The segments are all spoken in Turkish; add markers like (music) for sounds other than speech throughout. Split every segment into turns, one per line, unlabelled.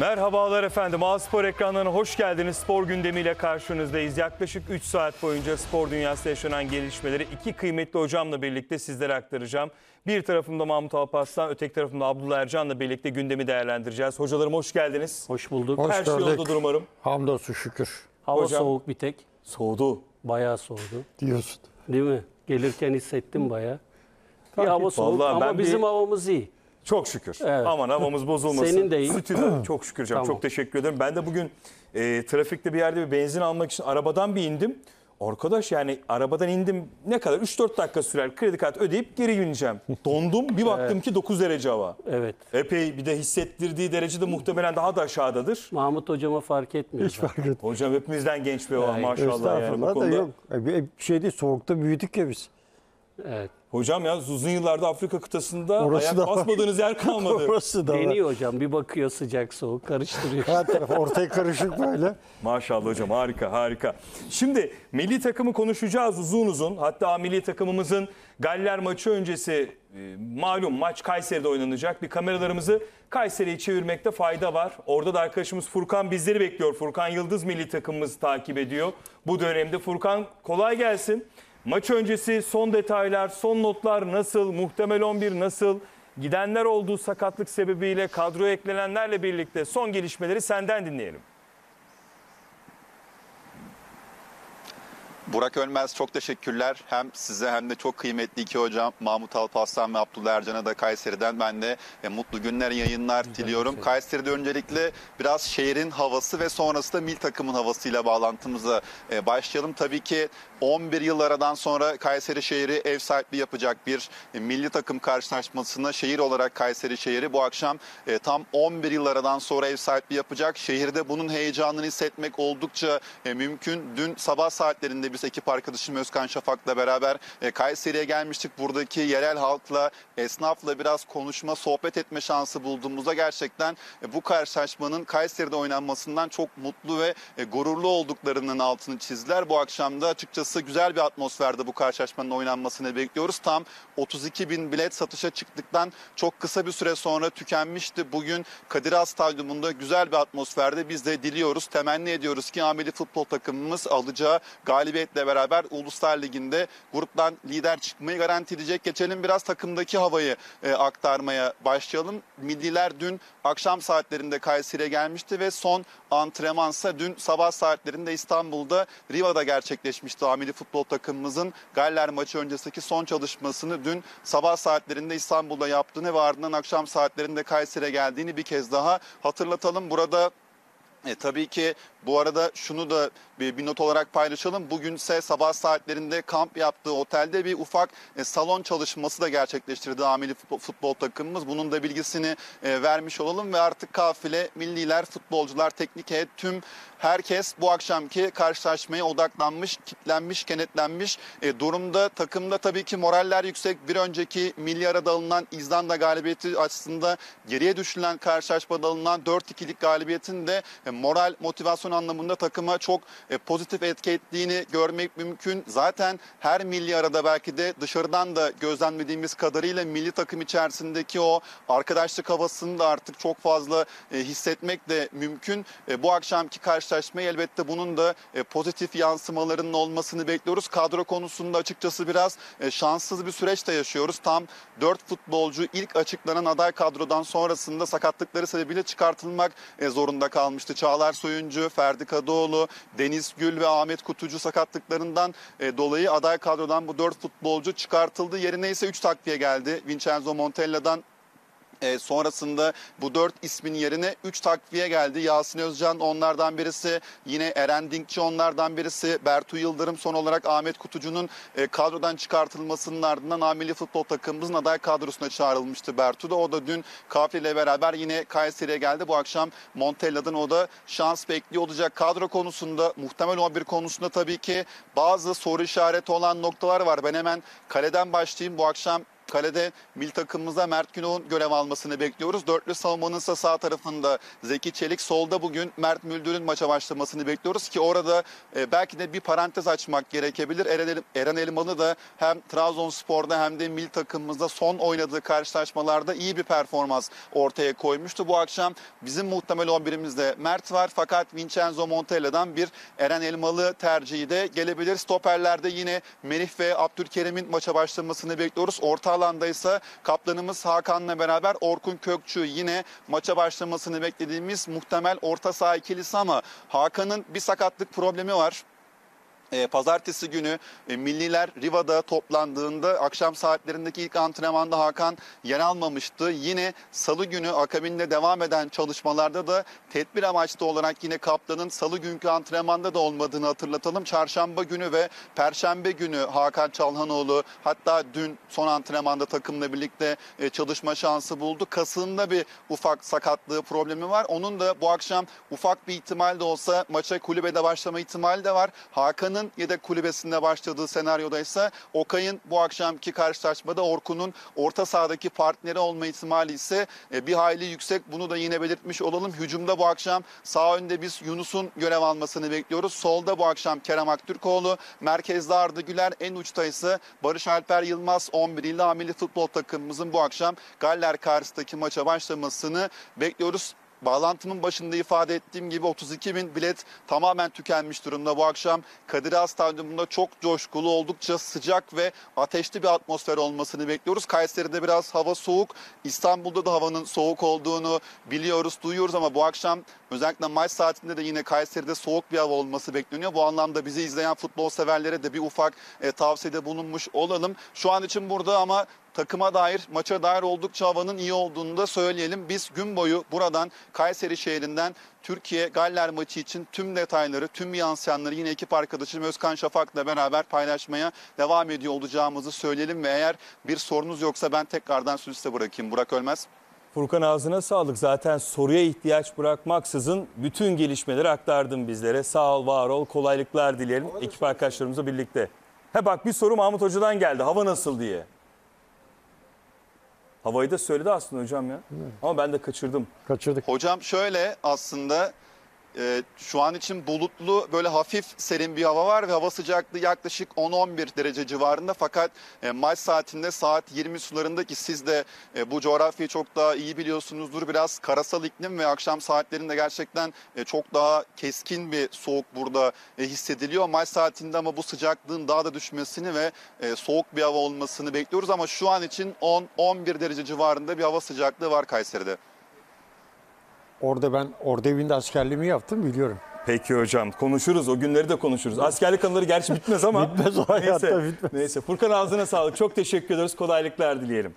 Merhabalar efendim. A Spor ekranlarına hoş geldiniz. Spor gündemiyle karşınızdayız. Yaklaşık 3 saat boyunca spor dünyasında yaşanan gelişmeleri iki kıymetli hocamla birlikte sizlere aktaracağım. Bir tarafımda Mahmut Alparslan, öteki tarafımda Abdullah Ercan'la birlikte gündemi değerlendireceğiz. Hocalarım hoş geldiniz.
Hoş bulduk.
Hoş
Her şey
gördük.
yolundadır umarım.
Hamdolsun şükür
Hava
Hocam.
soğuk bir tek.
Soğudu.
Bayağı soğudu.
diyorsun.
Değil mi? Gelirken hissettim bayağı. Bir hava soğuk
Vallahi
ama
ben bir-
bizim havamız iyi.
Çok şükür.
Evet.
Aman havamız bozulmasın.
Senin de iyi. (clears throat)
Çok şükür canım.
Tamam.
Çok teşekkür ederim. Ben de bugün e, trafikte bir yerde bir benzin almak için arabadan bir indim. Arkadaş yani arabadan indim ne kadar 3-4 dakika sürer kredi kartı ödeyip geri ineceğim. (laughs) Dondum bir baktım ki 9 derece hava.
Evet.
Epey bir de hissettirdiği derecede muhtemelen daha da aşağıdadır.
Mahmut hocama fark etmiyor.
Hiç
zaten.
fark etmez.
Hocam hepimizden genç bir
Hayır.
maşallah yani bu
Estağfurullah da
konuda.
yok. E, Bir bir şey değil soğukta büyüdük ya biz.
Evet.
Hocam ya uzun yıllarda Afrika kıtasında
Orası
ayak
da var.
basmadığınız yer (laughs) kalmadı.
Orası da var.
Deniyor hocam. Bir bakıyor sıcak soğuk karıştırıyor.
Her taraf ortaya karışık böyle. (laughs)
Maşallah hocam harika harika. Şimdi milli takımı konuşacağız uzun uzun. Hatta milli takımımızın Galler maçı öncesi e, malum maç Kayseri'de oynanacak. Bir kameralarımızı Kayseri'ye çevirmekte fayda var. Orada da arkadaşımız Furkan bizleri bekliyor. Furkan Yıldız milli takımımızı takip ediyor. Bu dönemde Furkan kolay gelsin. Maç öncesi son detaylar, son notlar nasıl, muhtemel 11 nasıl, gidenler olduğu sakatlık sebebiyle kadroya eklenenlerle birlikte son gelişmeleri senden dinleyelim.
Burak Ölmez çok teşekkürler. Hem size hem de çok kıymetli iki hocam Mahmut Alparslan ve Abdullah Ercan'a da Kayseri'den ben de e, mutlu günler, yayınlar diliyorum. Kayseri'de öncelikle biraz şehrin havası ve sonrasında mil takımın havasıyla bağlantımıza e, başlayalım. Tabii ki 11 yıl aradan sonra Kayseri şehri ev sahipliği yapacak bir e, milli takım karşılaşmasına şehir olarak Kayseri şehri bu akşam e, tam 11 yıl aradan sonra ev sahipliği yapacak. Şehirde bunun heyecanını hissetmek oldukça e, mümkün. Dün sabah saatlerinde biz ekip arkadaşım Özkan Şafak'la beraber e, Kayseri'ye gelmiştik. Buradaki yerel halkla, esnafla biraz konuşma, sohbet etme şansı bulduğumuzda gerçekten e, bu karşılaşmanın Kayseri'de oynanmasından çok mutlu ve e, gururlu olduklarının altını çizdiler. Bu akşam da açıkçası güzel bir atmosferde bu karşılaşmanın oynanmasını bekliyoruz. Tam 32 bin bilet satışa çıktıktan çok kısa bir süre sonra tükenmişti. Bugün Kadir Has Stadyumunda güzel bir atmosferde biz de diliyoruz, temenni ediyoruz ki ameli futbol takımımız alacağı galibiyetle beraber Uluslar Ligi'nde gruptan lider çıkmayı garanti edecek. Geçelim biraz takımdaki havayı e, aktarmaya başlayalım. Milliler dün akşam saatlerinde Kayseri'ye gelmişti ve son antrenmansa dün sabah saatlerinde İstanbul'da Riva'da gerçekleşmişti. Ameli futbol takımımızın Galler maçı öncesindeki son çalışmasını dün sabah saatlerinde İstanbul'da yaptığını ve ardından akşam saatlerinde Kayseri'ye geldiğini bir kez daha hatırlatalım. Burada e, tabii ki bu arada şunu da bir, bir not olarak paylaşalım. Bugünse sabah saatlerinde kamp yaptığı otelde bir ufak e, salon çalışması da gerçekleştirdi amili futbol, futbol takımımız. Bunun da bilgisini e, vermiş olalım ve artık kafile, milliler, futbolcular, teknik heyet tüm herkes bu akşamki karşılaşmaya odaklanmış, kitlenmiş, kenetlenmiş e, durumda. Takımda tabii ki moraller yüksek. Bir önceki milli arada alınan İzlanda galibiyeti açısında geriye düşülen karşılaşmada alınan 4-2'lik galibiyetin de e, moral, motivasyon anlamında takıma çok e, pozitif etki ettiğini görmek mümkün. Zaten her milli arada belki de dışarıdan da gözlemlediğimiz kadarıyla milli takım içerisindeki o arkadaşlık havasını da artık çok fazla e, hissetmek de mümkün. E, bu akşamki karşılaşmayı elbette bunun da e, pozitif yansımalarının olmasını bekliyoruz. Kadro konusunda açıkçası biraz e, şanssız bir süreçte yaşıyoruz. Tam 4 futbolcu ilk açıklanan aday kadrodan sonrasında sakatlıkları sebebiyle çıkartılmak e, zorunda kalmıştı. Çağlar Soyuncu, Ferdi Kadıoğlu, Deniz Gül ve Ahmet Kutucu sakatlıklarından e, dolayı aday kadrodan bu 4 futbolcu çıkartıldı. Yerine ise 3 takviye geldi. Vincenzo Montella'dan e, sonrasında bu dört ismin yerine 3 takviye geldi. Yasin Özcan onlardan birisi. Yine Eren Dinkçi onlardan birisi. Bertu Yıldırım son olarak Ahmet Kutucu'nun e, kadrodan çıkartılmasının ardından amili futbol takımımızın aday kadrosuna çağrılmıştı Bertu da. O da dün Kafile ile beraber yine Kayseri'ye geldi. Bu akşam Montella'dan o da şans bekliyor olacak. Kadro konusunda muhtemel 11 konusunda tabii ki bazı soru işareti olan noktalar var. Ben hemen kaleden başlayayım. Bu akşam Kalede mil takımımıza Mert Günok'un görev almasını bekliyoruz. Dörtlü savunmanın ise sağ tarafında Zeki Çelik, solda bugün Mert Müldür'ün maça başlamasını bekliyoruz ki orada e, belki de bir parantez açmak gerekebilir. Eren, Eren Elmalı da hem Trabzonspor'da hem de mil takımımızda son oynadığı karşılaşmalarda iyi bir performans ortaya koymuştu. Bu akşam bizim muhtemel 11'imizde Mert var fakat Vincenzo Montella'dan bir Eren Elmalı tercihi de gelebilir. Stoperlerde yine Merih ve Abdülkerim'in maça başlamasını bekliyoruz. Orta alanda ise kaptanımız Hakan'la beraber Orkun Kökçü yine maça başlamasını beklediğimiz muhtemel orta saha ikilisi ama Hakan'ın bir sakatlık problemi var. E, pazartesi günü e, milliler Riva'da toplandığında akşam saatlerindeki ilk antrenmanda Hakan yer almamıştı. Yine salı günü akabinde devam eden çalışmalarda da tedbir amaçlı olarak yine kaptanın salı günkü antrenmanda da olmadığını hatırlatalım. Çarşamba günü ve perşembe günü Hakan Çalhanoğlu hatta dün son antrenmanda takımla birlikte e, çalışma şansı buldu. Kasığında bir ufak sakatlığı problemi var. Onun da bu akşam ufak bir ihtimal de olsa maça kulübede başlama ihtimali de var. Hakan'ın yedek kulübesinde başladığı senaryoda ise Okay'ın bu akşamki karşılaşmada Orkun'un orta sahadaki partneri olma ihtimali ise e, bir hayli yüksek. Bunu da yine belirtmiş olalım. Hücumda bu akşam sağ önde biz Yunus'un görev almasını bekliyoruz. Solda bu akşam Kerem Aktürkoğlu, merkezde Arda Güler, en uçta ise Barış Alper Yılmaz 11 ile amili futbol takımımızın bu akşam Galler karşısındaki maça başlamasını bekliyoruz. Bağlantımın başında ifade ettiğim gibi 32 bin bilet tamamen tükenmiş durumda. Bu akşam Kadir Has Stadyumunda çok coşkulu, oldukça sıcak ve ateşli bir atmosfer olmasını bekliyoruz. Kayseri'de biraz hava soğuk. İstanbul'da da havanın soğuk olduğunu biliyoruz, duyuyoruz ama bu akşam özellikle maç saatinde de yine Kayseri'de soğuk bir hava olması bekleniyor. Bu anlamda bizi izleyen futbol severlere de bir ufak e, tavsiyede bulunmuş olalım. Şu an için burada ama takıma dair, maça dair oldukça havanın iyi olduğunu da söyleyelim. Biz gün boyu buradan Kayseri şehrinden Türkiye Galler maçı için tüm detayları, tüm yansıyanları yine ekip arkadaşım Özkan Şafak'la beraber paylaşmaya devam ediyor olacağımızı söyleyelim ve eğer bir sorunuz yoksa ben tekrardan sözü bırakayım. Burak Ölmez.
Furkan ağzına sağlık. Zaten soruya ihtiyaç bırakmaksızın bütün gelişmeleri aktardın bizlere. Sağ ol, var ol, kolaylıklar dileyelim ekip arkadaşlarımızla birlikte. He bak bir soru Mahmut Hoca'dan geldi. Hava nasıl diye. Havayı da söyledi aslında hocam ya. Ama ben de kaçırdım.
Kaçırdık.
Hocam şöyle aslında e, şu an için bulutlu böyle hafif serin bir hava var ve hava sıcaklığı yaklaşık 10-11 derece civarında. Fakat e, maç saatinde saat 20 sularında siz de e, bu coğrafyayı çok daha iyi biliyorsunuzdur. Biraz karasal iklim ve akşam saatlerinde gerçekten e, çok daha keskin bir soğuk burada e, hissediliyor. Maç saatinde ama bu sıcaklığın daha da düşmesini ve e, soğuk bir hava olmasını bekliyoruz. Ama şu an için 10-11 derece civarında bir hava sıcaklığı var Kayseri'de.
Orada ben orada evinde askerliğimi yaptım biliyorum.
Peki hocam konuşuruz o günleri de konuşuruz. Askerlik anıları gerçi bitmez ama. (laughs)
Bitmez o hayatta
neyse,
bitmez.
Neyse Furkan ağzına sağlık. Çok teşekkür ederiz. Kolaylıklar dileyelim.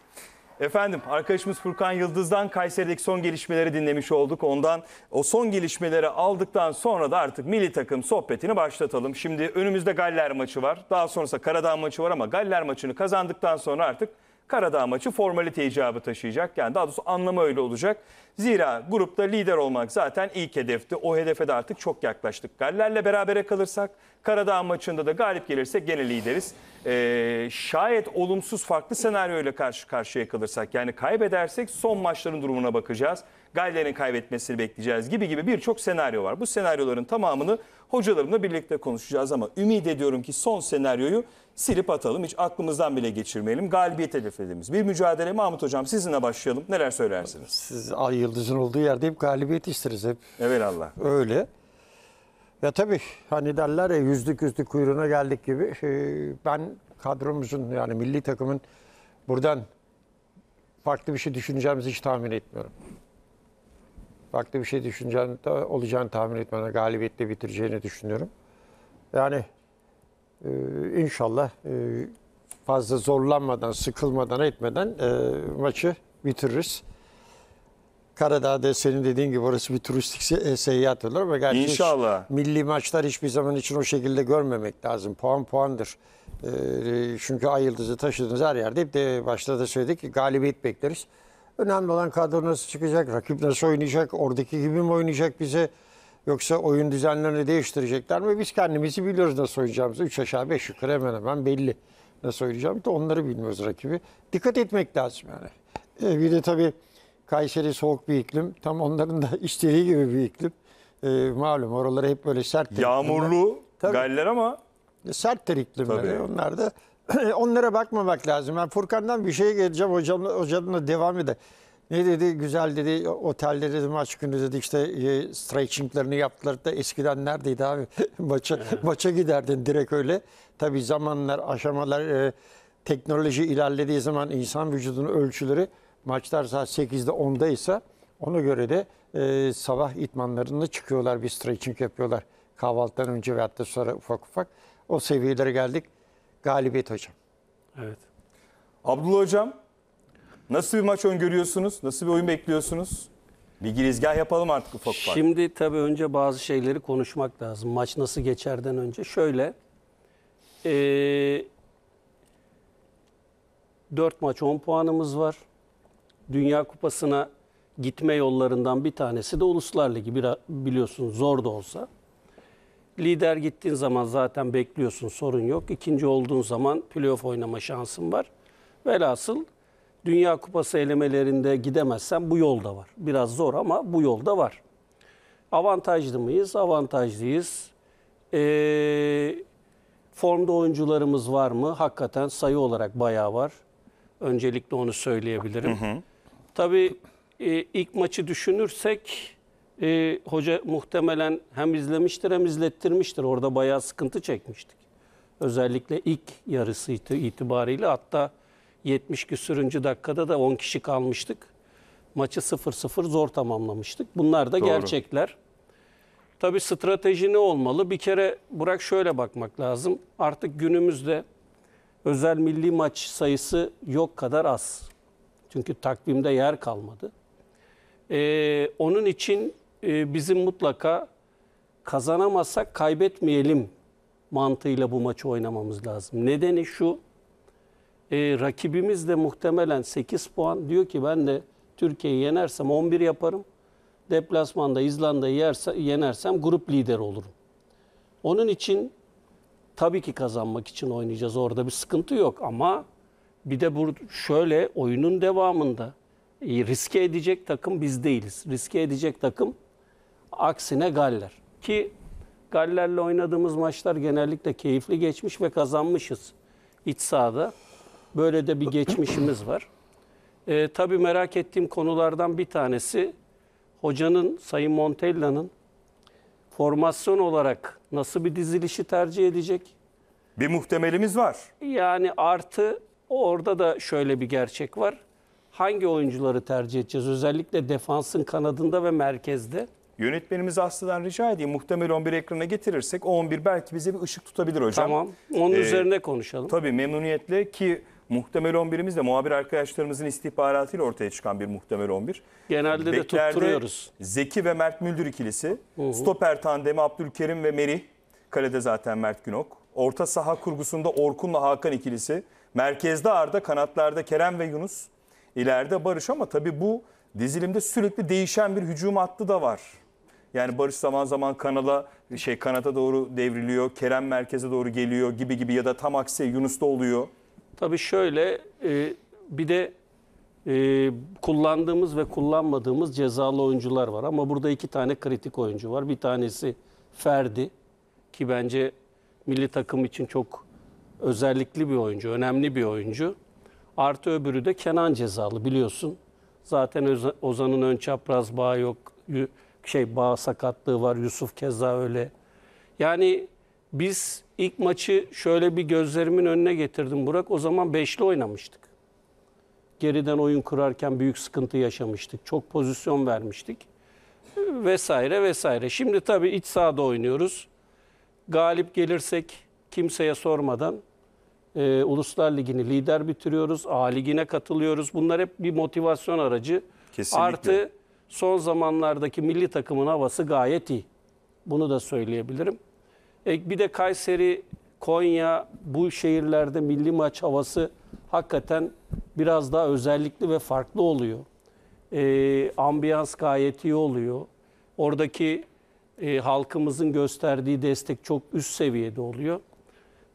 Efendim arkadaşımız Furkan Yıldız'dan Kayseri'deki son gelişmeleri dinlemiş olduk. Ondan o son gelişmeleri aldıktan sonra da artık milli takım sohbetini başlatalım. Şimdi önümüzde Galler maçı var. Daha sonrasında Karadağ maçı var ama Galler maçını kazandıktan sonra artık Karadağ maçı formalite icabı taşıyacak. Yani daha doğrusu anlamı öyle olacak. Zira grupta lider olmak zaten ilk hedefti. O hedefe de artık çok yaklaştık. Galler'le berabere kalırsak Karadağ maçında da galip gelirsek gene lideriz. Ee, şayet olumsuz farklı senaryoyla karşı karşıya kalırsak yani kaybedersek son maçların durumuna bakacağız. Galler'in kaybetmesini bekleyeceğiz gibi gibi birçok senaryo var. Bu senaryoların tamamını hocalarımla birlikte konuşacağız ama ümit ediyorum ki son senaryoyu silip atalım. Hiç aklımızdan bile geçirmeyelim. Galibiyet hedeflediğimiz bir mücadele. Mahmut Hocam sizinle başlayalım. Neler söylersiniz?
Siz Ay Yıldız'ın olduğu yerde hep galibiyet isteriz hep.
Evelallah.
Öyle. Ya tabii hani derler ya yüzlük yüzlük kuyruğuna geldik gibi. Ee, Ben kadromuzun yani milli takımın buradan farklı bir şey düşüneceğimizi hiç tahmin etmiyorum. Farklı bir şey düşüneceğini olacağını tahmin etmiyorum. Galibiyetle bitireceğini düşünüyorum. Yani e, inşallah e, fazla zorlanmadan, sıkılmadan, etmeden e, maçı bitiririz. Karadağ'da senin dediğin gibi orası bir turistik se- e, seyahat olur ama gerçi
İnşallah.
milli maçlar hiçbir zaman için o şekilde görmemek lazım. Puan puandır. Ee, çünkü ay yıldızı taşıdığınız her yerde hep de başta da söyledik ki galibiyet bekleriz. Önemli olan kadro nasıl çıkacak, rakip nasıl oynayacak, oradaki gibi mi oynayacak bize yoksa oyun düzenlerini değiştirecekler mi? Biz kendimizi biliyoruz nasıl oynayacağımızı. Üç aşağı beş yukarı hemen hemen belli. söyleyeceğim de onları bilmiyoruz rakibi. Dikkat etmek lazım yani. E, bir de tabii Kayseri soğuk bir iklim. Tam onların da (laughs) istediği gibi bir iklim. E, malum oraları hep böyle sert.
Yağmurlu
Tabii.
galler ama
Serttir iklimleri.
Tabii.
Onlar da (clears throat) onlara bakmamak lazım. Ben Furkan'dan bir şey geleceğim. Hocam, hocanın da devam eder. Ne dedi? Güzel dedi. Otelde dedi maç günü dedi işte e, stretchinglerini yaptılar da eskiden neredeydi abi? (laughs) maça, maça giderdin direkt öyle. Tabii zamanlar, aşamalar, e, teknoloji ilerlediği zaman insan vücudunun ölçüleri maçlar saat 8'de 10'da ise ona göre de e, sabah itmanlarında çıkıyorlar bir stretching yapıyorlar. Kahvaltıdan önce veyahut da sonra ufak ufak. O seviyelere geldik. Galibiyet hocam.
Evet.
Abdullah Hocam nasıl bir maç öngörüyorsunuz? Nasıl bir oyun bekliyorsunuz? Bir girizgah yapalım artık ufak ufak.
Şimdi tabii önce bazı şeyleri konuşmak lazım. Maç nasıl geçerden önce. Şöyle, eee 4 maç 10 puanımız var. Dünya Kupası'na gitme yollarından bir tanesi de Uluslar Ligi. Biraz biliyorsun zor da olsa. Lider gittiğin zaman zaten bekliyorsun sorun yok. İkinci olduğun zaman playoff oynama şansın var. Velhasıl Dünya Kupası elemelerinde gidemezsen bu yolda var. Biraz zor ama bu yolda var. Avantajlı mıyız? Avantajlıyız. Ee, formda oyuncularımız var mı? Hakikaten sayı olarak bayağı var. Öncelikle onu söyleyebilirim. Tabii e, ilk maçı düşünürsek e, hoca muhtemelen hem izlemiştir hem izlettirmiştir. Orada bayağı sıkıntı çekmiştik. Özellikle ilk yarısı iti- itibariyle hatta 70 küsürüncü dakikada da 10 kişi kalmıştık. Maçı 0-0 zor tamamlamıştık. Bunlar da
Doğru.
gerçekler. Tabii strateji ne olmalı? Bir kere Burak şöyle bakmak lazım. Artık günümüzde özel milli maç sayısı yok kadar az. Çünkü takvimde yer kalmadı. Ee, onun için e, bizim mutlaka kazanamazsak kaybetmeyelim mantığıyla bu maçı oynamamız lazım. Nedeni şu, e, rakibimiz de muhtemelen 8 puan diyor ki ben de Türkiye'yi yenersem 11 yaparım. Deplasmanda İzlanda'yı yenersem grup lideri olurum. Onun için tabii ki kazanmak için oynayacağız. Orada bir sıkıntı yok ama bir de bu şöyle oyunun devamında e, riske edecek takım biz değiliz. Riske edecek takım aksine Galler. Ki Galler'le oynadığımız maçlar genellikle keyifli geçmiş ve kazanmışız iç sahada. Böyle de bir geçmişimiz var. E, tabii merak ettiğim konulardan bir tanesi hocanın Sayın Montella'nın formasyon olarak nasıl bir dizilişi tercih edecek?
Bir muhtemelimiz var.
Yani artı orada da şöyle bir gerçek var. Hangi oyuncuları tercih edeceğiz? Özellikle defansın kanadında ve merkezde.
Yönetmenimiz Aslı'dan rica edeyim. Muhtemel 11 ekrana getirirsek o 11 belki bize bir ışık tutabilir hocam.
Tamam. Onun
Ee,
üzerine konuşalım.
Tabii memnuniyetle ki muhtemel 11'imiz de muhabir arkadaşlarımızın istihbaratıyla ortaya çıkan bir muhtemel 11.
Genelde de
Beklerde
tutturuyoruz.
Zeki ve Mert Müldür ikilisi. Stoper tandemi Abdülkerim ve Merih. Kalede zaten Mert Günok. Orta saha kurgusunda Orkun'la Hakan ikilisi. Merkezde Arda, kanatlarda Kerem ve Yunus. İleride Barış ama tabii bu dizilimde sürekli değişen bir hücum hattı da var. Yani Barış zaman zaman kanala şey kanata doğru devriliyor. Kerem merkeze doğru geliyor gibi gibi ya da tam aksi Yunus'ta oluyor.
Tabii şöyle e, bir de e, kullandığımız ve kullanmadığımız cezalı oyuncular var. Ama burada iki tane kritik oyuncu var. Bir tanesi Ferdi ki bence milli takım için çok özellikli bir oyuncu, önemli bir oyuncu. Artı öbürü de Kenan cezalı biliyorsun. Zaten Ozan'ın ön çapraz bağı yok. Şey bağ sakatlığı var. Yusuf keza öyle. Yani biz ilk maçı şöyle bir gözlerimin önüne getirdim Burak. O zaman beşli oynamıştık. Geriden oyun kurarken büyük sıkıntı yaşamıştık. Çok pozisyon vermiştik. Vesaire vesaire. Şimdi tabii iç sahada oynuyoruz. Galip gelirsek kimseye sormadan e, Uluslar Ligi'ni lider bitiriyoruz. A Ligi'ne katılıyoruz. Bunlar hep bir motivasyon aracı.
Kesinlikle.
Artı son zamanlardaki milli takımın havası gayet iyi. Bunu da söyleyebilirim. E, bir de Kayseri, Konya bu şehirlerde milli maç havası hakikaten biraz daha özellikli ve farklı oluyor. E, ambiyans gayet iyi oluyor. Oradaki e, halkımızın gösterdiği destek çok üst seviyede oluyor.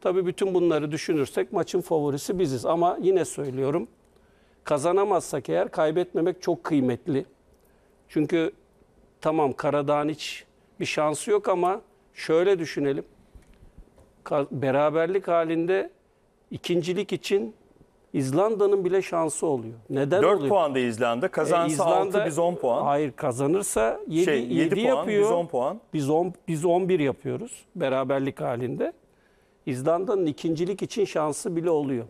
Tabii bütün bunları düşünürsek maçın favorisi biziz. Ama yine söylüyorum kazanamazsak eğer kaybetmemek çok kıymetli. Çünkü tamam Karadağ'ın hiç bir şansı yok ama şöyle düşünelim. Beraberlik halinde ikincilik için İzlanda'nın bile şansı oluyor. Neden
4
oluyor?
puan da İzlanda.
E,
Kazansa
İzlanda-
6 biz 10 puan.
Hayır kazanırsa 7,
şey 7, puan
yapıyor.
biz 10 puan.
Biz 10 biz 11 yapıyoruz beraberlik halinde. İzlanda'nın ikincilik için şansı bile oluyor.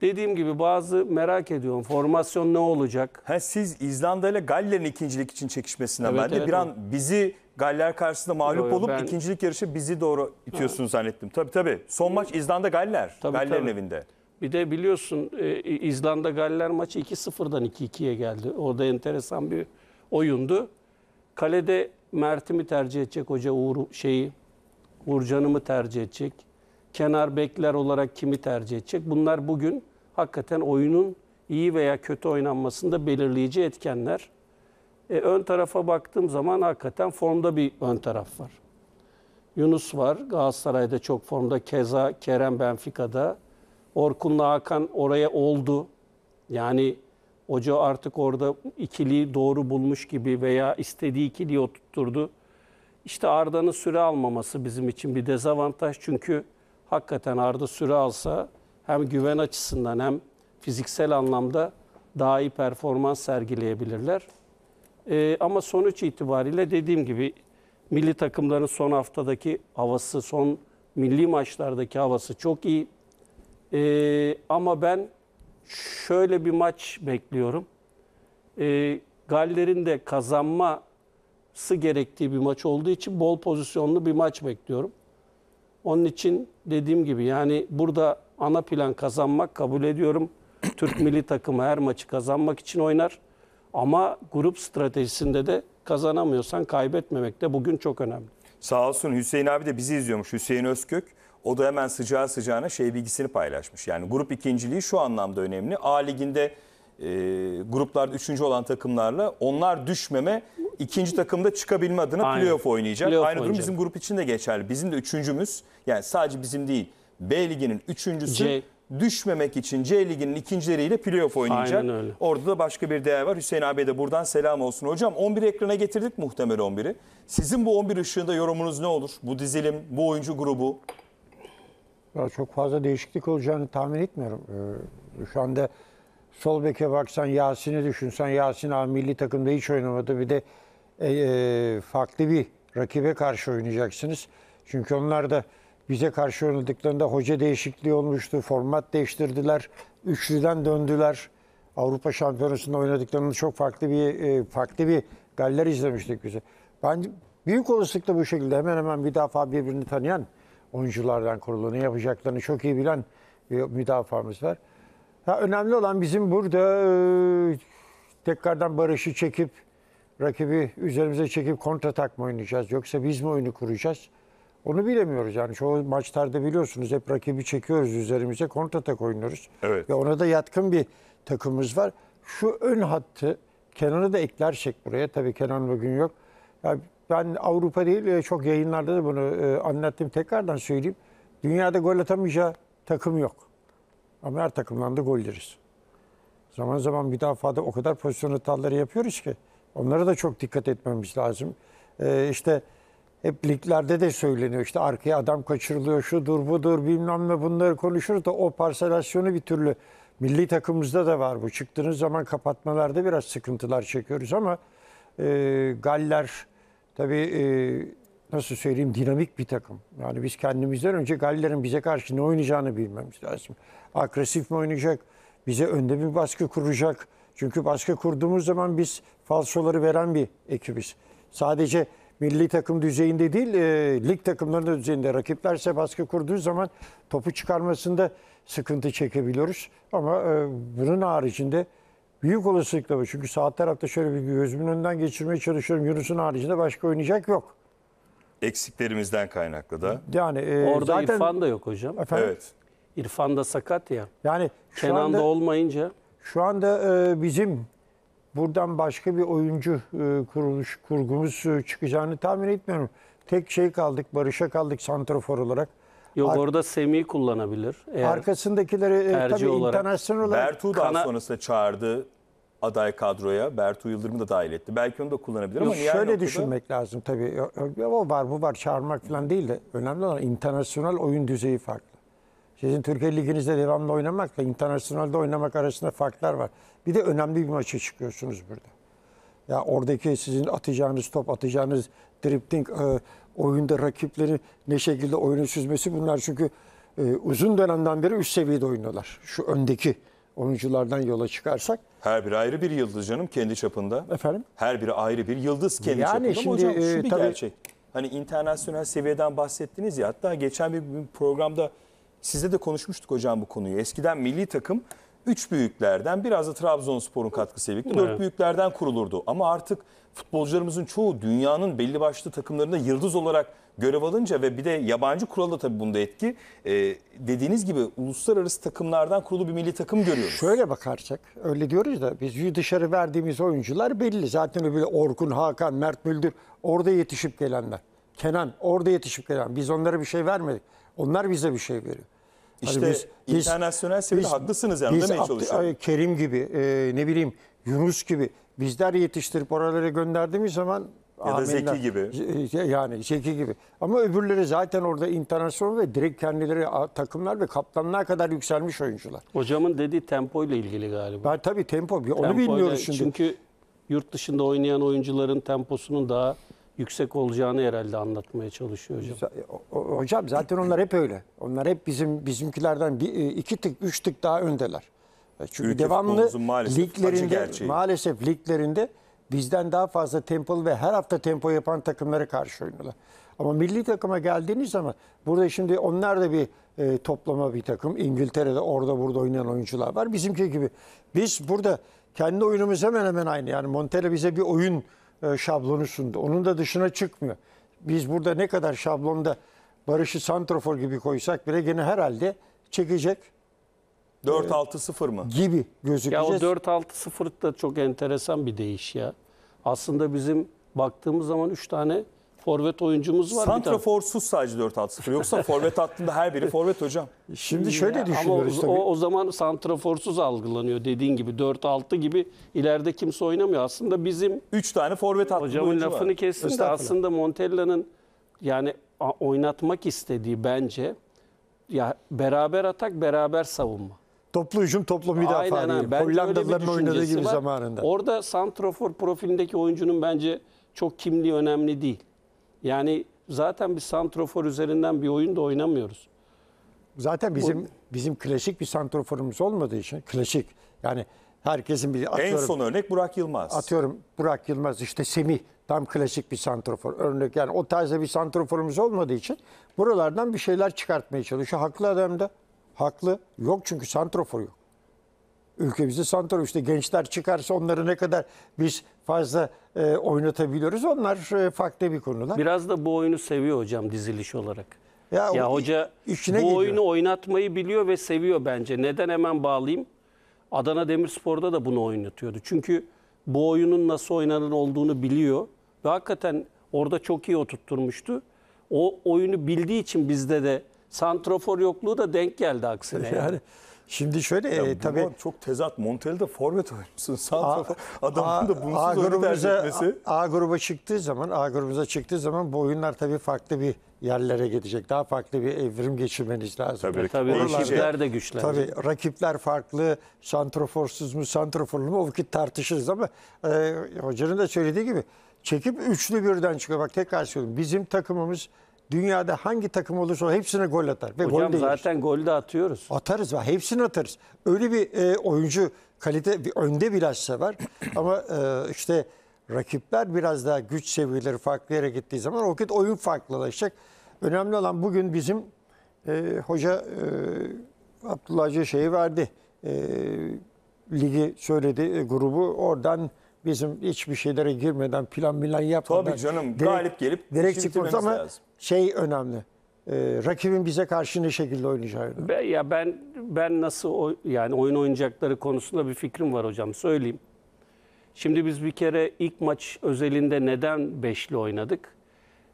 Dediğim gibi bazı merak ediyorum. Formasyon ne olacak?
Ha, siz İzlanda ile Galler'in ikincilik için çekişmesinden
Evet,
ben de
evet,
bir an bizi Galler karşısında mağlup
Yo,
olup
ben-
ikincilik yarışı bizi doğru itiyorsunuz zannettim. Tabii tabii. Son maç İzlanda Galler.
Tabii,
Galler'in
tabii.
evinde.
Bir de biliyorsun e, İzlanda Galler maçı 2-0'dan 2-2'ye geldi. Orada enteresan bir oyundu. Kalede Mert'i mi tercih edecek hoca Uğur şeyi Uğurcan'ı mı tercih edecek? Kenar bekler olarak kimi tercih edecek? Bunlar bugün hakikaten oyunun iyi veya kötü oynanmasında belirleyici etkenler. E, ön tarafa baktığım zaman hakikaten formda bir ön taraf var. Yunus var. Galatasaray'da çok formda. Keza Kerem Benfica'da. Orkun'la Hakan oraya oldu. Yani hoca artık orada ikiliyi doğru bulmuş gibi veya istediği ikiliyi oturtturdu. İşte Arda'nın süre almaması bizim için bir dezavantaj. Çünkü hakikaten Arda süre alsa hem güven açısından hem fiziksel anlamda daha iyi performans sergileyebilirler. Ee, ama sonuç itibariyle dediğim gibi milli takımların son haftadaki havası, son milli maçlardaki havası çok iyi. Ee, ama ben şöyle bir maç bekliyorum. Ee, Galler'in de kazanması gerektiği bir maç olduğu için bol pozisyonlu bir maç bekliyorum. Onun için dediğim gibi yani burada ana plan kazanmak kabul ediyorum. Türk milli takımı her maçı kazanmak için oynar. Ama grup stratejisinde de kazanamıyorsan kaybetmemek de bugün çok önemli.
Sağ olsun Hüseyin abi de bizi izliyormuş. Hüseyin Özkök. O da hemen sıcağı sıcağına şey bilgisini paylaşmış. Yani grup ikinciliği şu anlamda önemli. A liginde e, gruplarda üçüncü olan takımlarla onlar düşmeme ikinci takımda çıkabilme adına
Aynen.
playoff oynayacak.
Playoff
Aynı durum bizim grup için de geçerli. Bizim de üçüncümüz yani sadece bizim değil B liginin üçüncüsü
C.
düşmemek için C liginin ikincileriyle playoff oynayacak.
Aynen öyle.
Orada da başka bir değer var. Hüseyin abiye de buradan selam olsun. Hocam 11 ekrana getirdik muhtemel 11'i. Sizin bu 11 ışığında yorumunuz ne olur? Bu dizilim, bu oyuncu grubu.
Ya çok fazla değişiklik olacağını tahmin etmiyorum. Ee, şu anda sol beke baksan Yasin'i düşünsen Yasin abi milli takımda hiç oynamadı. Bir de e, e, farklı bir rakibe karşı oynayacaksınız. Çünkü onlar da bize karşı oynadıklarında hoca değişikliği olmuştu. Format değiştirdiler. Üçlüden döndüler. Avrupa Şampiyonası'nda oynadıklarında çok farklı bir e, farklı bir galler izlemiştik bize. Ben büyük olasılıkla bu şekilde hemen hemen bir defa birbirini tanıyan oyunculardan kurulu ne yapacaklarını çok iyi bilen bir müdafaamız var. Ha, önemli olan bizim burada e, tekrardan barışı çekip rakibi üzerimize çekip kontratak mı oynayacağız yoksa biz mi oyunu kuracağız? Onu bilemiyoruz yani çoğu maçlarda biliyorsunuz hep rakibi çekiyoruz üzerimize kontratak oynuyoruz.
Evet.
Ve ona da yatkın bir takımımız var. Şu ön hattı Kenan'ı da eklersek buraya tabii Kenan bugün yok. Ya ben Avrupa değil e, çok yayınlarda da bunu e, anlattım tekrardan söyleyeyim. Dünyada gol atamayacağı takım yok. Ama her takımdan da gol yeriz. Zaman zaman müdafada o kadar pozisyon hataları yapıyoruz ki onlara da çok dikkat etmemiz lazım. Ee, işte hep liglerde de söyleniyor işte arkaya adam kaçırılıyor şudur budur bilmem ne bunları konuşuruz da o parselasyonu bir türlü milli takımımızda da var bu. Çıktığınız zaman kapatmalarda biraz sıkıntılar çekiyoruz ama e, Galler tabii e, nasıl söyleyeyim dinamik bir takım. Yani biz kendimizden önce Galler'in bize karşı ne oynayacağını bilmemiz lazım. Agresif mi oynayacak? Bize önde bir baskı kuracak. Çünkü baskı kurduğumuz zaman biz falsoları veren bir ekibiz. Sadece milli takım düzeyinde değil, e, lig takımlarının düzeyinde rakiplerse baskı kurduğu zaman topu çıkarmasında sıkıntı çekebiliyoruz. Ama e, bunun haricinde büyük olasılıkla bu. Çünkü sağ tarafta şöyle bir gözümün önünden geçirmeye çalışıyorum. Yunus'un haricinde başka oynayacak yok.
Eksiklerimizden kaynaklı da.
Yani e,
Orada
zaten
İrfan da yok hocam.
Efendim?
Evet.
İrfan da sakat ya.
Yani
Kenan
anda
da olmayınca
Şu anda e, bizim buradan başka bir oyuncu e, kuruluş kurgumuz e, çıkacağını tahmin etmiyorum. Tek şey kaldık, Barış'a kaldık santrafor olarak.
Yok
Ar-
orada Semih'i kullanabilir. Eğer
Arkasındakileri e,
tercih
tabii
olarak-
internasyonel olarak
Bertu daha
Kana-
sonrasında çağırdı aday kadroya. Bertu Yıldırım'ı da dahil etti. Belki onu da kullanabilir ama
Şöyle
noktada-
düşünmek lazım tabii. O- O var bu var çağırmak falan değil de önemli olan internasyonel oyun düzeyi farklı. Sizin Türkiye Ligi'nizde devamlı oynamakla internasyonelde oynamak arasında farklar var. Bir de önemli bir maça çıkıyorsunuz burada. Ya oradaki sizin atacağınız top, atacağınız dripling, e, oyunda rakipleri ne şekilde oyunu süzmesi bunlar çünkü e, uzun dönemden beri üst seviyede oynuyorlar. Şu öndeki oyunculardan yola çıkarsak.
Her biri ayrı bir yıldız canım kendi çapında.
Efendim?
Her biri ayrı bir yıldız kendi
Yani
çapında.
şimdi,
hocam şu
e,
bir
tabii-
gerçek. Hani internasyonel seviyeden bahsettiniz ya. Hatta geçen bir programda sizle de konuşmuştuk hocam bu konuyu. Eskiden milli takım üç büyüklerden biraz da Trabzonspor'un katkısıyla birlikte dört büyüklerden kurulurdu. Ama artık futbolcularımızın çoğu dünyanın belli başlı takımlarında yıldız olarak görev alınca ve bir de yabancı kural da tabii bunda etki. e, dediğiniz gibi uluslararası takımlardan kurulu bir milli takım görüyoruz.
Şöyle bakarsak öyle diyoruz da biz dışarı verdiğimiz oyuncular belli. Zaten öyle Orkun, Hakan, Mert Müldür orada yetişip gelenler. Kenan orada yetişip gelen. Biz onlara bir şey vermedik. Onlar bize bir şey veriyor. Hani
İşte internasyonel seviyede haklısınız yani,
biz
demeye
Abdü-
çalışıyorum.
ay, Kerim gibi, e, ne bileyim Yunus gibi bizler yetiştirip oralara gönderdiğimiz zaman
Ya da Zeki gibi.
Z- Yani Zeki gibi. Ama öbürleri zaten orada internasyonel ve direkt kendileri takımlar ve kaptanlığa kadar yükselmiş oyuncular.
hocamın dediği tempo ile ilgili galiba.
Ben tabii tempo onu
Tempoyla-
bilmiyoruz şimdi.
Çünkü yurt dışında oynayan oyuncuların temposunun daha yüksek olacağını herhalde anlatmaya çalışıyor hocam.
Hocam zaten onlar hep öyle. Onlar hep bizim bizimkilerden bir, e, iki tık, üç tık daha öndeler. E, Çünkü
Ülke
devamlı
maalesef
liglerinde
gerçeği.
maalesef liglerinde bizden daha fazla tempolu ve her hafta tempo yapan takımlara karşı oynuyorlar. Ama milli takıma geldiğiniz zaman burada şimdi onlar da bir e, toplama bir takım. İngiltere'de orada burada oynayan oyuncular var. Bizimki gibi. Biz burada kendi oyunumuz hemen hemen aynı. Yani Montella bize bir oyun şablonu sundu. Onun da dışına çıkmıyor. Biz burada ne kadar şablonda Barış'ı santrofor gibi koysak bile gene herhalde çekecek
4-6-0 mı?
gibi
Ya o
gözükeceğiz.
4-6-0 da çok enteresan bir değiş ya. Aslında bizim baktığımız zaman 3 tane forvet oyuncumuz var.
Santraforsuz sadece 4-6-0. Yoksa (laughs) forvet hattında her biri forvet hocam.
Şimdi şöyle düşünüyoruz
Ama o,
tabii.
o, o zaman santraforsuz algılanıyor dediğin gibi 4-6 gibi ileride kimse oynamıyor. Aslında bizim
3 tane forvet hattında
hocamın lafını
var.
kessin de aslında Montella'nın yani oynatmak istediği bence ya beraber atak beraber savunma.
Toplu hücum, toplu müdafaa
bir
Hollandalıların oynadığı gibi
var.
zamanında.
Orada santrofor profilindeki oyuncunun bence çok kimliği önemli değil. Yani zaten bir santrofor üzerinden bir oyun da oynamıyoruz.
Zaten bizim bizim klasik bir santroforumuz olmadığı için klasik yani herkesin bir
En
atıyorum,
son örnek Burak Yılmaz.
atıyorum Burak Yılmaz işte Semih tam klasik bir santrofor örnek yani o tarzda bir santroforumuz olmadığı için buralardan bir şeyler çıkartmaya çalışıyor. Haklı adam da haklı yok çünkü santrofor yok. Ülkemizde santrofor işte gençler çıkarsa onları ne kadar biz fazla e, oynatabiliyoruz onlar e, farklı bir konular.
Biraz da bu oyunu seviyor hocam diziliş olarak.
Ya
Ya,
o
hoca
işine
bu
geliyor.
oyunu oynatmayı biliyor ve seviyor bence. Neden hemen bağlayayım? Adana Demirspor'da da bunu oynatıyordu. Çünkü bu oyunun nasıl oynanır olduğunu biliyor. Ve hakikaten orada çok iyi oturtturmuştu. O oyunu bildiği için bizde de santrofor yokluğu da denk geldi aksine. (laughs) yani.
yani şimdi şöyle
Ya
e, tabii
çok tezat. Montella'da forvet oyuncusu. Santrafor. Adamın da bunsuz
A
oyunu tercih etmesi.
A, A gruba çıktığı zaman, A grubumuza çıktığı zaman bu oyunlar tabii farklı bir yerlere gidecek. Daha farklı bir evrim geçirmeniz lazım.
Tabii.
Tabii
Oralarda-
rakipler de güçlenecek.
Tabii rakipler farklı, santroforsuz mu, santroforlu mu o vakit tartışırız ama e, hocanın da söylediği gibi çekip üçlü birden çıkıyor. Bak tekrar söylüyorum. Bizim takımımız dünyada hangi takım olursa hepsine gol atar. Ve
Hocam
gol
zaten gol de atıyoruz.
Atarız ve hepsini atarız. Öyle bir e, oyuncu kalite bir önde bilhassa var. (clears throat) Ama e, işte rakipler biraz daha güç seviyeleri farklı yere gittiği zaman o vakit oyun farklılaşacak. Önemli olan bugün bizim e, hoca e, Abdullah Hoca şeyi verdi. E, ligi söyledi e, grubu oradan bizim hiçbir şeylere girmeden plan plan yapmadan.
Tabii canım, galip gelip
direkt çıkmamız ama
lazım.
şey önemli. E, rakibin bize karşı ne şekilde oynayacağı önemli.
Be- Ya ben ben nasıl oy- yani oyun oynayacakları konusunda bir fikrim var hocam söyleyeyim. Şimdi biz bir kere ilk maç özelinde neden beşli oynadık?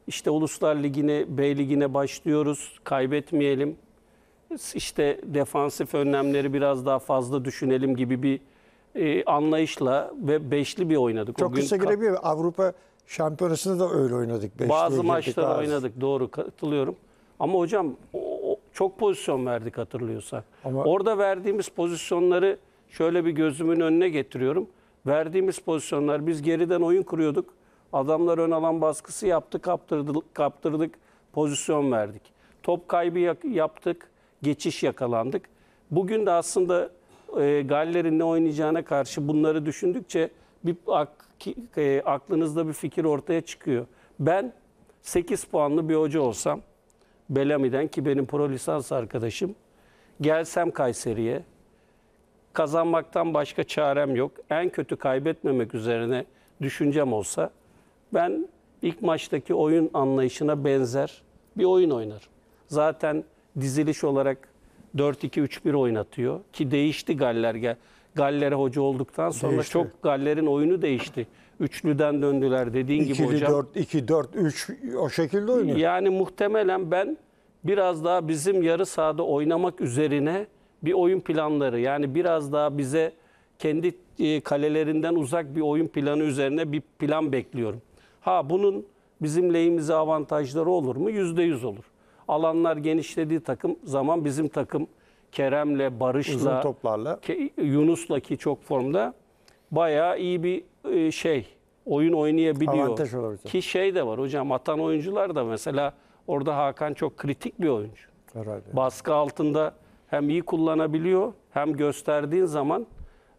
İşte Uluslar Ligi'ne, B Ligi'ne başlıyoruz. Kaybetmeyelim. İşte defansif önlemleri biraz daha fazla düşünelim gibi bir e, anlayışla ve beşli bir oynadık. O
Çok
gün
kısa girebiliyor. Avrupa Şampiyonası'nda da öyle oynadık. Beşli
bazı maçları
bazı-
oynadık doğru katılıyorum. Ama hocam o- o- çok pozisyon verdik hatırlıyorsan.
Ama-
Orada verdiğimiz pozisyonları şöyle bir gözümün önüne getiriyorum. Verdiğimiz pozisyonlar biz geriden oyun kuruyorduk. Adamlar ön alan baskısı yaptı, kaptırdık, kaptırdık, pozisyon verdik. Top kaybı yaptık, geçiş yakalandık. Bugün de aslında e, Galler'in ne oynayacağına karşı bunları düşündükçe bir ak- e, aklınızda bir fikir ortaya çıkıyor. Ben 8 puanlı bir hoca olsam Belami'den ki benim pro lisans arkadaşım gelsem Kayseri'ye kazanmaktan başka çarem yok. En kötü kaybetmemek üzerine düşüncem olsa ben ilk maçtaki oyun anlayışına benzer bir oyun oynarım. Zaten diziliş olarak 4-2-3-1 oynatıyor ki değişti Galler. Gel- Galler'e hoca olduktan sonra
Değişti.
çok Galler'in oyunu değişti. Üçlüden döndüler dediğin gibi
İkili,
hocam.
4, 2, 4, 3 o şekilde oynuyor.
Yani muhtemelen ben biraz daha bizim yarı sahada oynamak üzerine bir oyun planları yani biraz daha bize kendi e, kalelerinden uzak bir oyun planı üzerine bir plan bekliyorum. Ha bunun bizim lehimize avantajları olur mu? Yüzde yüz olur. Alanlar genişlediği takım zaman bizim takım Kerem'le,
Uzun
Barış'la,
toplarla.
Ke- Yunus'la ki çok formda bayağı iyi bir e, şey oyun oynayabiliyor.
Avantaj olur.
Ki şey de var hocam atan oyuncular da mesela orada Hakan çok kritik bir oyuncu.
Herhalde.
Baskı altında hem iyi kullanabiliyor hem gösterdiğin zaman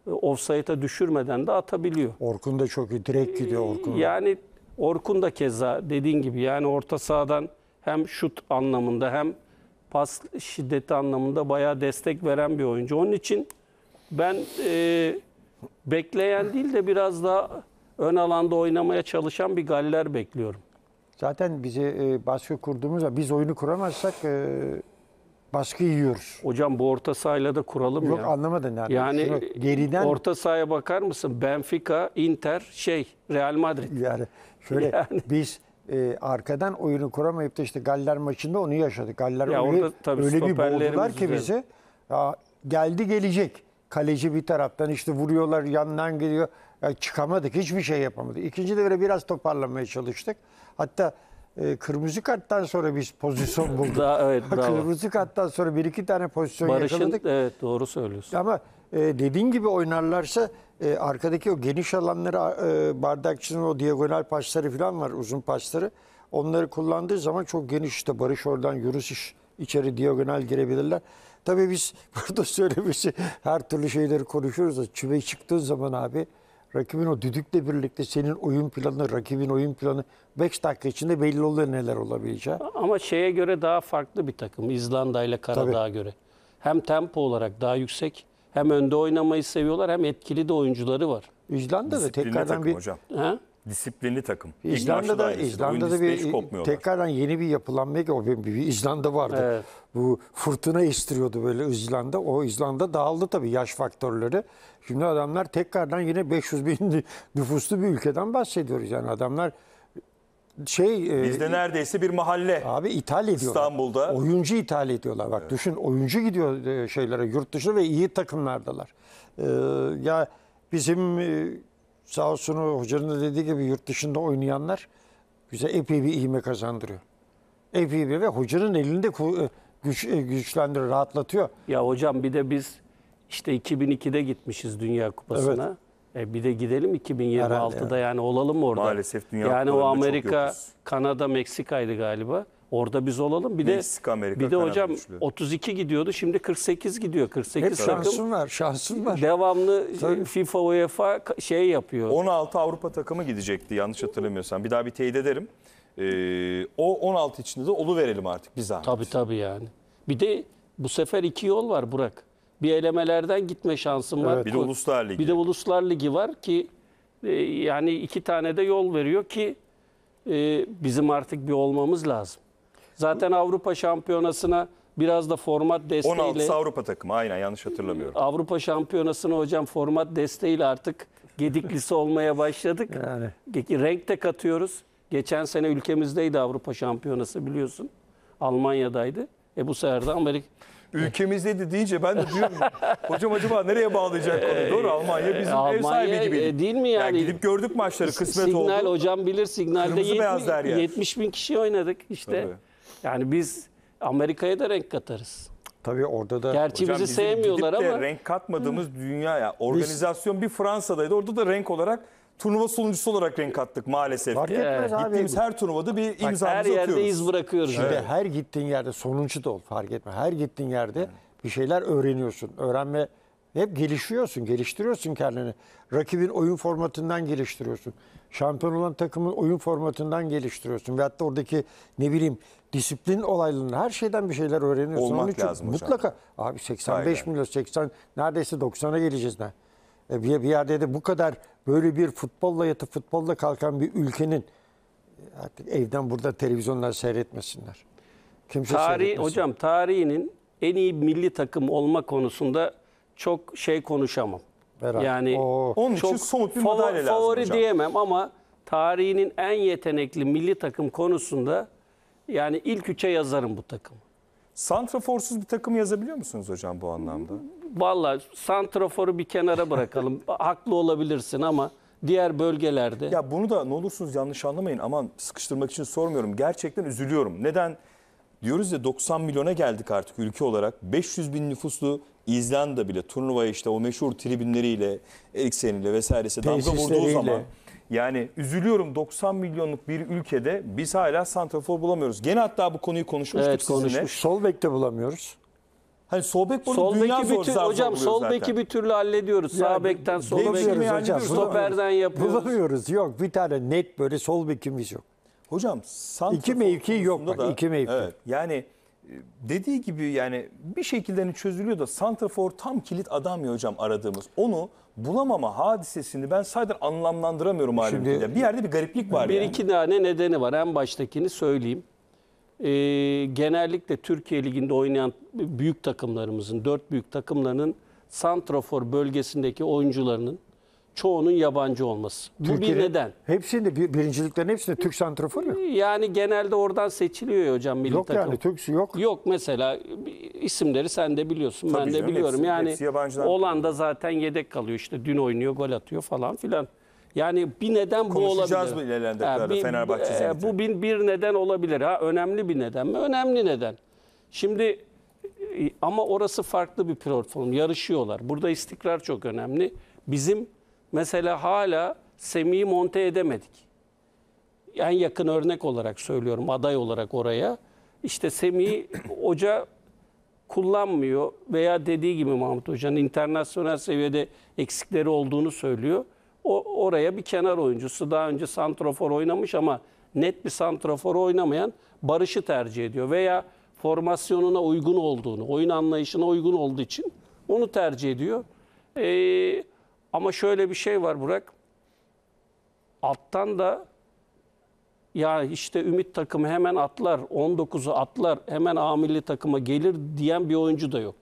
e, offside'a düşürmeden de atabiliyor.
Orkun da çok iyi. Direkt gidiyor Orkun.
Yani Orkun da keza dediğin gibi yani orta sahadan hem şut anlamında hem pas şiddeti anlamında bayağı destek veren bir oyuncu. Onun için ben e, bekleyen değil de biraz daha ön alanda oynamaya çalışan bir Galler bekliyorum.
Zaten bizi e, baskı kurduğumuzda biz oyunu kuramazsak e, baskı yiyoruz.
Hocam bu orta sahayla da kuralım
Yok
ya.
anlamadın yani.
Yani
Şunu geriden
orta sahaya bakar mısın? Benfica, Inter, şey Real Madrid.
yani şöyle (laughs)
Yani.
biz e, arkadan oyunu kuramayıp da işte Galler maçında onu yaşadık. Galler
Ya
öyle,
orada tabii
öyle bir boğdular ki bizi. Ya, geldi gelecek. Kaleci bir taraftan işte vuruyorlar yandan geliyor. Ya, çıkamadık hiçbir şey yapamadık. İkinci devre biraz toparlamaya çalıştık. Hatta e, kırmızı karttan sonra biz pozisyon (laughs) bulduk.
Daha, evet bravo.
kırmızı karttan sonra bir iki tane pozisyon
Barış'ın
yakaladık.
evet doğru söylüyorsun.
Ama e, dediğin gibi oynarlarsa e, arkadaki o geniş alanları e, bardakçının o diagonal pasları falan var uzun pasları. Onları kullandığı zaman çok geniş işte Barış oradan Yunus iş, içeri diagonal girebilirler. Tabii biz (laughs) burada söylemesi her türlü şeyleri konuşuyoruz da çüve çıktığın zaman abi rakibin o düdükle birlikte senin oyun planı, rakibin oyun planı 5 dakika içinde belli oluyor neler olabileceği.
Ama şeye göre daha farklı bir takım. İzlanda ile Karadağ'a göre. Hem tempo olarak daha yüksek hem önde oynamayı seviyorlar hem etkili de oyuncuları var.
İzlanda'da
Disiplinli
tekrardan
takım
bir
hocam.
Ha?
Disiplinli takım. İlk maçta da
İzlanda'da.
Oyun
İzlanda'da
hiç
bir
kopmuyorlar.
tekrardan yeni bir yapılanma o bir, bir İzlanda vardı.
Evet.
Bu fırtına estiriyordu böyle İzlanda. O İzlanda dağıldı tabii yaş faktörleri. Şimdi adamlar tekrardan yine 500 bin (laughs) nüfuslu bir ülkeden bahsediyoruz. Yani adamlar şey e,
Bizde neredeyse bir mahalle.
abi ithal ediyorlar.
İstanbul'da.
Oyuncu ithal ediyorlar. Bak düşün oyuncu gidiyor e, şeylere yurt dışına ve iyi takımlardalar. Ee, ya bizim e, sağ olsun hocanın da dediği gibi yurt dışında oynayanlar bize epey bir iğme kazandırıyor. Epey bir ve hocanın elinde e, güç, e, güçlendiriyor, rahatlatıyor.
Ya hocam bir de biz işte 2002'de gitmişiz Dünya Kupası'na. E bir de gidelim 2026'da
Herhalde
yani olalım orada.
Maalesef Dünya
Yani o
Kupalarında çok
Amerika,
yokuz.
Kanada, Meksika'ydı galiba. Orada biz olalım. Bir de
Meksika, Amerika,
bir de
Kanada
hocam
üçlü.
32 gidiyordu. Şimdi 48 gidiyor. 48
Hep
takım
şansın var, şansın var.
devamlı
Tabii.
FIFA, UEFA ka- şey yapıyor.
16 Avrupa takımı gidecekti yanlış hatırlamıyorsam. Bir daha bir teyit ederim. Ee, o 16 içinde de olu verelim artık bir zahmet.
Tabii tabii yani. Bir de bu sefer iki yol var Burak. Bir elemelerden gitme şansın var.
Bir de Uluslar Ligi.
Bir de Uluslar Ligi var ki e, yani iki tane de yol veriyor ki e, bizim artık bir olmamız lazım. Zaten Avrupa Şampiyonası'na biraz da format
16
desteğiyle
Avrupa takımı aynen yanlış hatırlamıyorum.
Avrupa Şampiyonası'na hocam format desteğiyle artık gediklisi olmaya başladık. (laughs)
Yani.
Renk de katıyoruz. Geçen sene ülkemizdeydi Avrupa Şampiyonası biliyorsun. Almanya'daydı. E bu sefer de Amerika.
Ülkemizdeydi deyince ben de diyorum hocam acaba nereye bağlayacak konuyu? Doğru Almanya bizim ev
Almanya,
sahibi gibi.
e, değil mi yani?
gidip gördük maçları kısmet
Signal
oldu.
hocam bilir Signal'de
Kırmızı
70,
beyaz der ya.
70 bin kişi oynadık işte.
Tabii.
Yani biz Amerika'ya da renk katarız.
Tabii orada da
Gerçi
Hocam
bizi
bizim
sevmiyorlar
gidip de
ama
renk katmadığımız dünya ya. Organizasyon bir Fransa'daydı. Orada da renk olarak turnuva sonuncusu olarak renk kattık maalesef.
fark
ki.
etmez abi.
Gittiğimiz her turnuvada bir
her
imzamızı
yerde
atıyoruz.
iz bırakıyoruz.
Şimdi
yani.
her gittiğin yerde sonuncu da ol fark etme. Her gittiğin yerde bir şeyler öğreniyorsun. Öğrenme hep gelişiyorsun, geliştiriyorsun kendini. Rakibin oyun formatından geliştiriyorsun. Şampiyon olan takımın oyun formatından geliştiriyorsun. Ve hatta oradaki ne bileyim disiplin olaylarını her şeyden bir şeyler öğreniyorsun.
Olmak
Onun için
lazım hocam.
Mutlaka. Abi 85
Aynen.
milyon, 80 neredeyse 90'a geleceğiz ne? E bir, bir yerde de bu kadar böyle bir futbolla yatıp futbolla kalkan bir ülkenin artık evden burada televizyonlar seyretmesinler. Kimse
Tarih
seyretmesin.
hocam tarihinin en iyi milli takım olma konusunda çok şey konuşamam.
Beraber.
Yani
Oo.
Onun için
çok
somut bir
fa-
madalya lazım
favori
hocam.
diyemem ama tarihinin en yetenekli milli takım konusunda yani ilk üçe yazarım bu takımı.
Santraforsuz bir takım yazabiliyor musunuz hocam bu anlamda?
Vallahi santraforu bir kenara bırakalım. (laughs) Haklı olabilirsin ama diğer bölgelerde
Ya bunu da ne olursunuz yanlış anlamayın. Aman sıkıştırmak için sormuyorum. Gerçekten üzülüyorum. Neden? Diyoruz ya 90 milyona geldik artık ülke olarak. 500 bin nüfuslu İzlanda bile turnuvaya işte o meşhur tribünleriyle, Eriksen'iyle vesairesi damga vurduğu zaman. Yani üzülüyorum 90 milyonluk bir ülkede biz hala santrafor bulamıyoruz. Gene hatta bu konuyu konuşmuştuk
Evet,
sizinle.
konuşmuş.
Sol bekte bulamıyoruz.
Hani sol bek bunu
sol
dünya
beki
zor,
bir tür- hocam sol
zaten.
beki bir türlü hallediyoruz. Sağ
Yani
bekten sol
bulamıyoruz
bek
hocam,
bulamıyoruz.
stoperden yapıyoruz.
Bulamıyoruz. Yok bir tane net böyle sol bekimiz yok.
Hocam
İki mevki yok bak, iki mevki.
Evet, yani e, dediği gibi yani bir şekilde hani çözülüyor da santrafor tam kilit adam ya hocam aradığımız. Onu bulamama hadisesini ben sadece anlamlandıramıyorum halbuki.
Şimdi-
de. Bir yerde bir gariplik var
Bir
yani.
iki tane nedeni var. En baştakini söyleyeyim. Ee, genellikle Türkiye Ligi'nde oynayan büyük takımlarımızın, dört büyük takımlarının santrafor bölgesindeki oyuncularının çoğunun yabancı olması. Bu bir
Türkiye'nin
neden.
Hepsinde bir- birinciliklerin hepsinde Türk santrafor yok.
Yani genelde oradan seçiliyor ya hocam milli
Yok
takım.
yani Türk yok.
Yok mesela isimleri sen de biliyorsun
Tabii
ben de
canım,
biliyorum.
hepsi-
yani
hepsi yabancılar.
olan da zaten yedek kalıyor işte dün oynuyor gol atıyor falan filan. Yani bir neden bu
Konuşacağız
olabilir.
bu ilerleyen dakikalarda Fenerbahçe
e,
Zenit'i.
Bu bir, bir neden olabilir. Ha önemli bir neden mi? Önemli neden. Şimdi e, ama orası farklı bir platform. Yarışıyorlar. Burada istikrar çok önemli. Bizim mesela hala Semih'i monte edemedik en yakın örnek olarak söylüyorum aday olarak oraya. İşte Semih (clears throat) Hoca kullanmıyor veya dediği gibi Mahmut Hoca'nın internasyonel seviyede eksikleri olduğunu söylüyor. Oraya bir kenar oyuncusu daha önce santrofor oynamış ama net bir santrofor oynamayan Barış'ı tercih ediyor veya formasyonuna uygun olduğunu, oyun anlayışına uygun olduğu için onu tercih ediyor. Ee, ama şöyle bir şey var Burak. Alttan da ya işte Ümit takımı hemen atlar, 19'u atlar, hemen A milli takıma gelir diyen bir oyuncu da yok.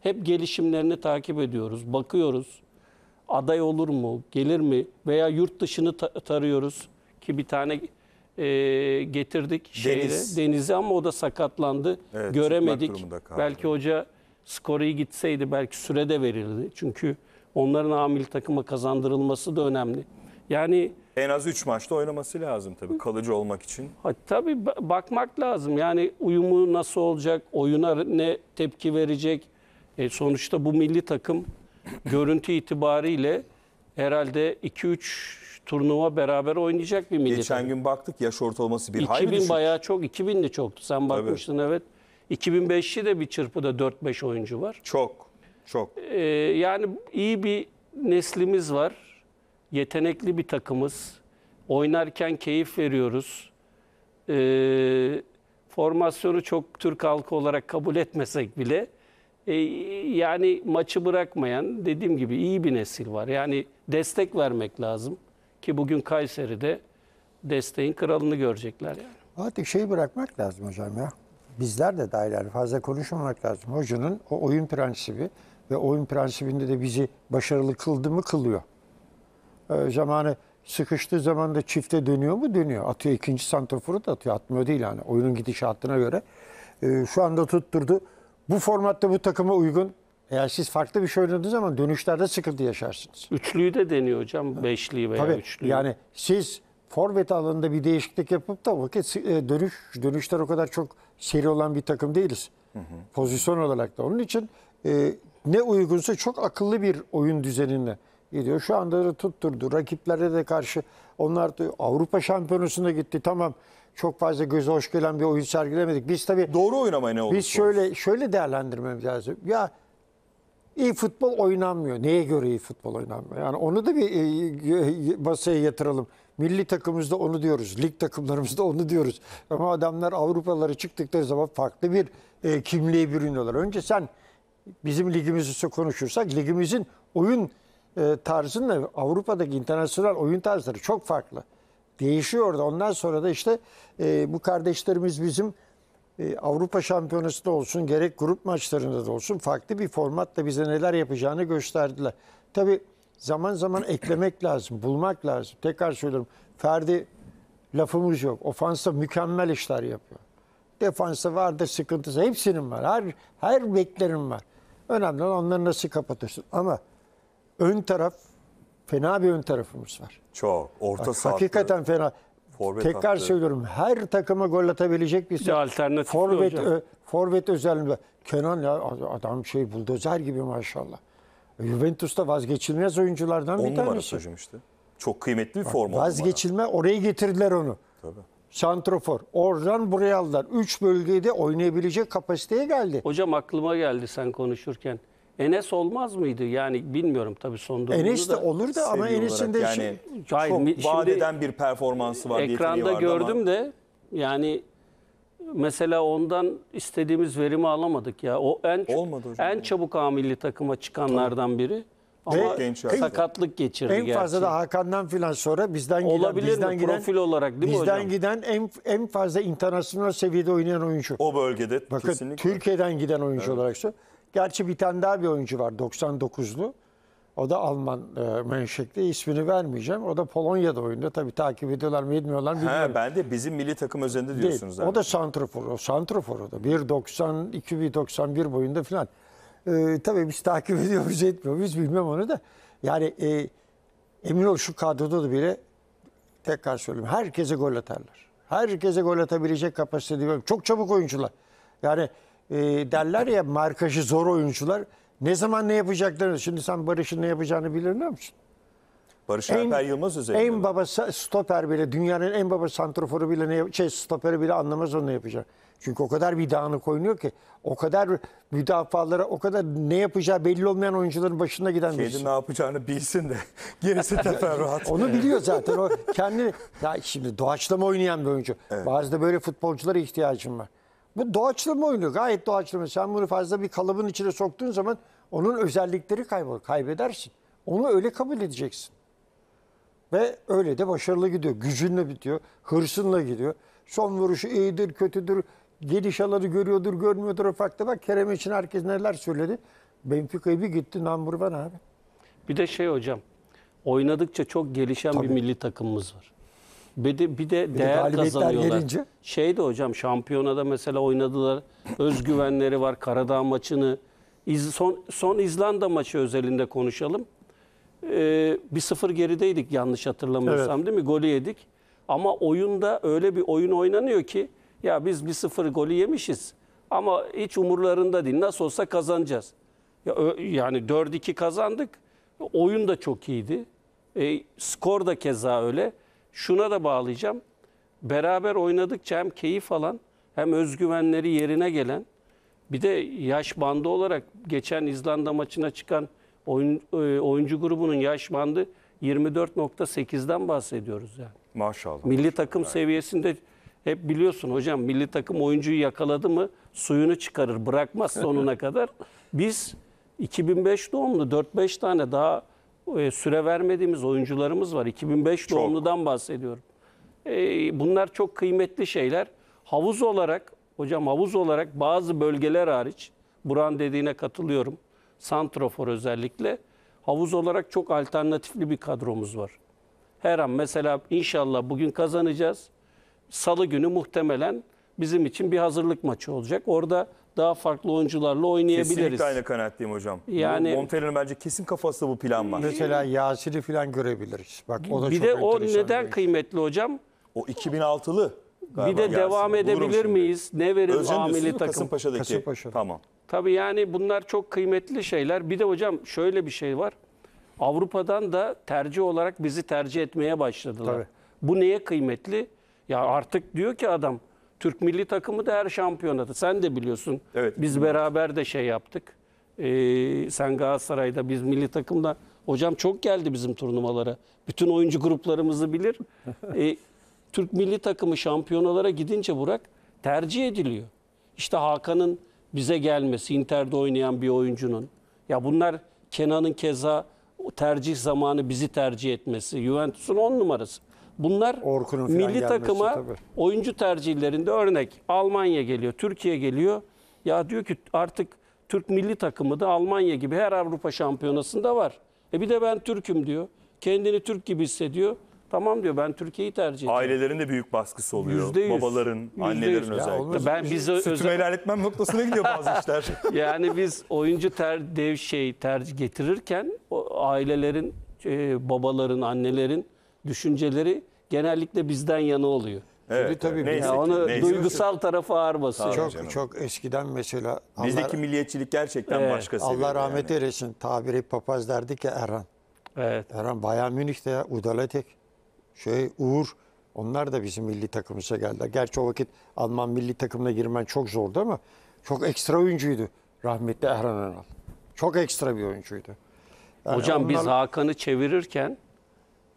Hep gelişimlerini takip ediyoruz, bakıyoruz. Aday olur mu, gelir mi veya yurt dışını ta- tarıyoruz ki bir tane e, getirdik şehre,
Deniz.
Deniz'i ama o da sakatlandı.
Evet,
Göremedik.
çıkmak durumunda kaldı.
Belki hoca skoru iyi gitseydi belki sürede verirdi. Çünkü onların A milli takıma kazandırılması da önemli. Yani
En az 3 maçta oynaması lazım tabii kalıcı olmak için.
Ha, tabii ba- bakmak lazım. Yani uyumu nasıl olacak, oyuna ne tepki verecek. E, sonuçta bu milli takım görüntü itibariyle herhalde 2-3 turnuva beraber oynayacak bir milli
Geçen
takım.
gün baktık yaş ortalaması bir hayli
2000
düşük.
bayağı çok, 2000 de çoktu. Sen bakmıştın evet. 2005'li de bir çırpıda 4-5 oyuncu var.
Çok, çok.
Ee, yani iyi bir neslimiz var. Yetenekli bir takımız. Oynarken keyif veriyoruz. Ee, formasyonu çok Türk halkı olarak kabul etmesek bile e, yani maçı bırakmayan dediğim gibi iyi bir nesil var. Yani destek vermek lazım ki bugün Kayseri'de desteğin kralını görecekler yani.
Artık şey bırakmak lazım hocam ya. Bizler de dahil yani fazla konuşmamak lazım. Hocanın o oyun prensibi ve oyun prensibinde de bizi başarılı kıldı mı kılıyor. Ee, zamanı sıkıştığı zaman da çifte dönüyor mu? Dönüyor. Atıyor ikinci santroforu da atıyor. Atmıyor değil yani. Oyunun gidişatına göre. Ee, şu anda tutturdu. Bu formatta bu takıma uygun. Eğer siz farklı bir şey oynadığınız zaman dönüşlerde sıkıntı yaşarsınız.
Üçlüyü de deniyor hocam. Beşliyi veya
Tabii
üçlüyü.
yani siz forvet alanında bir değişiklik yapıp da vakit e, dönüş dönüşler o kadar çok seri olan bir takım değiliz. Pozisyon olarak da. Onun için e, ne uygunsa çok akıllı bir oyun düzenine gidiyor. Şu anda da tutturdu. Rakiplere de karşı onlar da Avrupa Şampiyonası'na gitti. Tamam çok fazla göze hoş gelen bir oyun sergilemedik. Biz tabii
Doğru oynamaya ne olursa
biz şöyle şöyle değerlendirmemiz lazım. Ya iyi futbol oynanmıyor. Neye göre iyi futbol oynanmıyor? Yani onu da bir e, masaya yatıralım. Milli takımımızda onu diyoruz. Lig takımlarımızda onu diyoruz. Ama adamlar Avrupalara çıktıkları zaman farklı bir e, kimliğe bürünüyorlar. Önce sen bizim ligimizi konuşursak ligimizin oyun e, tarzıyla Avrupa'daki internasyonel oyun tarzları çok farklı. Değişiyor orada. Ondan sonra da işte e, bu kardeşlerimiz bizim e, Avrupa Şampiyonası'nda olsun gerek grup maçlarında da olsun farklı bir formatla bize neler yapacağını gösterdiler. Tabi zaman zaman (clears throat) eklemek lazım, bulmak lazım. Tekrar söylüyorum Ferdi lafımız yok. Ofansta mükemmel işler yapıyor. Defansa var da sıkıntısı hepsinin var. Her, her beklerin var. Önemli olan onları nasıl kapatırsın. Ama ön taraf fena bir ön tarafımız var.
Çok. Orta
Bak,
saha.
hakikaten fena.
Forvet
Tekrar
hattı.
söylüyorum. Her takıma gol atabilecek bir
alternatifli
forvet ö- forvet özelliğinde. Kenan ya adam şey buldozer gibi maşallah. Juventus'ta vazgeçilmez oyunculardan
On
bir
numarası
tanesi.
hocam işte. Çok kıymetli bir forma. on numara.
Vazgeçilme oraya getirdiler onu.
Tabii.
Santrofor. Oradan buraya aldılar. Üç bölgede oynayabilecek kapasiteye geldi.
Hocam aklıma geldi sen konuşurken. Enes olmaz mıydı? Yani bilmiyorum tabii son durumunu
Enes de
da.
olur da ama
Seviye
Enes'in
olarak
de
yani
şey,
Hayır,
çok
mi-
vaat
şimdi
eden bir performansı var. yeteneği
Ekranda
vardı
gördüm
ama
de yani mesela ondan istediğimiz verimi alamadık ya. O en
Olmadı hocam.
en çabuk A milli takıma çıkanlardan biri. Ama
Ve
genç yaşta.
sakatlık geçirdi
en fazla
gerçi.
da Hakan'dan filan sonra bizden giden
Olabilir mi?
bizden giden
Profil olarak değil mi
bizden
hocam?
giden en en fazla internasyonel seviyede oynayan oyuncu.
O bölgede
Bakın
kesinlikle.
Türkiye'den giden oyuncu olarak söylüyorum. Gerçi bir tane daha bir oyuncu var 99'lu. O da Alman e, menşekli. ismini vermeyeceğim. O da Polonya'da oynuyor. Tabii takip ediyorlar mı etmiyorlar bilmiyorum.
He, ben de bizim milli takım özelinde
Değil.
diyorsunuz.
O da santrofor. O santrofor o da. 1.90, 2.91 boyunda falan. Ee, tabii biz takip (laughs) ediyoruz etmiyoruz bilmem onu da. Yani e, emin ol şu kadroda da bile tekrar söyleyeyim herkese gol atarlar. Herkese gol atabilecek kapasitede. Çok çabuk oyuncular. Yani e, derler ya markajı zor oyuncular. Ne zaman ne yapacaklarını. Şimdi sen Barış'ın ne yapacağını biliyor musun?
Barış Alper Yılmaz özelinde.
En baba sa- stoper bile dünyanın en baba santroforu bile ne şey stoperi bile anlamaz onu ne yapacak. Çünkü o kadar bir dağınık oynuyor ki o kadar müdafalara o kadar ne yapacağı belli olmayan oyuncuların başında giden birisi.
Kedi ne yapacağını bilsin de (laughs) gerisi teferruat. (laughs)
Onu biliyor zaten. O kendi ya şimdi doğaçlama oynayan bir oyuncu. Bazı da böyle futbolculara ihtiyacım var. Bu doğaçlama oyunu gayet doğaçlama. Sen bunu fazla bir kalıbın içine soktuğun zaman onun özellikleri kaybolur. Kaybedersin. Onu öyle kabul edeceksin. Ve öyle de başarılı gidiyor. Gücünle bitiyor. Hırsınla gidiyor. Son vuruşu iyidir, kötüdür. Geniş alanı görüyordur, görmüyordur. O farklı bak Kerem için herkes neler söyledi. Benfica'yı bir gitti number one abi.
Bir de şey hocam. Oynadıkça çok gelişen bir milli takımımız var. Bir de, bir de değer
galibiyetler
kazanıyorlar.
gelince?
Şeydi hocam şampiyonada mesela oynadılar. Özgüvenleri var. Karadağ maçını iz- son, son İzlanda maçı özelinde konuşalım. Ee, bir sıfır gerideydik yanlış hatırlamıyorsam değil mi? Golü yedik. Ama oyunda öyle bir oyun oynanıyor ki ya biz bir sıfır golü yemişiz. Ama hiç umurlarında değil. Nasıl olsa kazanacağız. Ya, yani 4-2 kazandık. Oyun da çok iyiydi. E, skor da keza öyle. Şuna da bağlayacağım. Beraber oynadıkça hem keyif alan hem özgüvenleri yerine gelen bir de yaş bandı olarak geçen İzlanda maçına çıkan oyun, e, oyuncu grubunun yaş bandı 24.8'den bahsediyoruz yani.
Maşallah.
Milli takım seviyesinde hep biliyorsun hocam milli takım oyuncuyu yakaladı mı suyunu çıkarır bırakmaz sonuna (laughs) kadar. Biz 2005 doğumlu 4-5 tane daha e, süre vermediğimiz oyuncularımız var. 2005
Çok.
doğumludan bahsediyorum. E, bunlar çok kıymetli şeyler. Havuz olarak hocam havuz olarak bazı bölgeler hariç Buran dediğine katılıyorum. Santrofor özellikle havuz olarak çok alternatifli bir kadromuz var. her an mesela inşallah bugün kazanacağız. Salı günü muhtemelen bizim için bir hazırlık maçı olacak. Orada daha farklı oyuncularla oynayabiliriz.
Kesinlikle aynı kanaatteyim hocam.
Yani-
Montella'nın bence kesin kafasında bu plan var.
Mesela Yasin'i falan görebiliriz. Bak o da
bir
çok
de o
enteresan
neden
bir-
kıymetli hocam?
O 2006'lı.
Bir
galiba
de
Yasin.
devam
Bulurum
edebilir
şimdi.
miyiz? Ne verir
Özcan
A
diyorsun değil mi?
takım?
Kasımpaşa'daki.
Kasımpaşa'da.
Tamam.
Tabii yani bunlar çok kıymetli şeyler. Bir de hocam şöyle bir şey var. Avrupa'dan da tercih olarak bizi tercih etmeye başladılar.
Tabii.
Bu neye kıymetli? Ya artık diyor ki adam Türk milli takımı da her şampiyonatı. Sen de biliyorsun.
Evet.
Biz beraber de şey yaptık. Ee, sen Galatasaray'da biz milli takımda hocam çok geldi bizim turnuvalara. Bütün oyuncu gruplarımızı bilir. (laughs) Ee, Türk milli takımı şampiyonalara gidince Burak tercih ediliyor. İşte Hakan'ın bize gelmesi, Inter'de oynayan bir oyuncunun. Ya bunlar Kenan'ın keza tercih zamanı bizi tercih etmesi, Juventus'un on numarası. Bunlar milli takıma
tabii.
oyuncu tercihlerinde örnek Almanya geliyor, Türkiye geliyor. Ya diyor ki artık Türk milli takımı da Almanya gibi her Avrupa şampiyonasında var. E bir de ben Türk'üm diyor. Kendini Türk gibi hissediyor. Tamam diyor ben Türkiye'yi tercih ediyorum.
Ailelerin de büyük baskısı oluyor.
Yüzde yüz.
Babaların,
Yüzde
annelerin
yüz.
Ya
özellikle.
Ben biz
Sütümü
özel-
helal etmem noktasına gidiyor bazı (laughs) işler.
yani biz oyuncu ter, dev şey tercih getirirken o ailelerin, e, babaların, annelerin düşünceleri genellikle bizden yana oluyor.
Evet,
tabii, bir-
Neyse
Ya
ki,
onu
neyse.
duygusal tarafı ağır basıyor.
Çok
canım.
çok eskiden mesela Allah,
Bizdeki milliyetçilik gerçekten
Evet.
başka seviyede.
Allah rahmet
yani.
eylesin tabiri papaz derdik ya Erhan.
Evet.
Erhan Bayern Münih'te ya Udaletek, şey Uğur onlar da bizim milli takımımıza geldiler. Gerçi o vakit Alman milli takımına girmen çok zordu ama çok ekstra oyuncuydu rahmetli Erhan Önal. Çok ekstra bir oyuncuydu. Yani
Hocam biz
onlar-
Hakan'ı çevirirken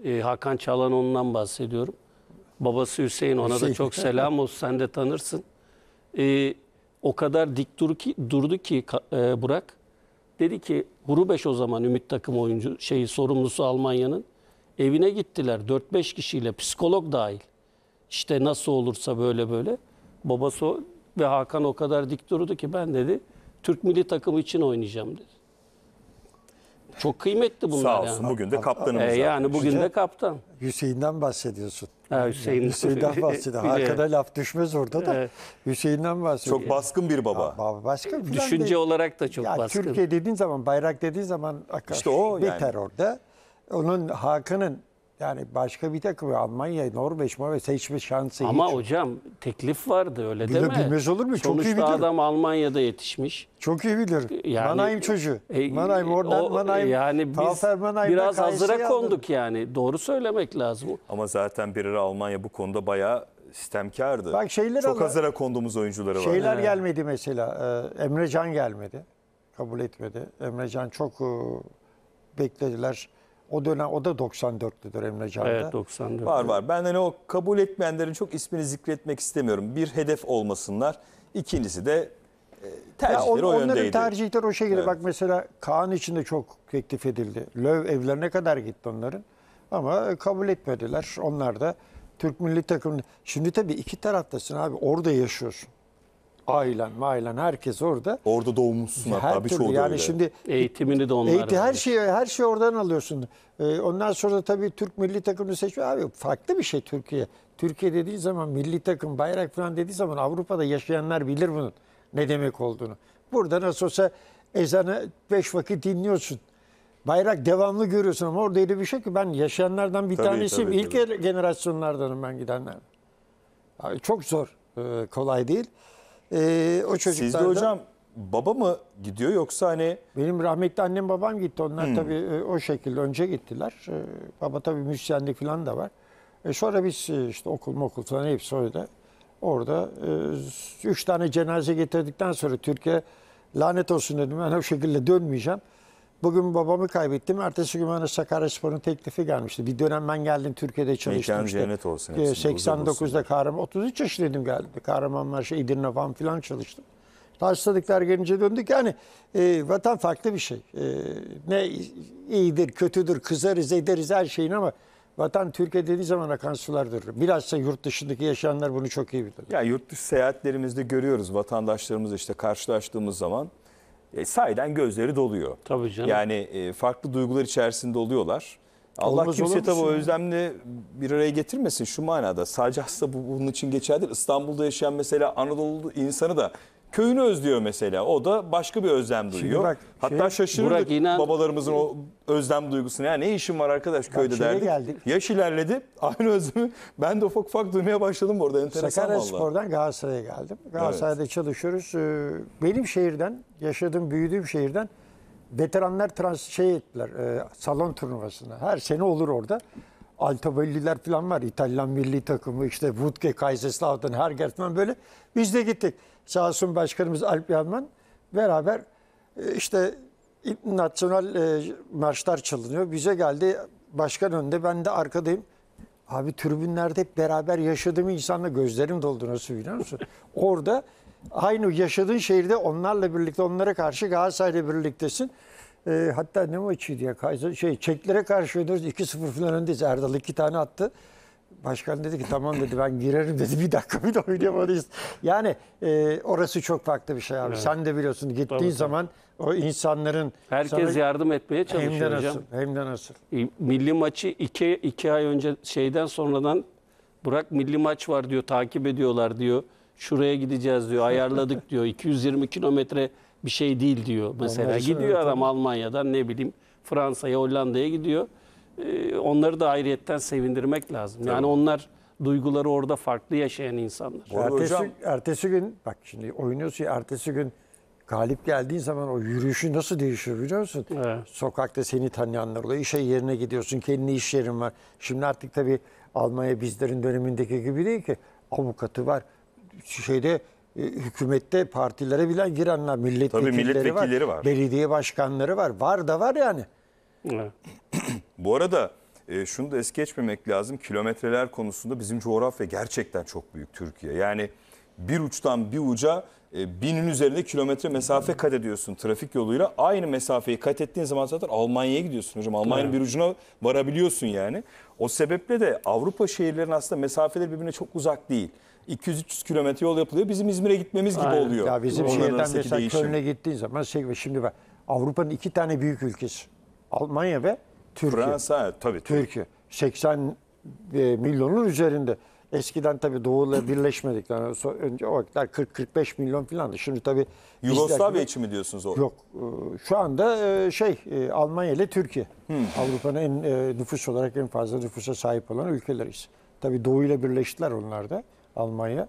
e, Hakan Çalhanoğlu'ndan bahsediyorum. Babası Hüseyin ona da
Hüseyin.
çok selam olsun sen de tanırsın. E, o kadar dik dur ki, durdu ki e, Burak. Dedi ki Hurubeş o zaman Ümit takım oyuncu şeyi sorumlusu Almanya'nın. Evine gittiler 4-5 kişiyle psikolog dahil. İşte nasıl olursa böyle böyle. Babası ve Hakan o kadar dik durdu ki ben dedi Türk milli takımı için oynayacağım dedi. Çok kıymetli bunlar
Sağ olsun
yani.
bugün de kaptanımız.
Ee,
zaten.
yani bugün de kaptan.
Hüseyin'den bahsediyorsun.
Ha, Hüseyin.
Hüseyin'den bahsediyor.
Biliyorum.
Hakan'a laf düşmez orada da.
Evet.
Hüseyin'den bahsediyor.
Çok baskın bir baba.
Ba- Başka filan
Düşünce
değil.
olarak da çok
ya
baskın.
Türkiye dediğin zaman, bayrak dediğin zaman akar.
İşte o yani.
biter orada. Onun Hakan'ın yani başka bir takımı Almanya, Norveç, Norveç seçme şansı
Ama
hiç.
hocam teklif vardı öyle
Bilir-
deme.
bilmez olur mu? Çok iyi
Sonuçta
bilir.
adam Almanya'da yetişmiş.
Çok iyi bilir.
Yani-
Mannheim çocuğu.
E,
Mannheim oradan
o-
Mannheim.
Yani biz biraz hazıra konduk yani. Doğru söylemek lazım.
Ama zaten bir ara Almanya bu konuda bayağı sistemkardı.
Bak şeyler
Çok hazıra konduğumuz oyuncuları var.
Şeyler gelmedi mesela. Ee, Emre Can gelmedi. Kabul etmedi. Emre Can çok e, beklediler. O dönem o da 94'lüdür Emre Can'da.
Evet 94.
Var var. Ben hani o kabul etmeyenlerin çok ismini zikretmek istemiyorum. Bir hedef olmasınlar. İkincisi de e, tercihleri
on-
o
onların
yöndeydi.
tercihleri o şekilde.
Evet.
Bak mesela Kaan için de çok teklif edildi. Löw evlerine kadar gitti onların. Ama kabul etmediler. Onlar da Türk milli takımı. Şimdi tabii iki taraftasın abi. Orada yaşıyorsun. Ailen, mailen herkes orada.
Orada doğmuşsun
Her
hatta
türlü
birçoğu da
yani
öyle.
şimdi
Eğitimini de onlar
Eğitim, her
vermiş.
şeyi her şeyi oradan alıyorsun. Ee, ondan sonra da tabii Türk milli takımını seçme abi farklı bir şey Türkiye. Türkiye dediği zaman milli takım, bayrak falan dediği zaman Avrupa'da yaşayanlar bilir bunun ne demek olduğunu. Burada nasıl olsa ezanı beş vakit dinliyorsun. Bayrak devamlı görüyorsun ama orada öyle bir şey ki ben yaşayanlardan bir
Tabii,
tanesiyim.
tabii,
İlk generasyonlardanım ben gidenler. Abi çok zor, e, kolay değil. E, o çocuklar
Sizde
da-
hocam baba mı gidiyor yoksa hani
benim rahmetli annem babam gitti. Onlar
Hmm.
tabii e, o şekilde önce gittiler. E, Baba tabii müzisyenlik falan da var. E sonra biz e, işte okul okul falan hepsi öyle. Orada e, üç tane cenaze getirdikten sonra Türkiye lanet olsun dedim. Ben o şekilde dönmeyeceğim. Bugün babamı kaybettim. Ertesi gün bana Sakaryaspor'un teklifi gelmişti. Bir dönem ben geldim Türkiye'de çalıştım.
Mekan
işte.
cennet olsun
E,
huzur
89'da Kahraman, 33 yaşındaydım geldi. Kahramanmaraş, Edirne falan filan çalıştım. Hastalıklar gelince döndük. Yani e, vatan farklı bir şey. E, ne iyidir, kötüdür, kızarız, ederiz her şeyin ama vatan Türkiye dediği zaman akan sulardır. Bilhassa yurt dışındaki yaşayanlar bunu çok iyi bilir.
ya yurt dışı seyahatlerimizde görüyoruz vatandaşlarımızla işte karşılaştığımız zaman e, sahiden gözleri doluyor.
Tabii canım.
Yani e, farklı duygular içerisinde oluyorlar. Allah
Olmaz
kimse tabii o özlemle bir araya getirmesin şu manada. Sadece aslında bu bunun için geçerli değil. İstanbul'da yaşayan mesela Anadolu insanı da köyünü özlüyor mesela. O da başka bir özlem duyuyor.
bak,
Hatta
şey-
şaşırırdık
Burak inan-
babalarımızın o özlem duygusuna. Ya ne işin var arkadaş köyde derdik.
geldik.
Yaş ilerledi. Aynı özlemi ben de ufak ufak duymaya başladım bu arada. Enteresan
Sakarya. Spor'dan Galatasaray'a geldim. Galatasaray'da çalışıyoruz. Ee, Benim şehirden, yaşadığım, büyüdüğüm şehirden veteranlar trans şey ettiler. e, salon turnuvasına. Her sene olur orada. Altobelliler falan var. İtalyan milli takımı işte Wutke, Kaiserslautern, Hergertman böyle. Biz de gittik. Sağ olsun başkanımız Alp Yanman beraber e, işte nasyonel e, marşlar çalınıyor. Bize geldi başkan önde ben de arkadayım. Abi tribünlerde hep beraber yaşadığım insanla gözlerim doldu nasıl biliyor musun? (laughs) Orada aynı yaşadığın şehirde onlarla birlikte onlara karşı Galatasaray'la birliktesin. Ee, hatta ne maçıydı ya? Kaiser, şey, Çeklere karşı oynuyoruz. 2-0 falan öndeyiz. Erdal iki tane attı. Başkan dedi ki tamam dedi ben girerim dedi. Bir dakika bir de oynayamadıyız. Yani e, orası çok farklı bir şey abi. Sen de biliyorsun gittiğin
Tabii, tabii.
zaman o insanların
Herkes
sana-
yardım etmeye
hem de
çalışıyor hocam.
nasıl, hem de nasıl.
Milli maçı iki, iki ay önce şeyden sonradan Burak milli maç var diyor takip ediyorlar diyor. Şuraya gideceğiz diyor ayarladık (laughs) diyor. 220 kilometre bir şey değil diyor mesela.
Onlar
Gidiyor
evet,
adam
tabii.
Almanya'dan ne bileyim Fransa'ya Hollanda'ya gidiyor. E, onları da ayrıyetten sevindirmek lazım. Yani onlar duyguları orada farklı yaşayan insanlar.
Bu arada
Ertesi,
hocam-
ertesi gün bak şimdi oynuyorsun ya ertesi gün galip geldiğin zaman o yürüyüşü nasıl değişiyor biliyor musun?
Evet.
Sokakta seni tanıyanlar oluyor. İşe yerine gidiyorsun. Kendi iş yerin var. Şimdi artık tabii Almanya bizlerin dönemindeki gibi değil ki. Avukatı var. Şeyde e, hükümette partilere bile girenler, milletvekilleri,
milletvekilleri var.
Belediye başkanları var. Var da var yani.
Evet. (clears throat)
Bu arada e, şunu da es geçmemek lazım. Kilometreler konusunda bizim coğrafya gerçekten çok büyük Türkiye. Yani bir uçtan bir uca e, binin üzerinde kilometre mesafe kat ediyorsun trafik yoluyla. Aynı mesafeyi kat ettiğin zaman zaten Almanya'ya gidiyorsun hocam. Almanya'nın bir ucuna varabiliyorsun yani. O sebeple de Avrupa şehirlerinin aslında mesafeleri birbirine çok uzak değil. 200-300 kilometre yol yapılıyor. Bizim İzmir'e gitmemiz gibi
Aynen.
oluyor.
Ya bizim
Onların
şehirden
arasındaki
mesela
değişim.
Köln'e gittiğin zaman şey, şimdi bak Avrupa'nın iki tane büyük ülkesi. Almanya ve Türkiye.
Fransa evet, tabii. tabii.
Türkiye. 80 e, milyonun üzerinde. Eskiden tabii Doğu'yla birleşmedik. Yani so- önce o vakitler 40-45 milyon falandı. Şimdi tabii
Yugoslavya için mi diyorsunuz o?
Yok. e, Şu anda e, şey e, Almanya ile Türkiye. Avrupa'nın en e, nüfus olarak en fazla nüfusa sahip olan ülkeleriz. Tabii Doğu ile birleştiler onlar da Almanya.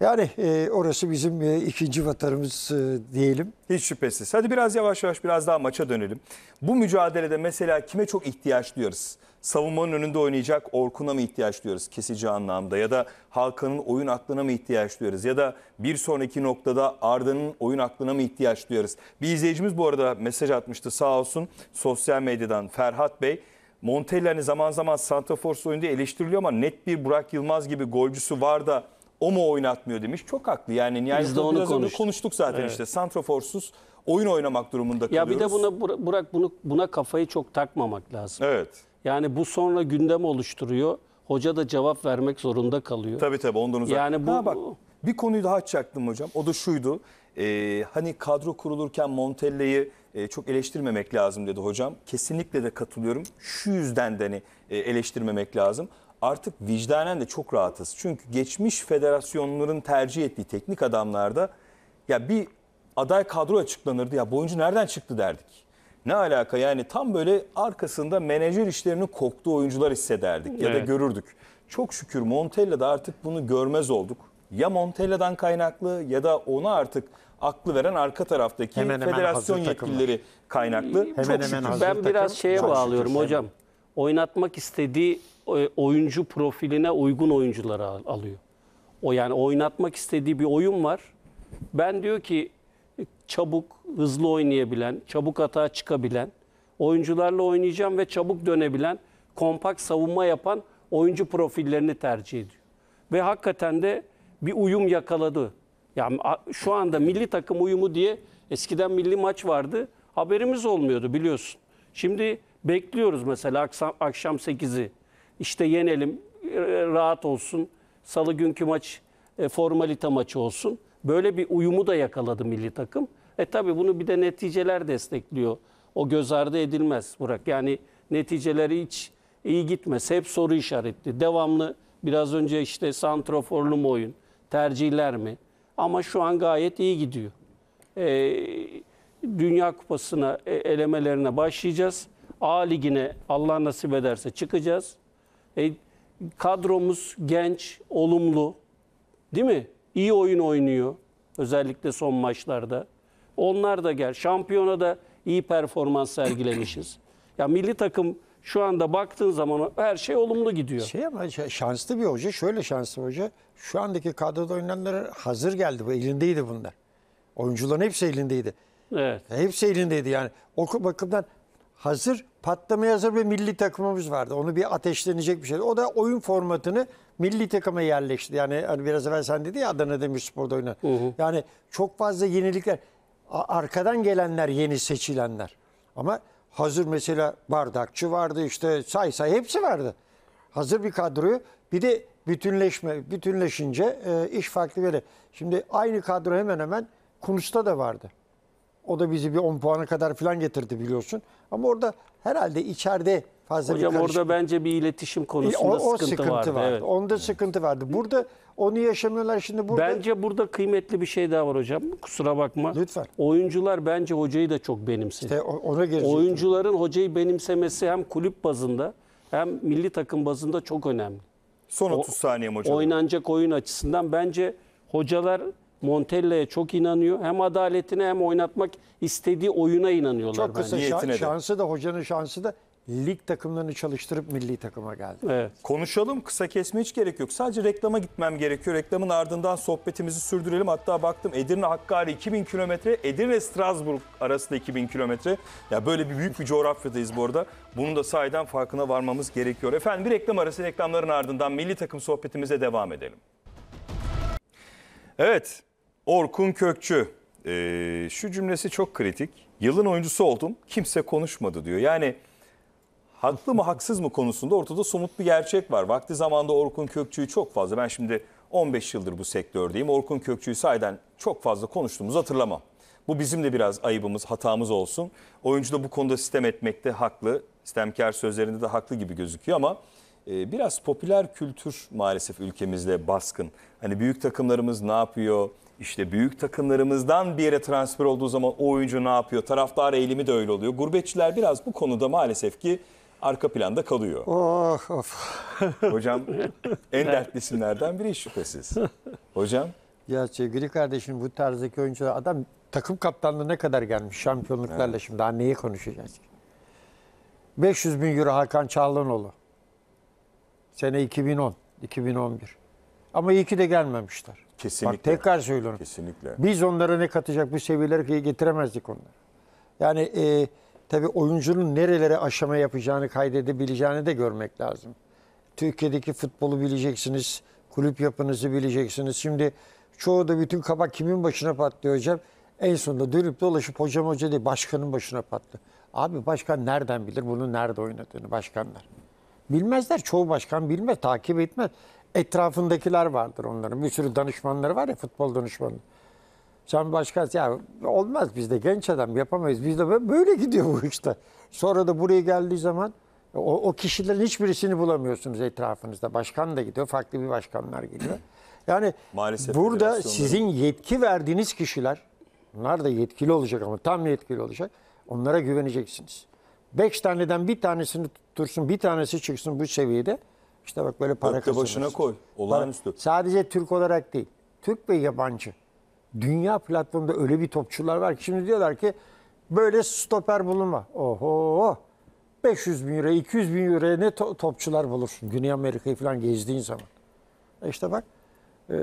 Yani e, orası bizim e, ikinci vatanımız e, diyelim.
Hiç şüphesiz. Hadi biraz yavaş yavaş biraz daha maça dönelim. Bu mücadelede mesela kime çok ihtiyaç duyarız? Savunmanın önünde oynayacak Orkun'a mı ihtiyaç duyarız kesici anlamda? Ya da Hakan'ın oyun aklına mı ihtiyaç duyarız? Ya da bir sonraki noktada Arda'nın oyun aklına mı ihtiyaç duyarız? Bir izleyicimiz bu arada mesaj atmıştı sağ olsun sosyal medyadan Ferhat Bey. Montella hani zaman zaman Santrafor oyunda eleştiriliyor ama net bir Burak Yılmaz gibi golcüsü var da o mu oynatmıyor demiş. Çok haklı yani. yani
Biz de onu
biraz önce
konuştuk.
konuştuk zaten
Evet.
işte. Santraforsuz oyun oynamak durumunda kalıyoruz.
Ya bir de buna Bur- Burak bunu buna kafayı çok takmamak lazım.
Evet.
Yani bu sonra gündem oluşturuyor. Hoca da cevap vermek zorunda kalıyor.
Tabii tabii ondan uzak.
Yani bu-
Ha bak bir konuyu daha açacaktım hocam. O da şuydu. Ee, hani kadro kurulurken Montella'yı e, çok eleştirmemek lazım dedi hocam. Kesinlikle de katılıyorum. Şu yüzden de hani e, eleştirmemek lazım. Artık vicdanen de çok rahatız. Çünkü geçmiş federasyonların tercih ettiği teknik adamlarda ya bir aday kadro açıklanırdı ya bu oyuncu nereden çıktı derdik. Ne alaka yani tam böyle arkasında menajer işlerinin koktuğu oyuncular hissederdik ya da
Evet.
görürdük. Çok şükür Montella'da artık bunu görmez olduk. Ya Montella'dan kaynaklı ya da ona artık aklı veren arka taraftaki
Hemen hemen
federasyon
takımlar.
yetkilileri kaynaklı.
Hemen
Çok
hemen
şükür.
hazır.
Ben
takım.
biraz şeye
Çok
bağlıyorum
şükür.
hocam. Oynatmak istediği e, oyuncu profiline uygun oyuncuları al- alıyor. O yani oynatmak istediği bir oyun var. Ben diyor ki çabuk, hızlı oynayabilen, çabuk hata çıkabilen oyuncularla oynayacağım ve çabuk dönebilen, kompakt savunma yapan oyuncu profillerini tercih ediyor. Ve hakikaten de bir uyum yakaladı. Yani şu anda milli takım uyumu diye eskiden milli maç vardı. Haberimiz olmuyordu biliyorsun. Şimdi bekliyoruz mesela akşam, akşam 8'i. İşte yenelim, e, rahat olsun. Salı günkü maç e, formalite maçı olsun. Böyle bir uyumu da yakaladı milli takım. E tabi bunu bir de neticeler destekliyor. O göz ardı edilmez Burak. Yani neticeleri hiç iyi gitmese hep soru işaretli. Devamlı biraz önce işte santroforlu mu oyun, tercihler mi? Ama şu an gayet iyi gidiyor. Ee, Dünya Kupası'na e, elemelerine başlayacağız. A Ligi'ne Allah nasip ederse çıkacağız. E, kadromuz genç, olumlu. Değil mi? İyi oyun oynuyor. Özellikle son maçlarda. Onlar da gel. Şampiyonada iyi performans sergilemişiz. Ya milli takım şu anda baktığın zaman her şey olumlu gidiyor.
Şey ama şanslı bir hoca. Şöyle şanslı hoca. Şu andaki kadroda oynananlar hazır geldi. Bu elindeydi bunlar. Oyuncuların hepsi elindeydi.
Evet.
Hepsi elindeydi yani. O bakımdan hazır patlamaya hazır bir milli takımımız vardı. Onu bir ateşlenecek bir şey. O da oyun formatını milli takıma yerleşti. Yani hani biraz evvel sen dedi ya Adana Demirspor'da oynar. Yani çok fazla yenilikler. Arkadan gelenler yeni seçilenler. Ama hazır mesela bardakçı vardı işte say say hepsi vardı. Hazır bir kadroyu bir de bütünleşme bütünleşince e, iş farklı böyle. Şimdi aynı kadro hemen hemen Kunus'ta da vardı. O da bizi bir 10 puana kadar falan getirdi biliyorsun. Ama orada herhalde içeride fazla
Hocam
bir
orada
karışıklık-
bence bir iletişim
o,
konusunda
o
sıkıntı, vardı. Evet.
Onda sıkıntı vardı. Burada onu yaşamıyorlar şimdi burada.
Bence burada kıymetli bir şey daha var hocam. Kusura bakma.
Lütfen.
Oyuncular bence hocayı da çok benimsedi.
İşte o- ona gelecek.
Oyuncuların hocayı benimsemesi hem kulüp bazında hem milli takım bazında çok önemli.
Son 30 saniye hocam.
Oynanacak oyun açısından bence hocalar Montella'ya çok inanıyor. Hem adaletine hem oynatmak istediği oyuna inanıyorlar
Çok kısa
bence.
şan-
Niyetine de.
şansı da hocanın şansı da lig takımlarını çalıştırıp milli takıma geldi.
Evet.
Konuşalım. Kısa kesme hiç gerek yok. Sadece reklama gitmem gerekiyor. Reklamın ardından sohbetimizi sürdürelim. Hatta baktım Edirne Hakkari 2000 kilometre, Edirne Strasbourg arasında 2000 kilometre. Ya böyle bir büyük bir coğrafyadayız bu arada. Bunun da sahiden farkına varmamız gerekiyor. Efendim bir reklam arası reklamların ardından milli takım sohbetimize devam edelim. Evet, Orkun Kökçü. Ee, şu cümlesi çok kritik. Yılın oyuncusu oldum, kimse konuşmadı diyor. Yani haklı mı haksız mı konusunda ortada somut bir gerçek var. Vakti zamanda Orkun Kökçü'yü çok fazla, ben şimdi 15 yıldır bu sektördeyim. Orkun Kökçü'yü sahiden çok fazla konuştuğumuzu hatırlamam. Bu bizim de biraz ayıbımız, hatamız olsun. Oyuncu da bu konuda sistem etmekte haklı. Sistemkar sözlerinde de haklı gibi gözüküyor ama e, biraz popüler kültür maalesef ülkemizde baskın. Hani büyük takımlarımız ne yapıyor? İşte büyük takımlarımızdan bir yere transfer olduğu zaman o oyuncu ne yapıyor? Taraftar eğilimi de öyle oluyor. Gurbetçiler biraz bu konuda maalesef ki arka planda kalıyor.
Oh, of.
Hocam (laughs) en dertli isimlerden biri şüphesiz. Hocam
Ya sevgili kardeşim bu tarzdaki oyuncular adam takım kaptanlığı ne kadar gelmiş şampiyonluklarla şimdi daha neyi konuşacağız? ki? 500 bin euro Hakan Çağlanoğlu. Sene 2010, 2011. Ama iyi ki de gelmemişler.
Kesinlikle.
Bak tekrar söylüyorum.
kesinlikle.
Biz onlara ne katacak bu seviyelere getiremezdik onları. Yani e, tabii oyuncunun nerelere aşama yapacağını kaydedebileceğini de görmek lazım. Türkiye'deki futbolu bileceksiniz, kulüp yapınızı bileceksiniz. Şimdi çoğu da bütün kabak kimin başına patlıyor hocam? En sonunda dönüp dolaşıp hocam hoca değil başkanın başına patlıyor. Abi başkan nereden bilir bunun nerede oynadığını başkanlar? Bilmezler. Çoğu başkan bilmez, takip etmez. Etrafındakiler vardır onların. Bir sürü danışmanları var ya futbol danışmanı. Sen başkan ya olmaz bizde genç adam yapamayız. Bizde böyle- böyle gidiyor bu işte. Sonra da buraya geldiği zaman o, o kişilerin hiçbirisini bulamıyorsunuz etrafınızda. Başkan da gidiyor, farklı bir başkanlar geliyor. Yani (clears throat)
Maalesef
burada sizin yetki verdiğiniz kişiler, bunlar da yetkili olacak ama tam yetkili olacak. Onlara güveneceksiniz. Beş taneden bir tanesini tuttursun, bir tanesi çıksın bu seviyede. İşte bak böyle para
Dörtte başına koy. Olağanüstü.
Sadece Türk olarak değil. Türk ve yabancı. Dünya platformunda öyle bir topçular var ki şimdi diyorlar ki böyle stoper bulunma. Oho 500 bin euro, 200 bin euroya ne to- topçular bulursun Güney Amerika'yı falan gezdiğin zaman. E İşte bak e,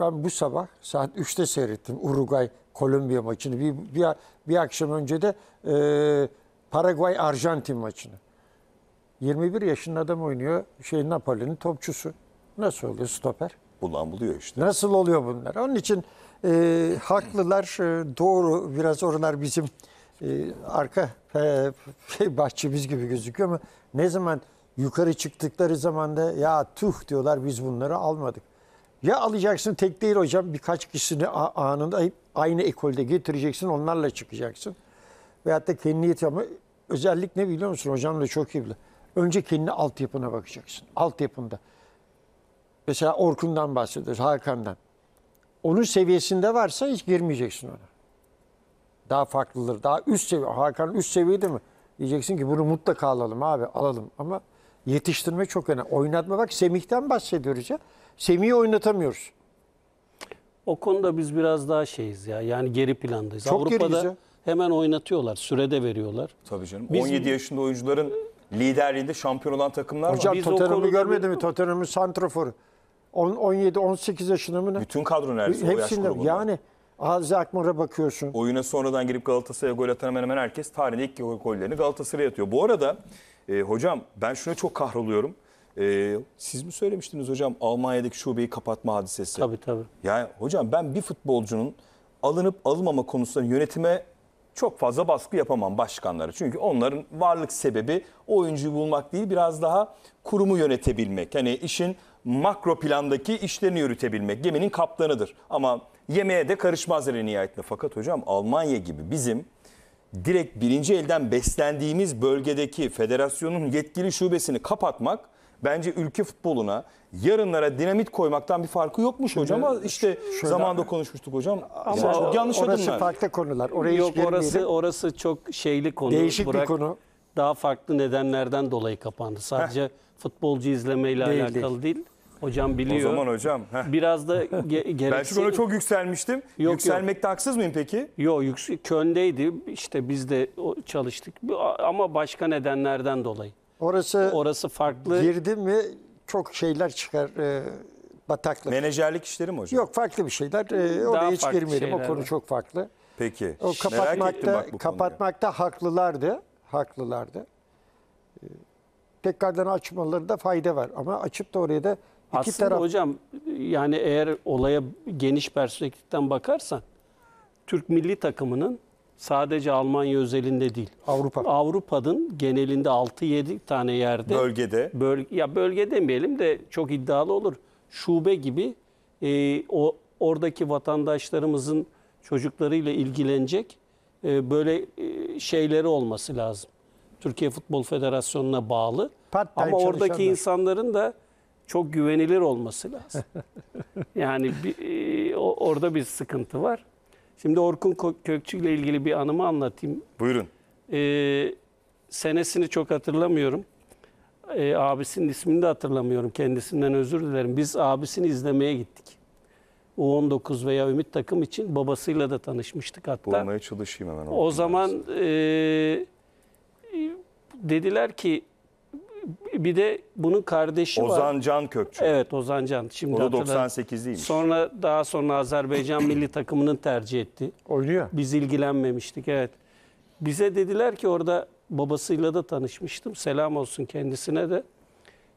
ben bu sabah saat 3'te seyrettim Uruguay Kolombiya maçını. Bir, bir, bir akşam önce de e, Paraguay Arjantin maçını. 21 yaşında adam oynuyor. Şey Napoli'nin topçusu. Nasıl oluyor stoper?
Bulan buluyor işte.
Nasıl oluyor bunlar? Onun için e, haklılar, e, doğru. Biraz oralar bizim e, arka e, şey, bahçemiz gibi gözüküyor ama ne zaman yukarı çıktıkları zaman da ya tuh diyorlar biz bunları almadık. Ya alacaksın tek değil hocam birkaç kişisini anında aynı ekolde getireceksin onlarla çıkacaksın. Veyahut da kendi yeti ama özellik ne biliyor musun? Hocam da çok iyi bilir. Önce kendi altyapına bakacaksın. Altyapında. Mesela Orkun'dan bahsediyoruz, Hakan'dan. Onun seviyesinde varsa hiç girmeyeceksin ona. Daha farklıdır. Daha üst seviye. Hakan üst seviyede mi? Diyeceksin ki bunu mutlaka alalım abi alalım. Ama yetiştirme çok önemli. Oynatma bak Semih'ten bahsediyoruz ya. Semih'i oynatamıyoruz.
O konuda biz biraz daha şeyiz ya. Yani geri plandayız.
Çok geriyiz
Avrupa'da
ya.
hemen oynatıyorlar. Sürede veriyorlar.
Tabii canım.
Biz-
17 yaşında oyuncuların liderliğinde şampiyon olan takımlar var.
Hocam
Biz o
Tottenham'ı görmedi mi? Tottenham'ın santraforu. 10, 17, 18 yaşında mı ne?
Bütün kadro neredeyse o yaş
Hepsinde.
grubunda.
Yani Azi Akmar'a bakıyorsun.
Oyuna sonradan girip Galatasaray'a gol atan hemen hemen herkes tarihinde ilk gol- gollerini Galatasaray'a atıyor. Bu arada e, hocam ben şuna çok kahroluyorum. E, siz mi söylemiştiniz hocam Almanya'daki şubeyi kapatma hadisesi?
Tabii tabii.
Yani hocam ben bir futbolcunun alınıp alınmama konusunda yönetime çok fazla baskı yapamam başkanlara. Çünkü onların varlık sebebi oyuncuyu bulmak değil biraz daha kurumu yönetebilmek. Hani işin makro plandaki işlerini yürütebilmek. Geminin kaptanıdır. Ama yemeğe de karışmazlar en nihayetinde. Fakat hocam Almanya gibi bizim direkt birinci elden beslendiğimiz bölgedeki federasyonun yetkili şubesini kapatmak bence ülke futboluna yarınlara dinamit koymaktan bir farkı yokmuş hocam. Ama işte
şöyle-
zamanda konuşmuştuk hocam.
Ama
Yani çok yanlış
orası
yani.
farklı konular. Oraya
Yok orası orası çok şeyli konu.
Değişik bir
Burak,
konu.
Daha farklı nedenlerden dolayı kapandı. Sadece futbolcu izlemeyle
Değil,
alakalı değil. Hocam
O
biliyor.
zaman hocam. heh.
Biraz da (laughs) ge-
Ben çünkü
gereksiz.
ona çok yükselmiştim.
yok.
Yükselmekte haksız mıyım peki?
Yo yüksek Köln'deydi. İşte biz de o- çalıştık. Ama başka nedenlerden dolayı.
Orası
Orası farklı.
girdi mi çok şeyler çıkar. E, bataklık.
Menajerlik işleri mi hocam?
Yok farklı bir şeyler. E, oraya hiç
farklı
girmeyelim. O
şeyler
konu
var.
çok farklı.
Peki.
O
Merak ettim
kapatmakta
bak bu konuyu.
kapatmakta haklılardı. Haklılardı. Ee, Tekrardan açmaları da fayda var ama açıp da oraya da iki
Aslında
taraf
hocam yani eğer olaya geniş perspektiften bakarsan Türk milli takımının sadece Almanya özelinde değil.
Avrupa.
Avrupa'nın genelinde 6-7 tane yerde
Bölgede.
böl- ya bölge demeyelim de çok iddialı olur. Şube gibi e, o oradaki vatandaşlarımızın çocuklarıyla ilgilenecek e, böyle e, şeyleri olması lazım. Türkiye Futbol Federasyonu'na bağlı.
Part-time
Ama oradaki insanların da çok güvenilir olması lazım. (laughs) yani bir, e, o- orada bir sıkıntı var. Şimdi Orkun Kökçü ile ilgili bir anımı anlatayım.
Buyurun.
Ee, senesini çok hatırlamıyorum. Ee, abisinin ismini de hatırlamıyorum. Kendisinden özür dilerim. Biz abisini izlemeye gittik. U19 veya Ümit takım için babasıyla da tanışmıştık hatta.
Bulmaya çalışayım hemen.
O zaman e, dediler ki bir de bunun kardeşi var.
Ozan Can Kökçü.
Evet Ozan Can. Şimdi
O da
hatırladım.
98'liymiş.
Sonra daha sonra Azerbaycan (clears throat) milli takımının tercih etti.
oynuyor.
Biz ilgilenmemiştik evet. Bize dediler ki orada babasıyla da tanışmıştım. Selam olsun kendisine de.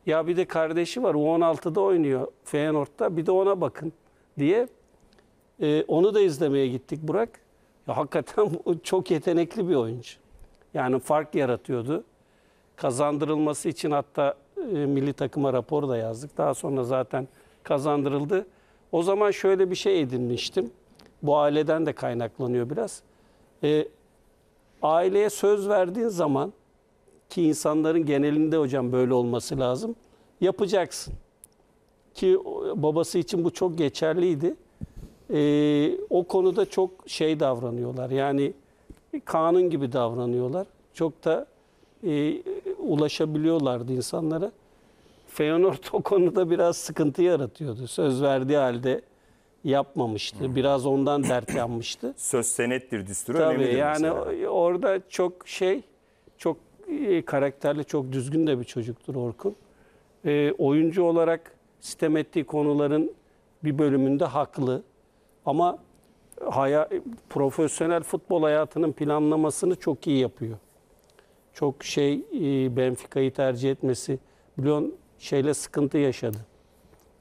Ya bir de kardeşi var U16'da oynuyor Feyenoord'da bir de ona bakın diye. Ee, onu da izlemeye gittik Burak. Ya hakikaten (laughs) o çok yetenekli bir oyuncu. Yani fark yaratıyordu. Kazandırılması için hatta e, milli takıma rapor da yazdık. Daha sonra zaten kazandırıldı. O zaman şöyle bir şey edinmiştim. Bu aileden de kaynaklanıyor biraz. E, aileye söz verdiğin zaman ki insanların genelinde hocam böyle olması lazım. Yapacaksın. Ki babası için bu çok geçerliydi. E, o konuda çok şey davranıyorlar. Yani kanun gibi davranıyorlar. Çok da e, ulaşabiliyorlardı insanlara. Feyenoord o konuda biraz sıkıntı yaratıyordu. Söz verdiği halde yapmamıştı. Biraz ondan dert yanmıştı. (clears throat)
Söz senettir, düsturu
Tabii
önemlidir
yani
mesela.
orada çok şey, çok e, karakterli, çok düzgün de bir çocuktur Orkun. E, oyuncu olarak sitem ettiği konuların bir bölümünde haklı. Ama haya, profesyonel futbol hayatının planlamasını çok iyi yapıyor. Çok şey e, Benfica'yı tercih etmesi. Biliyorsun şeyle sıkıntı yaşadı.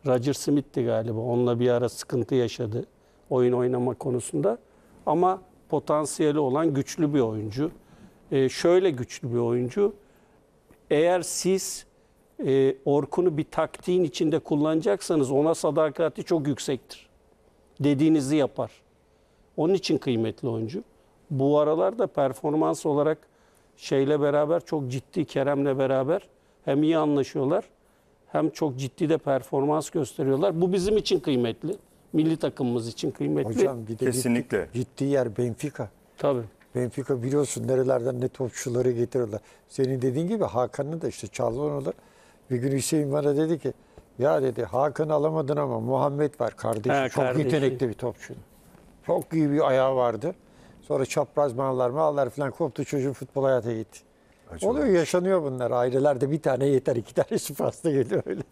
Roger Smith'ti galiba. Onunla bir ara sıkıntı yaşadı oyun oynama konusunda. Ama potansiyeli olan güçlü bir oyuncu. Ee, şöyle güçlü bir oyuncu. Eğer siz e, Orkun'u bir taktiğin içinde kullanacaksanız ona sadakati çok yüksektir. Dediğinizi yapar. Onun için kıymetli oyuncu. Bu aralarda performans olarak şeyle beraber çok ciddi Kerem'le beraber hem iyi anlaşıyorlar hem çok ciddi de performans gösteriyorlar. Bu bizim için kıymetli. Milli takımımız için kıymetli.
Hocam bir de
Kesinlikle.
Ciddi, ciddi yer Benfica.
Tabii.
Benfica biliyorsun nerelerden ne topçuları getiriyorlar. Senin dediğin gibi Hakan'ı da işte Çalhanoğlu bir gün Hüseyin bana dedi ki ya dedi Hakan'ı alamadın ama Muhammed var kardeşi.
He,
Çok
kardeşi.
yetenekli bir topçu. Çok iyi bir ayağı vardı. Sonra çapraz mallar mallar falan koptu çocuğun futbol hayata gitti.
Acaba.
Oluyor yaşanıyor bunlar. Ailelerde bir tane yeter iki tanesi fazla geliyor öyle.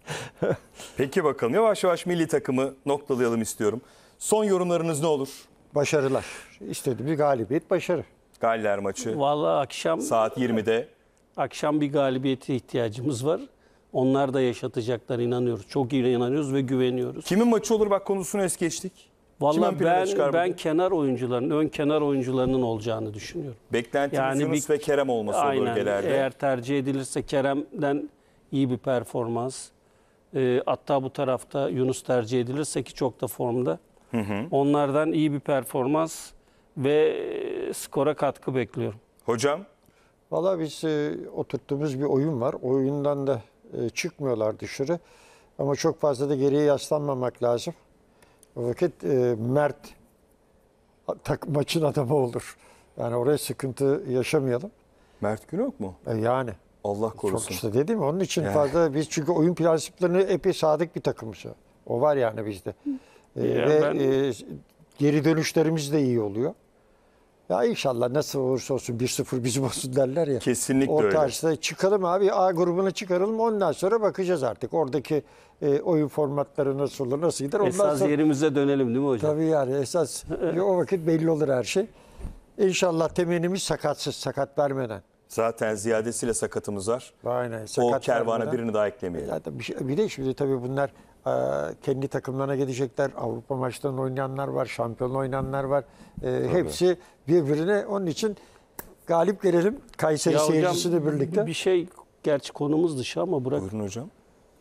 (laughs)
Peki bakalım yavaş yavaş milli takımı noktalayalım istiyorum. Son yorumlarınız ne olur?
Başarılar. İstediğimiz galibiyet başarı.
Galler maçı
Vallahi akşam
saat 20'de.
akşam bir galibiyete ihtiyacımız var. Onlar da yaşatacaklar inanıyoruz. Çok iyi inanıyoruz ve güveniyoruz.
Kimin maçı olur bak konusunu es geçtik. Plana
ben ben
burada?
kenar oyuncuların, ön kenar oyuncularının olacağını düşünüyorum.
Beklentimiz
Yani
Yunus
bir-
ve Kerem olması o
Aynen.
bölgelerde.
Eğer tercih edilirse Kerem'den iyi bir performans. Ee, hatta bu tarafta Yunus tercih edilirse ki çok da formda. Onlardan iyi bir performans ve e, skora katkı bekliyorum.
Hocam
Valla biz e, oturttuğumuz bir oyun var. O oyundan da e, çıkmıyorlar dışarı. Ama çok fazla da geriye yaslanmamak lazım. O vakit e, Mert tak, maçın adamı olur. Yani oraya sıkıntı yaşamayalım.
Mert Günok mu?
E, yani.
Allah
Çok
korusun.
işte dedim onun için
Yani.
fazla biz çünkü oyun prensiplerine epey sadık bir takımız. o. O var yani bizde. E,
Ya
ve
ben-
e, geri dönüşlerimiz de iyi oluyor. Ya inşallah nasıl olursa olsun 1-0 bizim olsun derler ya.
Kesinlikle
o
öyle.
tarzda çıkalım abi A grubuna çıkaralım ondan sonra bakacağız artık. Oradaki e, oyun formatları nasıl olur nasıl gider ondan
Esas
sonra.
yerimize dönelim değil mi hocam?
Tabii yani esas (laughs) o vakit belli olur her şey. İnşallah temennimiz sakatsız sakat vermeden.
Zaten ziyadesiyle sakatımız var.
Aynen
O
sakat
kervana
vermeden.
birini daha eklemeyelim.
Zaten bir, şey, bir de şimdi tabii bunlar e, kendi takımlarına gidecekler. Avrupa maçlarında oynayanlar var, şampiyon oynayanlar var. E, hepsi birbirine onun için galip gelelim Kayseri
Ya hocam
seyircisiyle birlikte.
bir şey gerçi konumuz dışı ama bırak.
Buyurun hocam.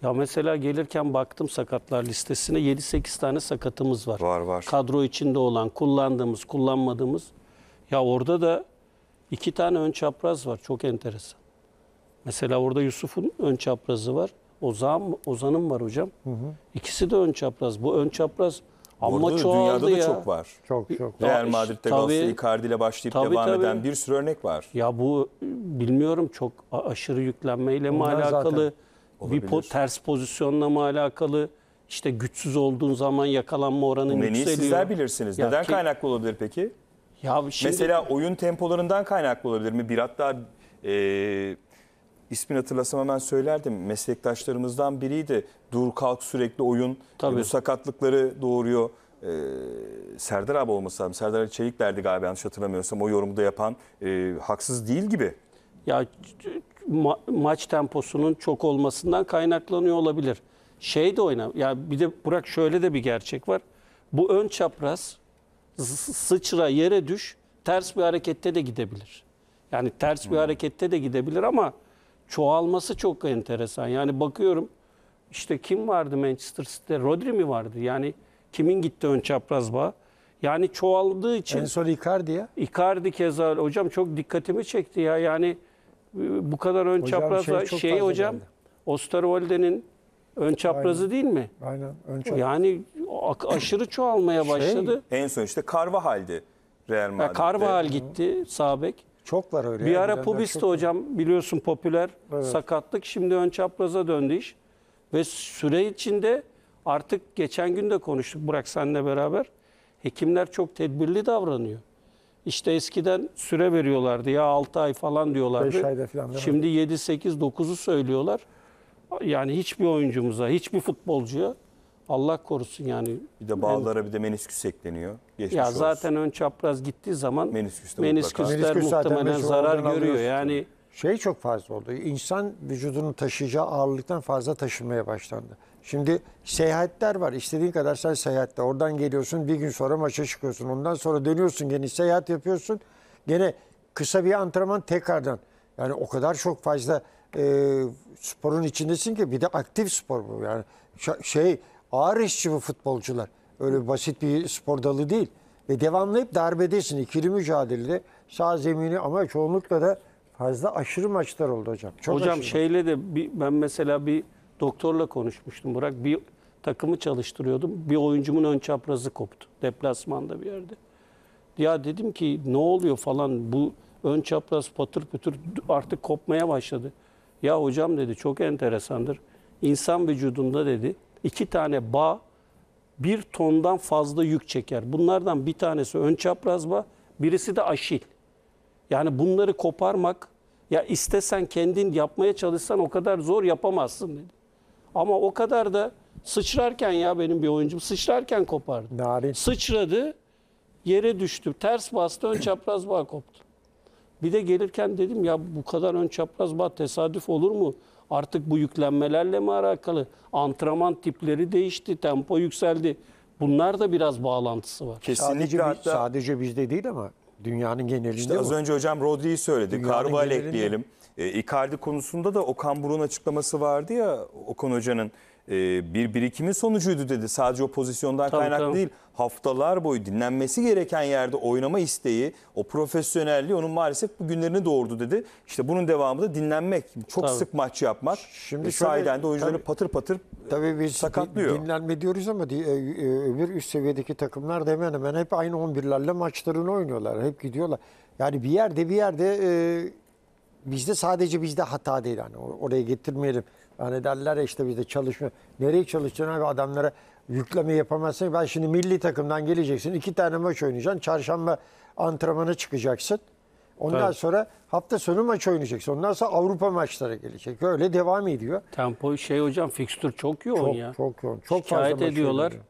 Ya mesela gelirken baktım sakatlar listesine 7-8 tane sakatımız var.
Var, var.
Kadro içinde olan, kullandığımız, kullanmadığımız. Ya orada da iki tane ön çapraz var. Çok enteresan. Mesela orada Yusuf'un ön çaprazı var. Ozan, Ozan'ın var hocam. İkisi de ön çapraz. Bu ön çapraz
da
çoğaldı
dünyada
ya.
da çok var.
Çok çok.
Real Madrid'de
tabii.
Galatasaray Icardi ile başlayıp
Tabii,
devam
tabii.
eden bir sürü örnek var.
Ya bu bilmiyorum çok aşırı yüklenmeyle mi
Onlar
alakalı,
zaten
bir po- ters pozisyonla mı alakalı, işte güçsüz olduğun zaman yakalanma oranın
Beni
yükseliyor.
sizler bilirsiniz.
Ya
Neden
ki-
kaynaklı olabilir peki?
Ya şimdi,
Mesela oyun tempolarından kaynaklı olabilir mi? Bir hatta e, ismini hatırlasam hemen söylerdim. Meslektaşlarımızdan biriydi. Dur kalk sürekli oyun.
Tabii.
E, bu sakatlıkları doğuruyor. E, Serdar abi olması lazım. Serdar Ali Çelikler'di galiba yanlış hatırlamıyorsam. O yorumu da yapan e, haksız değil gibi.
ya ma- maç temposunun çok olmasından kaynaklanıyor olabilir. Şey de oyna. Ya bir de Burak şöyle de bir gerçek var. Bu ön çapraz sıçra yere düş ters bir harekette de gidebilir. Yani ters bir harekette de gidebilir ama çoğalması çok enteresan. Yani bakıyorum işte kim vardı Manchester City'de? Rodri mi vardı? Yani kimin gitti ön çapraz bağa? Yani çoğaldığı için
En son Icardi ya.
Icardi keza hocam çok dikkatimi çekti ya. Yani e, bu kadar ön
Hocam
çapraz
şey
şey, hocam
geldi.
Osterwolde'nin ön çaprazı değil mi?
Aynen. Ön çok.
Yani aşırı çoğalmaya
Şey,
başladı.
En son işte Carvajal'di Real Madrid'de.
Carvajal gitti sağ bek.
Çok var öyle.
Bir
ya.
ara Pubis'ti
çok
hocam biliyorsun popüler
Evet.
sakatlık. Şimdi ön çapraza döndü iş. Ve süre içinde artık geçen gün de konuştuk Burak senle beraber. Hekimler çok tedbirli davranıyor. İşte eskiden süre veriyorlardı ya 6 ay falan diyorlardı.
Beş ayda falan?
Şimdi 7 8 9'u söylüyorlar. Yani hiçbir oyuncumuza, hiçbir futbolcuya Allah korusun yani.
Bir de bağlara bir de menisküs ekleniyor. Geçmiş
Ya
olsun.
zaten ön çapraz gittiği zaman
Menisküs de
menisküsler.
Menisküs
muhtemelen zarar görüyor. Yani
Şey çok fazla oldu. İnsan vücudunu taşıyacağı ağırlıktan fazla taşınmaya başlandı. Şimdi seyahatler var. İstediğin kadar sen seyahatte. Oradan geliyorsun bir gün sonra maça çıkıyorsun. Ondan sonra dönüyorsun gene seyahat yapıyorsun. Gene kısa bir antrenman tekrardan. Yani o kadar çok fazla e, sporun içindesin ki bir de aktif spor bu. Yani şey ağır işçi bu futbolcular. Öyle basit bir spor dalı değil. Ve devamlı hep darbedesin. ikili mücadelede sağ zemini ama çoğunlukla da fazla aşırı maçlar oldu hocam. Çok
Hocam
aşırı.
şeyle de bir, ben mesela bir doktorla konuşmuştum Burak. Bir takımı çalıştırıyordum. Bir oyuncumun ön çaprazı koptu. Deplasmanda bir yerde. Ya dedim ki ne oluyor falan bu ön çapraz patır pütür artık kopmaya başladı. Ya hocam dedi çok enteresandır. İnsan vücudunda dedi iki tane bağ bir tondan fazla yük çeker. Bunlardan bir tanesi ön çapraz bağ, birisi de aşil. Yani bunları koparmak ya istesen kendin yapmaya çalışsan o kadar zor yapamazsın dedi. Ama o kadar da sıçrarken ya benim bir oyuncum sıçrarken kopardı.
Narin.
Sıçradı, yere düştü, ters bastı, ön çapraz bağ koptu. Bir de gelirken dedim ya bu kadar ön çapraz bağ tesadüf olur mu? Artık bu yüklenmelerle mi alakalı? Antrenman tipleri değişti, tempo yükseldi. Bunlar da biraz bağlantısı var.
Kesinlikle
Sadece,
hatta
sadece bizde değil ama dünyanın genelinde
İşte az
bu.
önce hocam Rodri'yi söyledi. Carvalho ekleyelim. E, Icardi konusunda da Okan Buruk'un açıklaması vardı ya Okan Hoca'nın e, bir birikimin sonucuydu dedi. Sadece o pozisyondan
Tabii,
kaynaklı
tabii.
değil. Haftalar boyu dinlenmesi gereken yerde oynama isteği, o profesyonelliği onun maalesef bu günlerini doğurdu dedi. İşte bunun devamı da dinlenmek. Çok
Tabii.
sık maç yapmak.
Şimdi şöyle-
sahiden de oyuncuları
tabii-
patır patır
Tabii biz
sakatlıyor.
di- dinlenme diyoruz ama e, e, öbür üst seviyedeki takımlar da hemen hemen hep aynı 11'lerle maçlarını oynuyorlar. Hep gidiyorlar. Yani bir yerde bir yerde e, bizde sadece bizde hata değil. Yani or- oraya getirmeyelim. Yani derler işte bizde çalışma. Nereye çalışacaksın abi adamlara yükleme yapamazsın. Ben şimdi milli takımdan geleceksin. iki tane maç oynayacaksın. Çarşamba antrenmana çıkacaksın. Ondan
Tabii.
sonra hafta sonu maç oynayacaksın. Ondan sonra Avrupa maçları gelecek. Öyle devam ediyor.
Tempo şey hocam fikstür çok yoğun
Çok
ya.
çok yoğun. Çok
Şikayet
fazla maç
ediyorlar.
oynanıyor.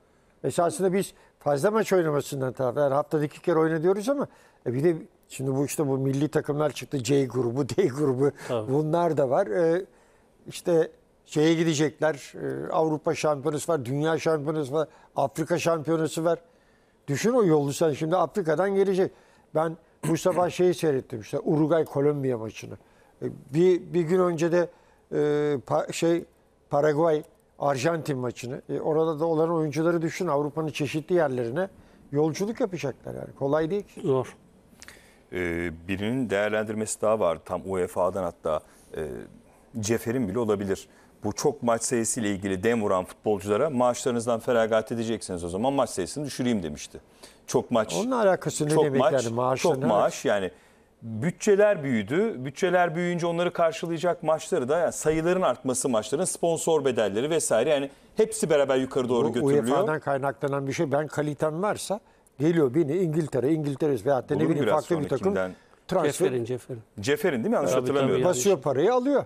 Esasında biz fazla maç oynamasından taraf. Yani haftada iki kere oyna diyoruz ama e bir de şimdi bu işte bu milli takımlar çıktı. C grubu, D grubu
Tabii.
bunlar da var. E, işte şeye gidecekler. E, Avrupa şampiyonası var, dünya şampiyonası var, Afrika şampiyonası var. Düşün o yolu sen şimdi Afrika'dan gelecek. Ben bu (clears throat) sabah şeyi seyrettim işte Uruguay Kolombiya maçını. E, Bir bir gün önce de e, pa- şey Paraguay Arjantin maçını. E, orada da olan oyuncuları düşün Avrupa'nın çeşitli yerlerine yolculuk yapacaklar yani. Kolay değil ki.
Zor.
Ee, birinin değerlendirmesi daha var tam UEFA'dan hatta e, Cefer'in bile olabilir. Bu çok maç sayısı ile ilgili dem vuran futbolculara maaşlarınızdan feragat edeceksiniz o zaman maç sayısını düşüreyim demişti. Çok maç.
Onunla alakası ne
çok
demek
maç,
yani maaşla
çok
ne
maaş yani bütçeler büyüdü. Bütçeler büyüyünce onları karşılayacak maçları da yani sayıların artması maçların sponsor bedelleri vesaire yani hepsi beraber yukarı doğru
Bu
götürülüyor.
UEFA'dan kaynaklanan bir şey. Ben kalitem varsa geliyor beni İngiltere, İngiltere veyahut da ne bileyim farklı bir takım
kimden?
transfer
Ceferin Ceferin.
Cefer'in değil mi yanlış hatırlamıyorum.
basıyor parayı alıyor.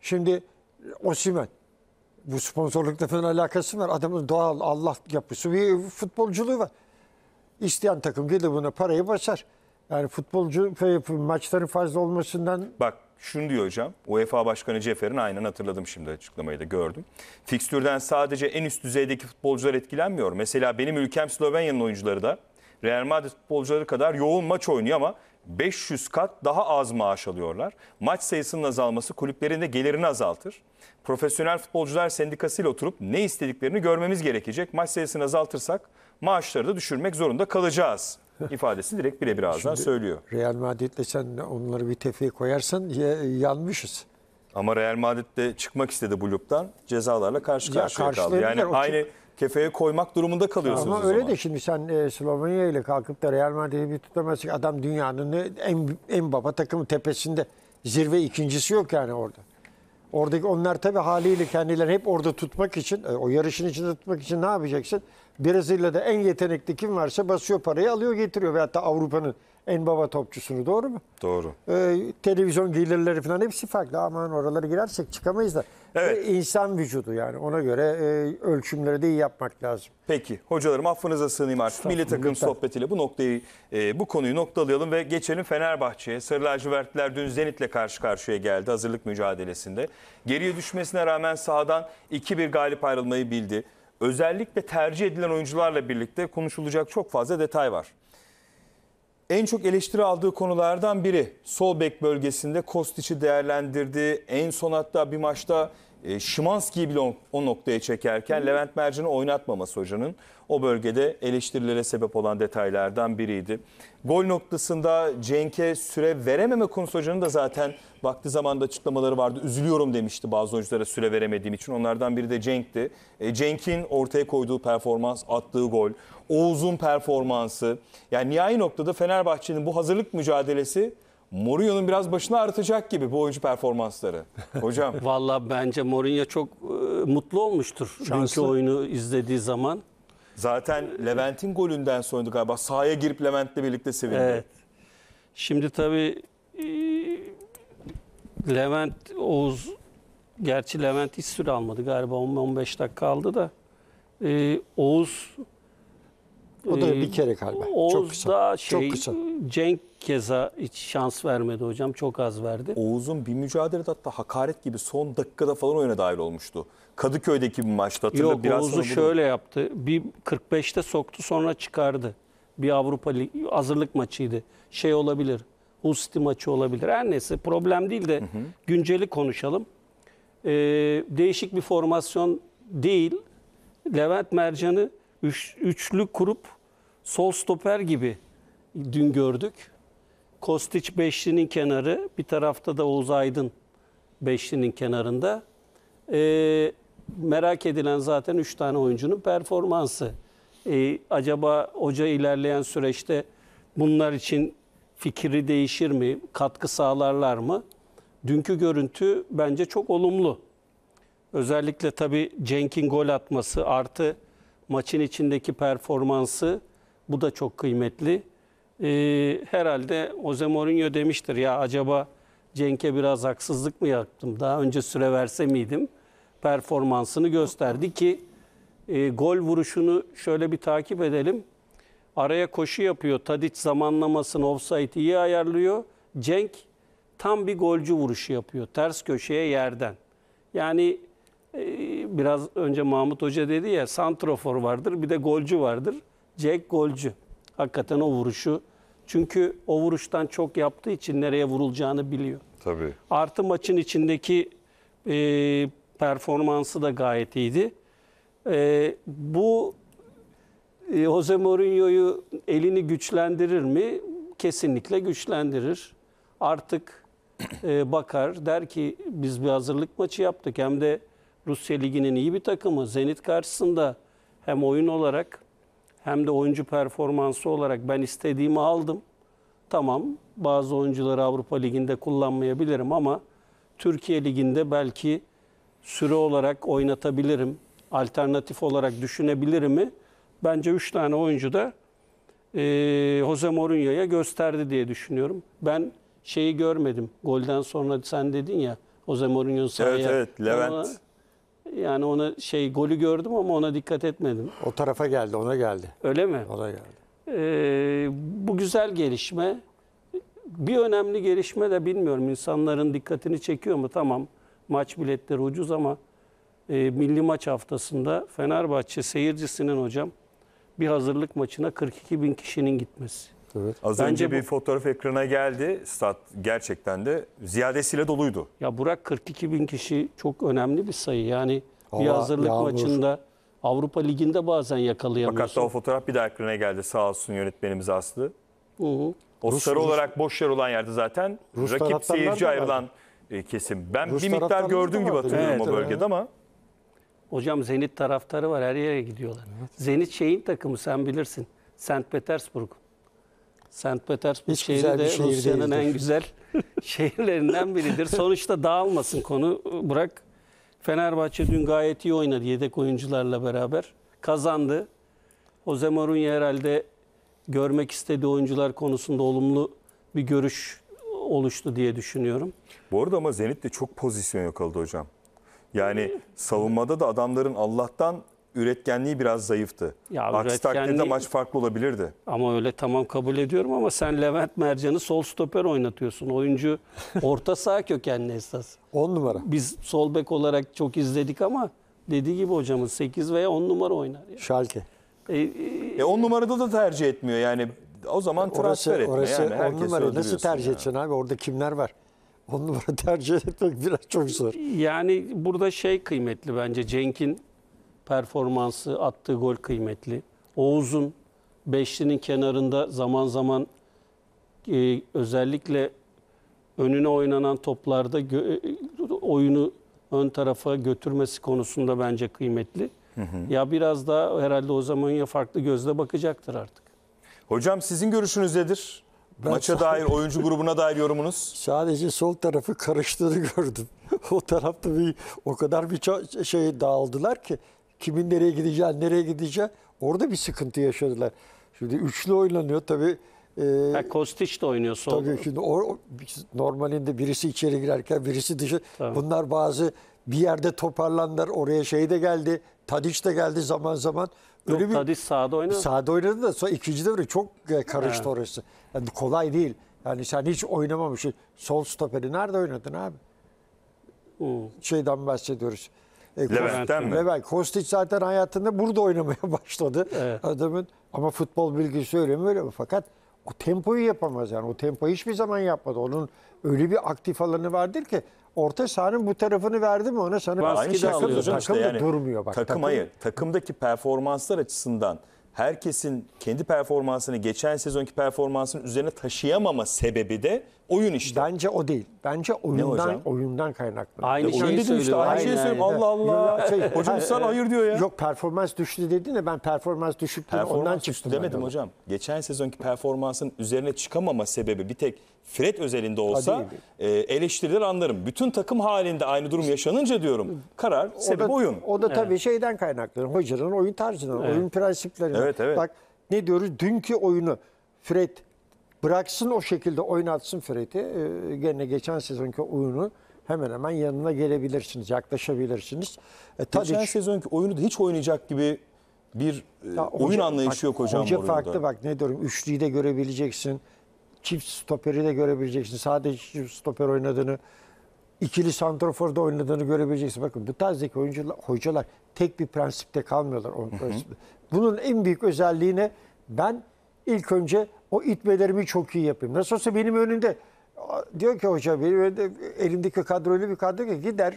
Şimdi Osimhen bu sponsorlukla falan alakası var. Adamın doğal Allah yapısı bir futbolculuğu var. İsteyen takım gelir buna parayı basar. Yani futbolcu maçların fazla olmasından
Bak şunu diyor hocam. UEFA Başkanı Cefer'in aynen hatırladım şimdi açıklamayı da gördüm. Fikstürden sadece en üst düzeydeki futbolcular etkilenmiyor. Mesela benim ülkem Slovenya'nın oyuncuları da Real Madrid futbolcuları kadar yoğun maç oynuyor ama 500 kat daha az maaş alıyorlar. Maç sayısının azalması kulüplerin de gelirini azaltır. Profesyonel futbolcular sendikasıyla oturup ne istediklerini görmemiz gerekecek. Maç sayısını azaltırsak maaşları da düşürmek zorunda kalacağız ifadesini direkt birebir ağızdan söylüyor.
Real Madrid'le sen onları bir tefeye koyarsan ya- yanmışız.
Ama Real Madrid'de çıkmak istedi bu lüpten cezalarla karşı
Ya
karşıya kaldı.
karşılayabilir,
Yani aynı kefeye koymak durumunda kalıyorsunuz
Ama
o
öyle
zaman.
de şimdi sen e, Slovenya ile kalkıp da Real Madrid'i bir tutamazsın. Adam dünyanın en en baba takımı tepesinde. Zirve ikincisi yok yani orada. Oradaki onlar tabii haliyle kendilerini hep orada tutmak için, e, o yarışın içinde tutmak için ne yapacaksın? Brezilya'da en yetenekli kim varsa basıyor parayı alıyor getiriyor. Veyahut da Avrupa'nın en baba topçusunu doğru mu?
Doğru.
Ee, televizyon gelirleri falan hepsi farklı. Aman oralara girersek çıkamayız da.
Evet.
Ve insan vücudu yani ona göre e, ölçümleri de iyi yapmak lazım.
Peki hocalarım affınıza sığınayım artık. Milli takım
lütfen.
sohbetiyle bu noktayı, e, bu konuyu noktalayalım ve geçelim Fenerbahçe'ye. Sarı lacivertliler dün Zenit'le karşı karşıya geldi hazırlık mücadelesinde. Geriye düşmesine rağmen sahadan 2-1 galip ayrılmayı bildi. Özellikle tercih edilen oyuncularla birlikte konuşulacak çok fazla detay var. En çok eleştiri aldığı konulardan biri sol bek bölgesinde Kostic'i değerlendirdi. En son hatta bir maçta e, Şimanski'yi bile o, noktaya çekerken Levent Mercan'ı oynatmaması hocanın o bölgede eleştirilere sebep olan detaylardan biriydi. Gol noktasında Cenk'e süre verememe konusu hocanın da zaten vakti zamanında açıklamaları vardı. Üzülüyorum demişti bazı oyunculara süre veremediğim için. Onlardan biri de Cenk'ti. E, Cenk'in ortaya koyduğu performans, attığı gol, Oğuz'un performansı. Yani nihai noktada Fenerbahçe'nin bu hazırlık mücadelesi Mourinho'nun biraz başını ağrıtacak gibi bu oyuncu performansları. (laughs) Hocam
Valla bence Mourinho çok e, mutlu olmuştur. Dünkü
Şanslı.
oyunu izlediği zaman.
zaten Levent'in golünden sonra galiba sahaya girip Levent'le birlikte sevindi.
Evet. Şimdi tabii e, Levent Oğuz gerçi Levent hiç süre almadı galiba 10-15 dakika aldı da e, Oğuz
O da bir kere galiba.
Oğuz
Çok kısa.
da şey
Çok kısa.
Cenk keza hiç şans vermedi hocam. Çok az verdi.
Oğuz'un bir mücadelede hatta hakaret gibi son dakikada falan oyuna dahil olmuştu. Kadıköy'deki bir maçta hatırla
Yok
biraz
Oğuz'u
sonra bunu-
şöyle yaptı. Bir 45'te soktu sonra çıkardı. Bir Avrupa Lig hazırlık maçıydı. Şey olabilir. Husti maçı olabilir. Her neyse problem değil de günceli konuşalım. Ee, değişik bir formasyon değil. Levent Mercan'ı üç- üçlü kurup sol stoper gibi dün gördük. Kostić beşlinin kenarı, bir tarafta da Oğuz Aydın beşlinin kenarında. Ee, merak edilen zaten 3 tane oyuncunun performansı. Ee, acaba hoca ilerleyen süreçte bunlar için fikri değişir mi, katkı sağlarlar mı? Dünkü görüntü bence çok olumlu. Özellikle tabii Cenk'in gol atması artı maçın içindeki performansı bu da çok kıymetli. Ee, herhalde Jose Mourinho demiştir ya acaba Cenk'e biraz haksızlık mı yaptım? Daha önce süre verse miydim? Performansını gösterdi ki e, gol vuruşunu şöyle bir takip edelim. Araya koşu yapıyor. Tadic zamanlamasını offside iyi ayarlıyor. Cenk tam bir golcü vuruşu yapıyor. Ters köşeye yerden. Yani biraz önce Mahmut Hoca dedi ya santrofor vardır bir de golcü vardır. Cenk golcü. Hakikaten o vuruşu. Çünkü o vuruştan çok yaptığı için nereye vurulacağını biliyor.
Tabii.
Artı maçın içindeki e, performansı da gayet iyiydi. E, bu e, Jose Mourinho'yu elini güçlendirir mi? Kesinlikle güçlendirir. Artık e, bakar der ki biz bir hazırlık maçı yaptık. Hem de Rusya Ligi'nin iyi bir takımı. Zenit karşısında hem oyun olarak hem de oyuncu performansı olarak ben istediğimi aldım. Tamam bazı oyuncuları Avrupa Ligi'nde kullanmayabilirim ama Türkiye Ligi'nde belki süre olarak oynatabilirim. Alternatif olarak düşünebilirim mi? Bence 3 tane oyuncu da e, Jose Mourinho'ya gösterdi diye düşünüyorum. Ben şeyi görmedim. Golden sonra sen dedin ya Jose Mourinho sahaya.
Evet, evet, Levent.
ona- yani ona şey golü gördüm ama ona dikkat etmedim.
O tarafa geldi, ona geldi.
Öyle mi?
Ona geldi.
Ee, bu güzel gelişme. Bir önemli gelişme de bilmiyorum insanların dikkatini çekiyor mu? Tamam maç biletleri ucuz ama e, milli maç haftasında Fenerbahçe seyircisinin hocam bir hazırlık maçına 42 bin kişinin gitmesi.
Evet.
Az
Bence
önce
bu-
bir fotoğraf ekrana geldi. Stat gerçekten de ziyadesiyle doluydu.
Ya Burak 42 bin kişi çok önemli bir sayı. Yani bir
Hava,
hazırlık
yağmur.
maçında Avrupa Ligi'nde bazen yakalayamıyorsun.
hatta o fotoğraf bir daha ekrana geldi. Sağ olsun yönetmenimiz Aslı.
Hı hı.
O
Rus-
sarı
Rus-
olarak boş yer olan yerde zaten
Rus
rakip seyirci
da vardı.
ayrılan e, kesim. Ben
Rus
bir miktar gördüğüm gibi hatırlıyorum
Evet,
o
evet.
bölgede ama.
Hocam Zenit taraftarı var her yere gidiyorlar. Zenit şeyin takımı sen bilirsin. St. Petersburg. St. Petersburg
Hiç
şehri de
şehir
Rusya'nın en güzel (laughs) şehirlerinden biridir. Sonuçta dağılmasın konu. Bırak Fenerbahçe dün gayet iyi oynadı yedek oyuncularla beraber. Kazandı. Jose Mourinho herhalde görmek istediği oyuncular konusunda olumlu bir görüş oluştu diye düşünüyorum.
Bu arada ama Zenit de çok pozisyon yakaladı hocam. Yani savunmada da adamların Allah'tan üretkenliği biraz zayıftı.
Ya
Aksi takdirde maç farklı olabilirdi.
Ama öyle tamam kabul ediyorum ama sen Levent Mercan'ı sol stoper oynatıyorsun. Oyuncu (laughs) orta saha kökenli esas.
10 numara.
Biz sol bek olarak çok izledik ama dediği gibi hocamız 8 veya 10 numara oynar. ya.
Schalke.
E, e,
E on numarada da tercih etmiyor yani. O zaman transfer
Orası,
etme
orası
yani.
10
Herkesi
numarayı nasıl tercih
ya.
edeceksin abi? Orada kimler var? on numara (laughs) tercih etmek biraz çok zor.
Yani burada şey kıymetli bence Cenk'in performansı, attığı gol kıymetli. Oğuz'un beşlinin kenarında zaman zaman e, özellikle önüne oynanan toplarda gö- e, oyunu ön tarafa götürmesi konusunda bence kıymetli. Ya biraz daha herhalde o zaman ya farklı gözle bakacaktır artık.
Hocam sizin görüşünüz nedir?
Ben
Maça
sağ-
dair, oyuncu grubuna dair yorumunuz? (laughs)
Sadece sol tarafı karıştığını gördüm. (laughs) o tarafta bir o kadar bir ço- şey dağıldılar ki kimin nereye gideceği, nereye gideceği orada bir sıkıntı yaşadılar. Şimdi üçlü oynanıyor tabii. e,
Ha, Kostić de oynuyor sol.
Tabii şimdi o, normalinde birisi içeri girerken birisi dışı.
Tabii.
Bunlar bazı bir yerde toparlandılar. Oraya şey de geldi. Tadiç de geldi zaman zaman.
Yok,
Öyle bir
Tadiç sahada oynar.
sahada oynadı da sonra ikinci devre çok e, karıştı orası. Yani kolay değil. Yani sen hiç oynamamışsın. Sol stoperi nerede oynadın abi?
Hı.
Şeyden bahsediyoruz. E,
Levent'ten mi?
Levent. Kostić zaten hayatında burada oynamaya (laughs) başladı.
Evet.
Adamın ama futbol bilgisi öyle mi öyle mi? Fakat o tempoyu yapamaz yani. O tempoyu hiçbir zaman yapmadı. Onun öyle bir aktif alanı vardır ki orta sahanın bu tarafını verdi mi ona sana
Baskı
Aynı
da
şey
alıyor.
hocam
takım
işte
da
yani.
durmuyor bak.
Takım, hayır. Takımdaki performanslar açısından herkesin kendi performansını geçen sezonki performansının üzerine taşıyamama sebebi de oyun işte.
Bence o değil. Bence oyundan
hocam?
oyundan kaynaklı.
Aynı şeyi
oyun dedim işte
söylüyor.
aynı şeyi
Aynen.
söylüyorum. Allah Allah.
Şey, (laughs)
Hocam sen hayır diyor ya.
Yok performans düştü dedin de ben performans düşüktü ondan
Performans
çıktım. ben
demedim
yola.
hocam. Geçen sezonki performansın üzerine çıkamama sebebi bir tek Fred özelinde olsa
değil,
e, eleştiriler anlarım. Bütün takım halinde aynı durum yaşanınca diyorum karar
O
sebebi
da,
oyun.
O da tabii şeyden kaynaklanıyor. Hocanın oyun tarzından, oyun prensiplerinden.
Evet, evet.
Bak ne diyoruz? Dünkü oyunu Fred bıraksın o şekilde oynatsın Fred'i. Ee, gene geçen sezonki oyunu hemen hemen yanına gelebilirsiniz, yaklaşabilirsiniz. E,
Geçen
Tadic-
sezonki oyunu da hiç oynayacak gibi bir e,
Ya
oyun
hoca-
anlayışı yok hocam.
Hoca
oyunda.
farklı bak ne diyorum. Üçlüyü de görebileceksin. Çift stoperi de görebileceksin. Sadece çift stoper oynadığını, ikili santraforda oynadığını görebileceksin. Bakın bu tarzdaki oyuncular, hocalar tek bir prensipte kalmıyorlar. O prensipte. Bunun en büyük özelliği ne? Ben ilk önce o itmelerimi çok iyi yapayım. Nasıl olsa benim önümde diyor ki hoca benim önümde elimdeki kadro öyle bir kadro ki gider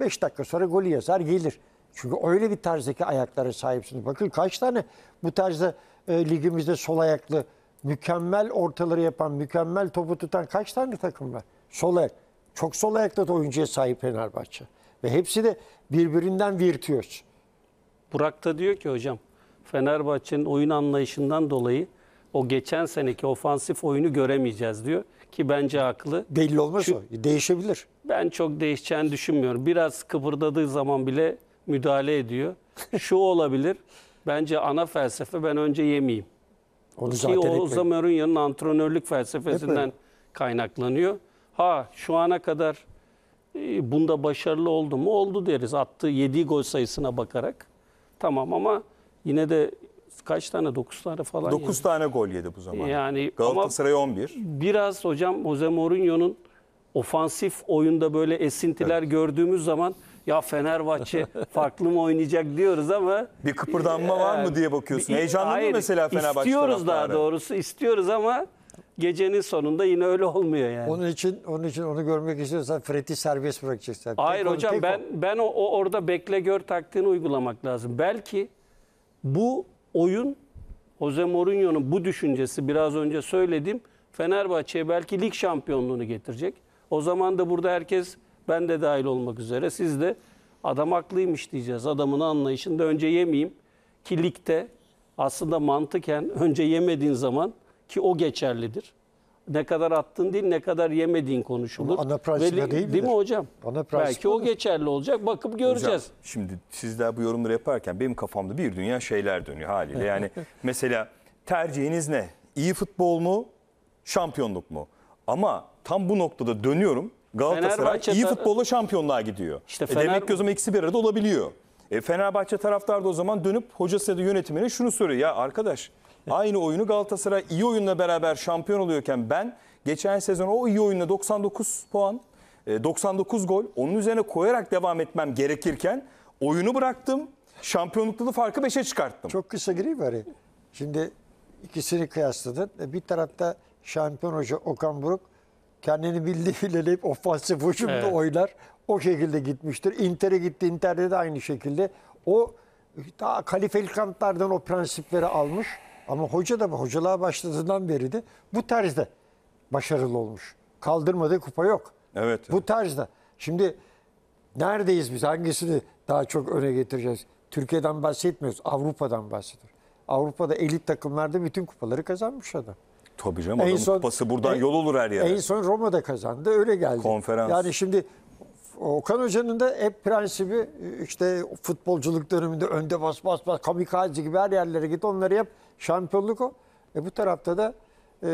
5 dakika sonra golü yazar gelir. Çünkü öyle bir tarzdaki ayaklara sahipsiniz. Bakın kaç tane bu tarzda e, ligimizde sol ayaklı mükemmel ortaları yapan, mükemmel topu tutan kaç tane takım var? Sol ayak. Çok sol ayakta da oyuncuya sahip Fenerbahçe. Ve hepsi de birbirinden virtüöz.
Burak da diyor ki hocam Fenerbahçe'nin oyun anlayışından dolayı o geçen seneki ofansif oyunu göremeyeceğiz diyor ki bence haklı.
Belli olmaz
Şu-
o. Değişebilir.
Ben çok değişeceğini düşünmüyorum. Biraz kıpırdadığı zaman bile müdahale ediyor. (laughs) Şu olabilir. Bence ana felsefe ben önce yemeyeyim.
Onu
Ki
zaten
o
ekmeği-
Mourinho'nun antrenörlük felsefesinden kaynaklanıyor. Ha şu ana kadar e, bunda başarılı oldu mu? Oldu deriz. Attığı 7 gol sayısına bakarak. Tamam ama yine de kaç tane? 9 tane falan
9
yedi.
tane gol yedi bu zaman.
Yani
Galatasaray 11.
biraz hocam Jose Mourinho'nun ofansif oyunda böyle esintiler gördüğümüz zaman ya Fenerbahçe (laughs) farklı mı oynayacak diyoruz ama
Bir kıpırdanma var mı diye bakıyorsun. Heyecanlı mı
Hayır,
mesela Fenerbahçe
İstiyoruz daha
taraftarı?
doğrusu istiyoruz ama gecenin sonunda yine öyle olmuyor yani.
Onun için onun için onu görmek istiyorsan Fred'i serbest bırakacaksın.
Hayır
Tek
hocam
tek o.
ben ben o, o orada bekle gör taktiğini uygulamak lazım. Belki bu oyun Jose Mourinho'nun bu düşüncesi biraz önce söyledim. Fenerbahçe'ye belki lig şampiyonluğunu getirecek. O zaman da burada herkes ben de dahil olmak üzere siz de adam haklıymış diyeceğiz. Adamın anlayışında önce yemeyeyim ki ligde aslında mantıken (laughs) önce yemediğin zaman ki o geçerlidir. Ne kadar attın değil ne kadar yemediğin konuşulur.
Ama ana
li-
değil
Değil mi hocam?
Ana
Belki o geçerli olacak. Bakıp
Hocam,
göreceğiz.
şimdi sizler bu yorumları yaparken benim kafamda bir dünya şeyler dönüyor haliyle. Yani (laughs) mesela tercihiniz ne? İyi futbol mu? Şampiyonluk mu? Ama tam bu noktada dönüyorum. Galatasaray
Fenerbahçe
iyi futbolla şampiyonluğa gidiyor.
İşte
E
Fener-
demek ki o zaman ikisi bir arada olabiliyor. E Fenerbahçe taraftar da o zaman dönüp hocası ya da yönetimine şunu soruyor. Ya arkadaş aynı oyunu Galatasaray iyi oyunla beraber şampiyon oluyorken ben geçen sezon o iyi oyunla 99 puan, e, 99 gol onun üzerine koyarak devam etmem gerekirken oyunu bıraktım. Şampiyonlukta da farkı 5'e çıkarttım.
Çok kısa gireyim bari. Şimdi ikisini kıyasladın. E, Bir tarafta şampiyon hoca Okan Buruk kendini bildiği bileli hep ofansif hücumda
Evet.
oynar. O şekilde gitmiştir. Inter'e gitti. Inter'de de aynı şekilde. O daha kalifeli kamplardan o prensipleri almış. Ama hoca da hocalığa başladığından beri de bu tarzda başarılı olmuş. Kaldırmadığı kupa yok.
Evet.
Bu tarzda. Şimdi neredeyiz biz? Hangisini daha çok öne getireceğiz? Türkiye'den bahsetmiyoruz. Avrupa'dan bahsediyoruz. Avrupa'da elit takımlarda bütün kupaları kazanmış adam.
Tabii canım
En son-
kupası buradan
en-
yol olur her yere.
En son Roma'da kazandı. Öyle geldi.
Konferans.
Yani şimdi Okan Hoca'nın da hep prensibi işte futbolculuk döneminde önde bas bas bas kamikaze gibi her yerlere git onları yap. Şampiyonluk o. E bu tarafta da e,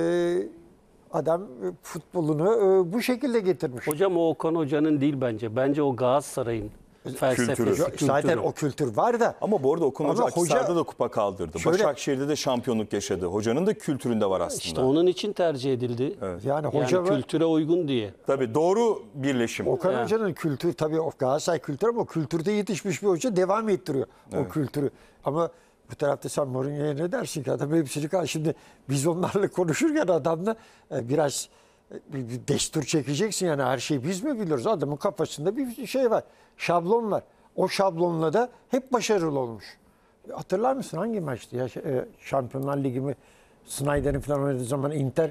adam e, futbolunu e, bu şekilde getirmiş.
Hocam o Okan Hoca'nın değil bence. Bence o Galatasaray'ın felsefesi,
Kültürü.
kültürü.
Zaten o kültür var da.
Ama bu arada Okan Hoca
Ama hoca-
Akhisar'da da kupa kaldırdı.
Şöyle-
Başakşehir'de de şampiyonluk yaşadı. Hocanın da kültüründe var aslında.
İşte onun için tercih edildi.
Yani
Yani
hoca ve-
kültüre uygun diye.
Tabii doğru birleşim.
Okan
Yani.
Hoca'nın kültürü tabii o Galatasaray kültürü ama o kültürde yetişmiş bir hoca devam ettiriyor o kültürü. Ama bu tarafta sen Mourinho'ya ne dersin ki adam hepsini kal. Şimdi biz onlarla konuşurken adamla e, biraz e, bir, destur çekeceksin yani her şeyi biz mi biliyoruz? Adamın kafasında bir şey var. Şablon var. O şablonla da hep başarılı olmuş. Hatırlar mısın hangi maçtı ya e, Şampiyonlar Ligi mi? Snyder'in falan oynadığı zaman Inter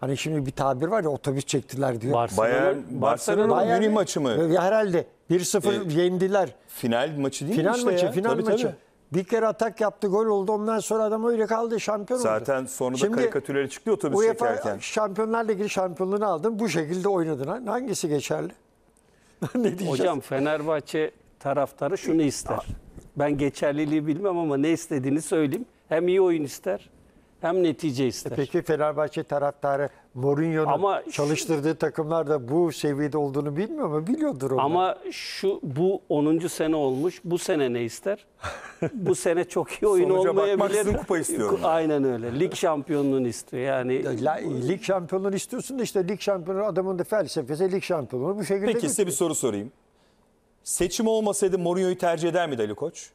hani şimdi bir tabir var ya otobüs çektiler diyor.
Barcelona,
Bayern, Barcelona
Bayern-
maçı mı?
Herhalde 1-0 yendiler.
Final maçı değil mi
Final
işte
maçı,
ya?
final
Tabii,
maçı.
tabii.
Bir kere atak yaptı, gol oldu. Ondan sonra adam öyle kaldı, şampiyon oldu.
Zaten sonra da
Şimdi
karikatürleri çıktı otobüs
UEFA
çekerken.
Şampiyonlar Ligi şampiyonluğunu aldın. Bu şekilde oynadın. Ha? Hangisi geçerli? (laughs) ne diyeceğiz?
Hocam Fenerbahçe taraftarı şunu ister. Ben geçerliliği bilmem ama ne istediğini söyleyeyim. Hem iyi oyun ister hem netice ister.
Peki Fenerbahçe taraftarı Mourinho'nun
Ama şu-
çalıştırdığı takımlar da bu seviyede olduğunu bilmiyor mu? Biliyordur onlar.
Ama şu bu 10. sene olmuş. Bu sene ne ister? (laughs) bu sene çok iyi oyun
Sonuca
olmayabilir.
bakmaksızın kupa istiyorum. (laughs)
Aynen öyle. Lig şampiyonluğunu istiyor. Yani
La- lig şampiyonluğunu istiyorsun da işte lig şampiyonu adamın da felsefesi lig şampiyonluğu bu şekilde
Peki size bir soru sorayım. Seçim olmasaydı Mourinho'yu tercih eder miydi Ali Koç?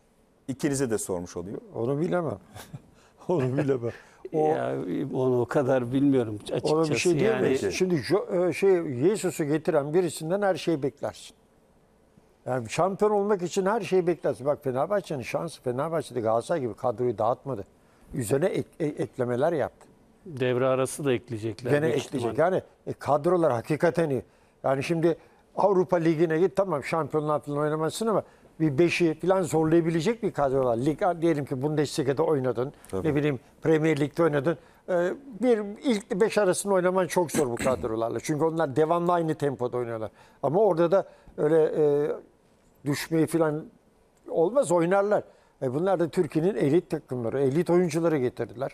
İkinize de sormuş oluyor.
Onu bilemem. (laughs) Onu bilemem. O,
ya, onu o kadar bilmiyorum açıkçası.
Ona bir şey
yani.
Şimdi e, şey Jesus'u getiren birisinden her şeyi beklersin. Yani şampiyon olmak için her şeyi beklersin. Bak Fenerbahçe'nin şansı Fenerbahçe'de Galatasaray gibi kadroyu dağıtmadı. Üzerine ek- e- eklemeler yaptı.
devre arası da ekleyecekler.
Gene ekleyecek.
ihtimalle.
Yani e, kadrolar hakikaten iyi. Yani şimdi Avrupa Ligi'ne git tamam şampiyonlar falan oynamazsın ama bir beşi falan zorlayabilecek bir kadrolar. Lig diyelim ki Bundesliga'da oynadın. Ne bileyim Premier Lig'de oynadın. Ee, bir ilk beş arasında oynaman çok zor bu kadrolarla. Çünkü onlar devamlı aynı tempoda oynuyorlar. Ama orada da öyle e, düşmeyi falan olmaz oynarlar. E bunlar da Türkiye'nin elit takımları, elit oyuncuları getirdiler.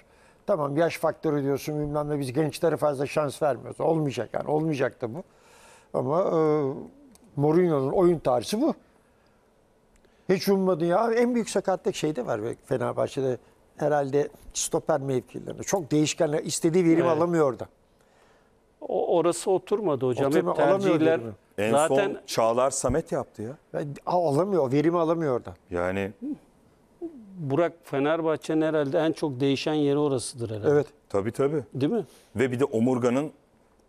Tamam yaş faktörü diyorsun bilmem ne biz gençlere fazla şans vermiyoruz. Olmayacak yani olmayacak da bu. Ama e, Mourinho'nun oyun tarihi bu. Hiç ummadı ya. En büyük sakatlık şeyde var Fenerbahçe'de herhalde stoper mevkilerinde. Çok değişkenler. istediği verim
Evet.
alamıyor orada.
O, orası oturmadı hocam.
Oturma-
Hep tercihler?
En
zaten
son Çağlar Samet yaptı ya.
Yani alamıyor, verimi alamıyor orada.
Yani
Burak Fenerbahçe'nin herhalde en çok değişen yeri orasıdır herhalde.
Evet.
tabii tabii.
Değil mi?
Ve bir de omurganın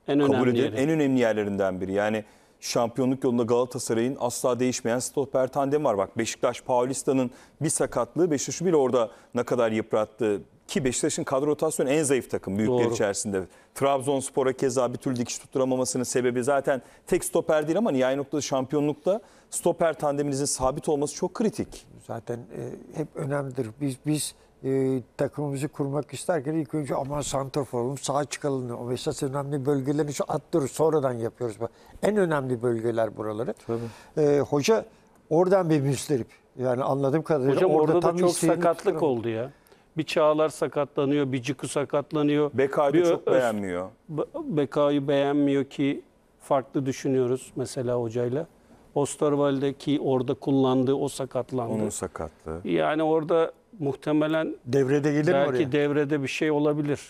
En
kabul
önemli
edilen en önemli yerlerinden biri. Yani şampiyonluk yolunda Galatasaray'ın asla değişmeyen stoper tandemi var. Bak Beşiktaş Paulista'nın bir sakatlığı Beşiktaş'ı bile orada ne kadar yıprattı. Ki Beşiktaş'ın kadro rotasyonu en zayıf takım büyükler
Doğru.
içerisinde. Trabzonspor'a keza bir türlü dikiş tutturamamasının sebebi zaten tek stoper değil ama nihai noktada şampiyonlukta stoper tandeminizin sabit olması çok kritik.
Zaten e, hep önemlidir. Biz biz e, takımımızı kurmak isterken ilk önce aman santrafor olalım, sağ çıkalım. O esas önemli bölgelerini şu atlıyoruz, sonradan yapıyoruz. Bak, En önemli bölgeler buraları. E, hoca oradan bir müsterip. Yani anladığım kadarıyla
Hocam orada, da
tam
çok sakatlık
tutturamadı.
oldu ya. Bir Çağlar sakatlanıyor, bir Ciku sakatlanıyor. Bir
çok
Öz-
beğenmiyor.
Be- Bekay'ı beğenmiyor ki farklı düşünüyoruz mesela hocayla. Osterwalde ki orada kullandığı o sakatlandı.
Onun sakatlığı.
Yani orada muhtemelen
Devrede gelir mi
belki
oraya?
devrede bir şey olabilir.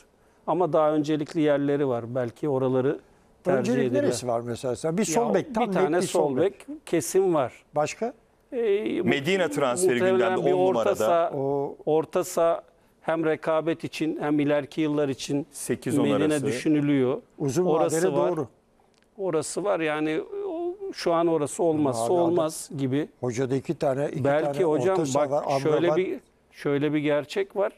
Ama daha öncelikli yerleri var. Belki oraları tercih
Öncelik
ederler.
neresi var mesela? Sen Bir sol bek, tam
bir tane
bir
sol bek kesin var.
Başka?
Ee,
Medina transferi gündemde,
bir
on
orta
numarada.
saha-
O
orta saha hem rekabet için hem ileriki yıllar için
8-10
Medine
arası.
düşünülüyor.
uzun
Orası var.
doğru.
Orası var yani o- şu an orası olmazsa
Abi,
olmaz gibi.
Hocada iki tane iki
Belki
tane
hocam
orta saha
bak
var.
şöyle bir şöyle bir gerçek var.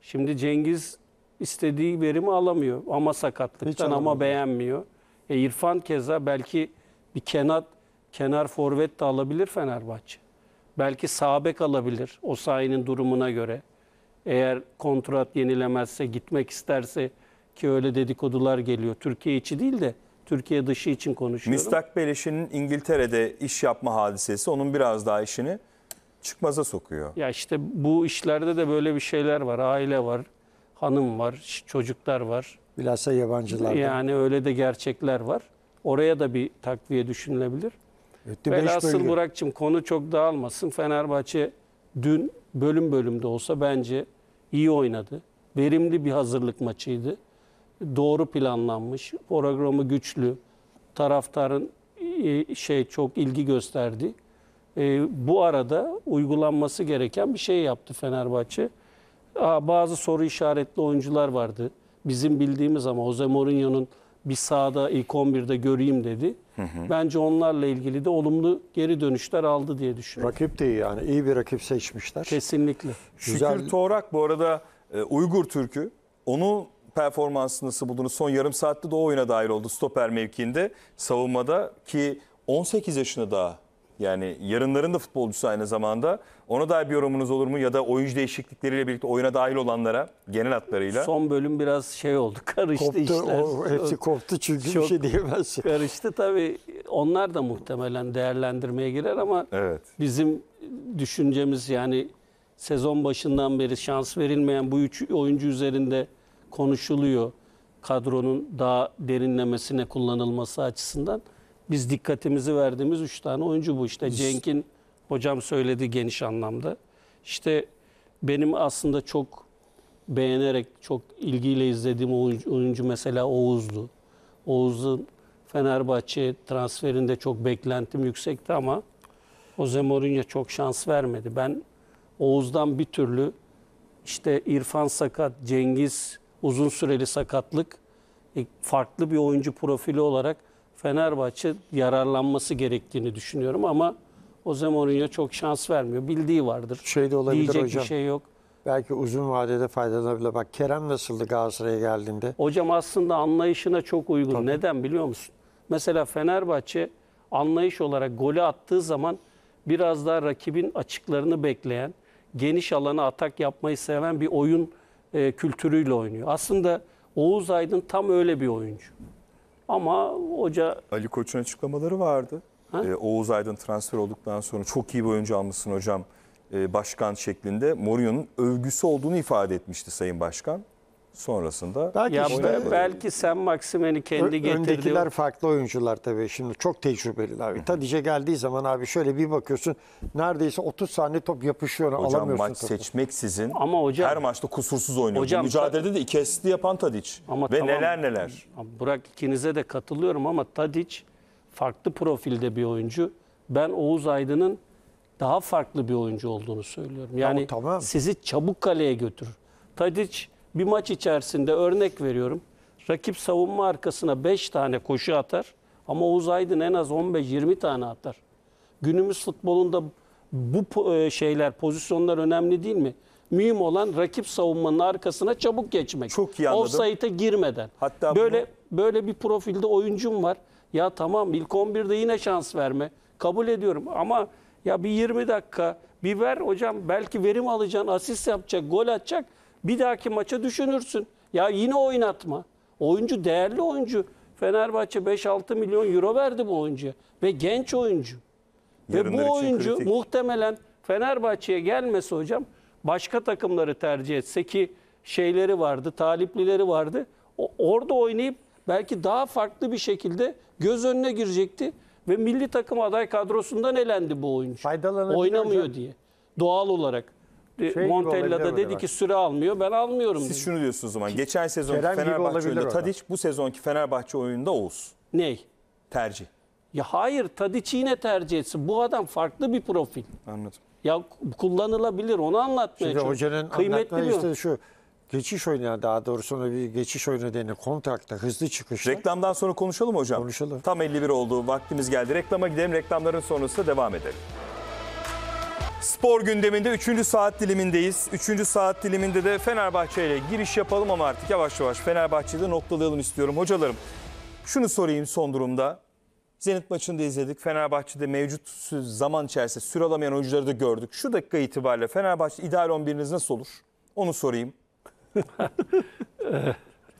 Şimdi Cengiz istediği verimi alamıyor ama sakatlıktan ama beğenmiyor. E İrfan keza belki bir kenar kenar forvet de alabilir Fenerbahçe. Belki sağ bek alabilir o sahanın durumuna göre. Eğer kontrat yenilemezse gitmek isterse ki öyle dedikodular geliyor. Türkiye içi değil de Türkiye dışı için konuşuyorum.
Mistak Beleş'in İngiltere'de iş yapma hadisesi onun biraz daha işini çıkmaza sokuyor.
Ya işte bu işlerde de böyle bir şeyler var. Aile var, hanım var, çocuklar var.
Bilhassa yabancılardan.
Yani öyle de gerçekler var. Oraya da bir takviye düşünülebilir.
Beş
Velhasıl. Burak'cığım konu çok dağılmasın. Fenerbahçe dün bölüm bölümde olsa bence iyi oynadı. Verimli bir hazırlık maçıydı. Doğru planlanmış. Programı güçlü. Taraftarın e, şey çok ilgi gösterdi. E, bu arada uygulanması gereken bir şey yaptı Fenerbahçe. Aa, bazı soru işaretli oyuncular vardı. Bizim bildiğimiz ama Jose Mourinho'nun bir sahada ilk 11'de göreyim dedi. Bence onlarla ilgili de olumlu geri dönüşler aldı diye düşünüyorum.
Rakip de iyi yani. iyi bir rakip seçmişler.
Kesinlikle.
Güzel.
Şükür Toğrak bu arada e, Uygur Türk'ü. Onun performansını nasıl buldunuz? Son yarım saatte de o oyuna dahil oldu stoper mevkiinde savunmada ki 18 yaşında daha. Yani yarınların da futbolcusu aynı zamanda. Ona dair bir yorumunuz olur mu? Ya da oyuncu değişiklikleriyle birlikte oyuna dahil olanlara genel hatlarıyla.
Son bölüm biraz şey oldu. (laughs) Karıştı
Koptu.
işler.
O, hepsi koptu çünkü bir
Çok-
şey diyemezsin.
Karıştı tabii. Onlar da muhtemelen değerlendirmeye girer ama
Evet.
bizim düşüncemiz yani sezon başından beri şans verilmeyen bu üç oyuncu üzerinde konuşuluyor. Kadronun daha derinlemesine kullanılması açısından. Biz dikkatimizi verdiğimiz üç tane oyuncu bu. İşte Cenk'in hocam söyledi geniş anlamda. İşte benim aslında çok beğenerek, çok ilgiyle izlediğim oyuncu, oyuncu mesela Oğuz'du. Oğuz'un Fenerbahçe transferinde çok beklentim yüksekti ama Jose Mourinho çok şans vermedi. Ben Oğuz'dan bir türlü işte İrfan sakat, Cengiz uzun süreli sakatlık e, farklı bir oyuncu profili olarak Fenerbahçe yararlanması gerektiğini düşünüyorum ama Jose Mourinho çok şans vermiyor. Bildiği vardır.
Şey de olabilir
Diyecek
hocam.
bir şey yok.
Belki uzun vadede faydalanabilir. Bak Kerem nasıldı Galatasaray'a geldiğinde?
Hocam aslında anlayışına çok uygun. Neden biliyor musun? Mesela Fenerbahçe anlayış olarak golü attığı zaman biraz daha rakibin açıklarını bekleyen, geniş alana atak yapmayı seven bir oyun e, kültürüyle oynuyor. Aslında Oğuz Aydın tam öyle bir oyuncu. Ama hoca
Ali Koç'un açıklamaları vardı.
Ha?
Ee, Oğuz Aydın transfer olduktan sonra çok iyi bir oyuncu almışsın hocam e, başkan şeklinde. Mourinho'nun övgüsü olduğunu ifade etmişti Sayın Başkan. Sonrasında
Belki
ya
işte
be- belki sen Maksimen'i kendi
Ö-
getirdi.
Öndekiler farklı oyuncular tabii. Şimdi çok tecrübeliler. abi. Tadiç'e geldiği zaman abi şöyle bir bakıyorsun. Neredeyse 30 saniye top yapışıyor.
hocam
alamıyorsun
maç
topu.
seçmeksizin
Ama hocam-
her maçta kusursuz oynuyor.
Hocam-
Bu mücadelede de iki asistli yapan Tadic.
Ama
Ve
tamam.
neler neler.
Burak ikinize de katılıyorum ama Tadic farklı profilde bir oyuncu. Ben Oğuz Aydın'ın daha farklı bir oyuncu olduğunu söylüyorum. Yani
tamam.
sizi çabuk kaleye götürür. Tadic bir maç içerisinde örnek veriyorum. Rakip savunma arkasına 5 tane koşu atar ama Oğuz Aydın en az 15-20 tane atar. Günümüz futbolunda bu e, şeyler, pozisyonlar önemli değil mi? Mühim olan rakip savunmanın arkasına çabuk geçmek.
Çok iyi anladım.
Offside'e girmeden.
Hatta
böyle böyle bir profilde oyuncum var. Ya tamam ilk 11'de yine şans verme. Kabul ediyorum ama ya bir 20 dakika bir ver hocam belki verim alacaksın, asist yapacak, gol atacak. Bir dahaki maça düşünürsün. Ya yine oynatma. Oyuncu değerli oyuncu. Fenerbahçe 5-6 milyon euro verdi bu oyuncuya ve genç oyuncu.
Yarınlar
Ve bu oyuncu
kritik.
muhtemelen Fenerbahçe'ye gelmese hocam başka takımları tercih etse ki şeyleri vardı, taliplileri vardı. O, orada oynayıp belki daha farklı bir şekilde göz önüne girecekti ve milli takım aday kadrosundan elendi bu oyuncu. Oynamıyor
hocam.
diye. Doğal olarak.
Şey
Montella da dedi ki süre almıyor. Ben almıyorum
Siz
dedi.
şunu diyorsunuz o zaman. Geçen sezonki
Kerem
Fenerbahçe oyunda. Tadic, bu sezonki Fenerbahçe oyununda Oğuz.
Ney?
Tercih.
Ya hayır Tadiç'i yine tercih etsin. Bu adam farklı bir profil.
Anladım.
Ya kullanılabilir onu anlatmaya
Şimdi hocanın
bir
istediği şu. geçiş oyunu daha doğrusu ona bir geçiş oyunu deniyor. Kontrakta hızlı çıkışta.
Reklamdan sonra konuşalım mı hocam.
Konuşalım.
Tam 51 oldu. Vaktimiz geldi. Reklama gidelim. Reklamların sonrasında devam edelim. Spor gündeminde 3. saat dilimindeyiz. 3. saat diliminde de Fenerbahçe ile giriş yapalım ama artık yavaş yavaş Fenerbahçe'de noktalayalım istiyorum. Hocalarım şunu sorayım son durumda. Zenit maçını da izledik. Fenerbahçe'de mevcut zaman içerisinde süre alamayan oyuncuları da gördük. Şu dakika itibariyle Fenerbahçe ideal 11'iniz nasıl olur? Onu sorayım. (laughs)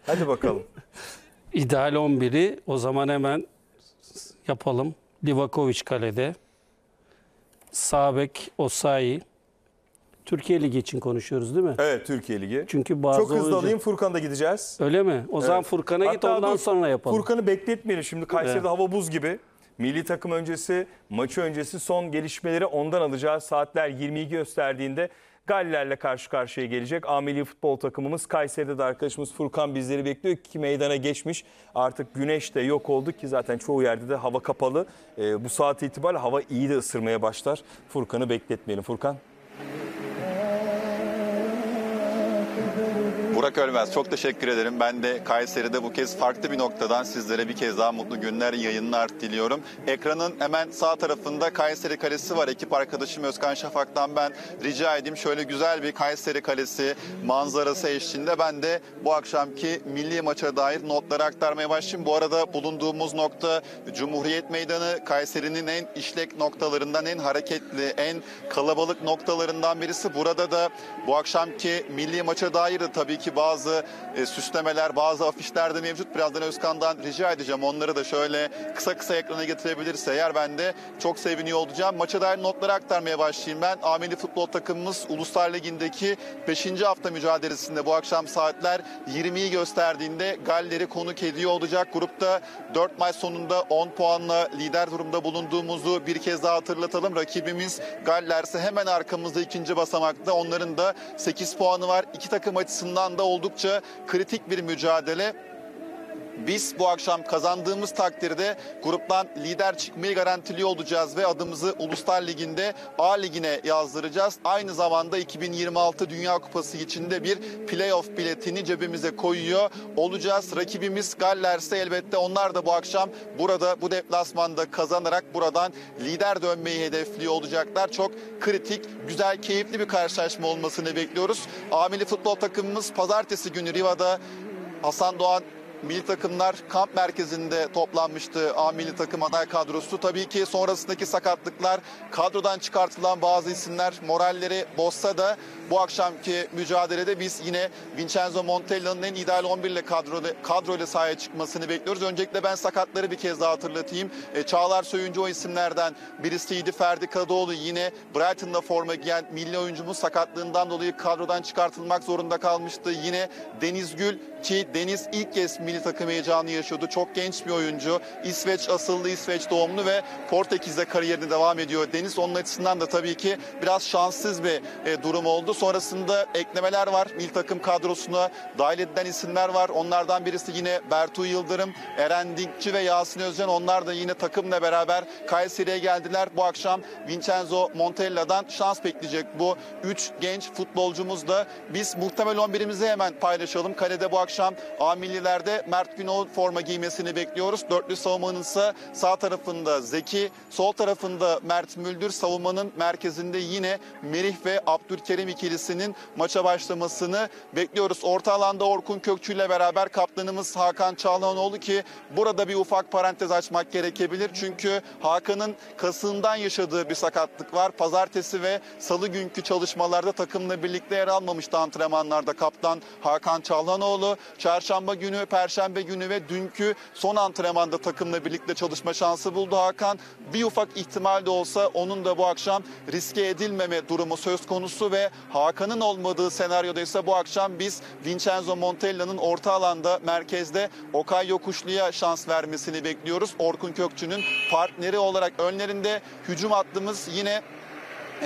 Hadi bakalım.
İdeal 11'i o zaman hemen yapalım. Livakovic kalede. Sağ bek Osayi. Türkiye Ligi için konuşuyoruz değil mi?
Evet Türkiye Ligi.
Çünkü bazı
Çok hızlı
oyuncu-
alayım Furkan'a da gideceğiz.
Öyle mi? O zaman Furkan'a git
Hatta
ondan
dur,
sonra yapalım.
Furkan'ı bekletmeyelim şimdi Kayseri'de
Evet.
hava buz gibi. Milli takım öncesi, maçı öncesi son gelişmeleri ondan alacağız. Saatler 22 gösterdiğinde Galler'le karşı karşıya gelecek. A milli futbol takımımız Kayseri'de de arkadaşımız Furkan bizleri bekliyor ki meydana geçmiş. Artık güneş de yok oldu ki zaten çoğu yerde de hava kapalı. Ee, bu saat itibariyle hava iyi de ısırmaya başlar. Furkan'ı bekletmeyelim. Furkan.
Burak Ölmez çok teşekkür ederim. Ben de Kayseri'de bu kez farklı bir noktadan sizlere bir kez daha mutlu günler, yayınlar diliyorum. Ekranın hemen sağ tarafında Kayseri Kalesi var. Ekip arkadaşım Özkan Şafak'tan ben rica edeyim. Şöyle güzel bir Kayseri Kalesi manzarası eşliğinde ben de bu akşamki milli maça dair notları aktarmaya başlayayım. Bu arada bulunduğumuz nokta Cumhuriyet Meydanı Kayseri'nin en işlek noktalarından, en hareketli, en kalabalık noktalarından birisi. Burada da bu akşamki milli maça dair de tabii ki bazı e, süslemeler, bazı afişler de mevcut. Birazdan Özkan'dan rica edeceğim. Onları da şöyle kısa kısa ekrana getirebilirse eğer ben de çok seviniyor olacağım. Maça dair notları aktarmaya başlayayım ben. Ameli futbol takımımız Uluslar Ligi'ndeki 5. hafta mücadelesinde bu akşam saatler 20'yi gösterdiğinde Galler'i konuk ediyor olacak. Grupta 4 maç sonunda 10 puanla lider durumda bulunduğumuzu bir kez daha hatırlatalım. Rakibimiz Galler ise hemen arkamızda ikinci basamakta. Onların da 8 puanı var. İki takım açısından da oldukça kritik bir mücadele. Biz bu akşam kazandığımız takdirde gruptan lider çıkmayı garantiliyor olacağız ve adımızı Uluslar Ligi'nde A Ligi'ne yazdıracağız. Aynı zamanda 2026 Dünya Kupası içinde bir playoff biletini cebimize koyuyor olacağız. Rakibimiz Galler ise elbette onlar da bu akşam burada bu deplasmanda kazanarak buradan lider dönmeyi hedefliyor olacaklar. Çok kritik, güzel, keyifli bir karşılaşma olmasını bekliyoruz. Ameli futbol takımımız pazartesi günü Riva'da Hasan Doğan Milli takımlar kamp merkezinde toplanmıştı A milli takım aday kadrosu. Tabii ki sonrasındaki sakatlıklar, kadrodan çıkartılan bazı isimler moralleri bozsa da bu akşamki mücadelede biz yine Vincenzo Montella'nın en ideal 11 ile kadroyla, kadroyla sahaya çıkmasını bekliyoruz. Öncelikle ben sakatları bir kez daha hatırlatayım. E, Çağlar Söyüncü o isimlerden birisiydi. Ferdi Kadıoğlu yine Brighton'da forma giyen milli oyuncumuz sakatlığından dolayı kadrodan çıkartılmak zorunda kalmıştı. Yine Deniz Gül ki Deniz ilk kez milli takım heyecanı yaşıyordu. Çok genç bir oyuncu. İsveç asıllı, İsveç doğumlu ve Portekiz'de kariyerini devam ediyor. Deniz onun açısından da tabii ki biraz şanssız bir e, durum oldu. Sonrasında eklemeler var. Milli takım kadrosuna dahil edilen isimler var. Onlardan birisi yine Bertu Yıldırım, Eren Dinkçi ve Yasin Özcan. Onlar da yine takımla beraber Kayseri'ye geldiler. Bu akşam Vincenzo Montella'dan şans bekleyecek bu 3 genç futbolcumuz da. Biz muhtemel 11'imizi hemen paylaşalım. Kalede bu akşam A millilerde Mert Günok'un forma giymesini bekliyoruz. Dörtlü savunmanın ise sağ tarafında Zeki, sol tarafında Mert Müldür, savunmanın merkezinde yine Merih ve Abdülkerim ikilisinin maça başlamasını bekliyoruz. Orta alanda Orkun Kökçü ile beraber kaptanımız Hakan Çağlanoğlu ki burada bir ufak parantez açmak gerekebilir. Çünkü Hakan'ın kasığından yaşadığı bir sakatlık var. Pazartesi ve salı günkü çalışmalarda takımla birlikte yer almamıştı antrenmanlarda kaptan Hakan Çağlanoğlu. Çarşamba günü, perşembe günü ve dünkü son antrenmanda takımla birlikte çalışma şansı buldu Hakan. Bir ufak ihtimal de olsa onun da bu akşam riske edilmeme durumu söz konusu ve Hakan'ın olmadığı senaryoda ise bu akşam biz Vincenzo Montella'nın orta alanda merkezde Okay Yokuşlu'ya şans vermesini bekliyoruz. Orkun Kökçü'nün partneri olarak önlerinde hücum hattımız yine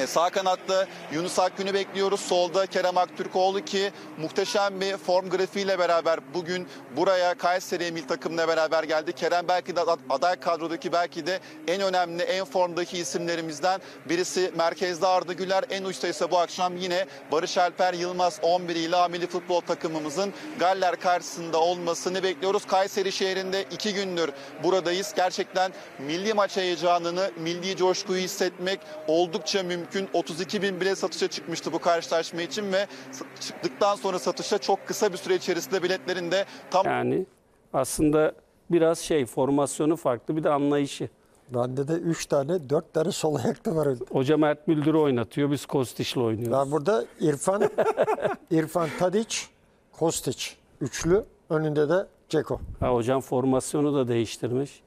Sağ kanatta Yunus Akgün'ü bekliyoruz. Solda Kerem Aktürkoğlu ki muhteşem bir form grafiğiyle beraber bugün buraya Kayseri milli takımla beraber geldi. Kerem belki de ad- aday kadrodaki belki de en önemli, en formdaki isimlerimizden birisi. Merkezde Arda Güler, en uçta ise bu akşam yine Barış Alper Yılmaz 11 ile milli futbol takımımızın Galler karşısında olmasını bekliyoruz. Kayseri şehrinde iki gündür buradayız. Gerçekten milli maç heyecanını, milli coşkuyu hissetmek oldukça mümkün. 32 bin bile satışa çıkmıştı bu karşılaşma için ve çıktıktan sonra satışa çok kısa bir süre içerisinde biletlerin de tam
Yani aslında biraz şey formasyonu farklı bir de anlayışı.
Bende de 3 tane 4 tane sol ayakta var.
Hoca Mert Müldür'ü oynatıyor. Biz Kostiş'le oynuyoruz.
Ben burada İrfan, (laughs) İrfan Tadic, Kostić üçlü. Önünde de Ceko.
Ha, hocam formasyonu da değiştirmiş.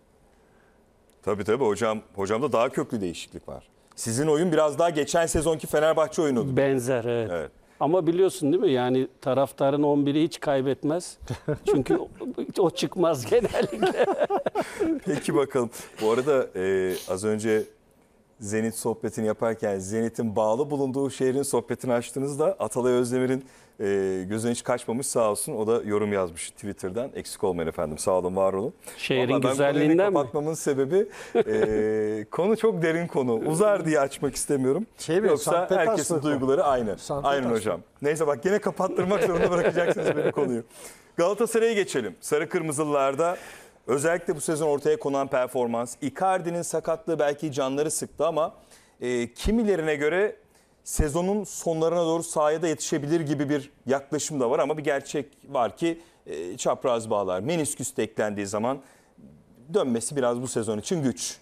Tabii tabii hocam. Hocamda daha köklü değişiklik var. Sizin oyun biraz daha geçen sezonki Fenerbahçe oyunu.
Benzer evet.
Evet.
Ama biliyorsun değil mi? Yani taraftarın 11'i hiç kaybetmez. (laughs) Çünkü o, o çıkmaz genellikle. (laughs)
Peki bakalım. Bu arada e, az önce Zenit sohbetini yaparken Zenit'in bağlı bulunduğu şehrin sohbetini açtığınızda Atalay Özdemir'in e, gözüne hiç kaçmamış sağ olsun. O da yorum yazmış Twitter'dan. Eksik olmayın efendim. Sağ olun, var olun.
Şehrin
Vallahi ben konuyu
güzelliğinden mi?
kapatmamın sebebi e, (laughs) konu çok derin konu. Uzar diye açmak istemiyorum.
Şey mi,
Yoksa
Sankt
herkesin
Petersburg
duyguları aynı.
Sankt
Aynen
Petersburg.
hocam. Neyse bak gene kapattırmak zorunda bırakacaksınız benim konuyu. Galatasaray'a geçelim. Sarı Kırmızılılarda özellikle bu sezon ortaya konan performans. Icardi'nin sakatlığı belki canları sıktı ama e, kimilerine göre sezonun sonlarına doğru sahaya da yetişebilir gibi bir yaklaşım da var ama bir gerçek var ki e, çapraz bağlar. Menisküs de eklendiği zaman dönmesi biraz bu sezon için güç.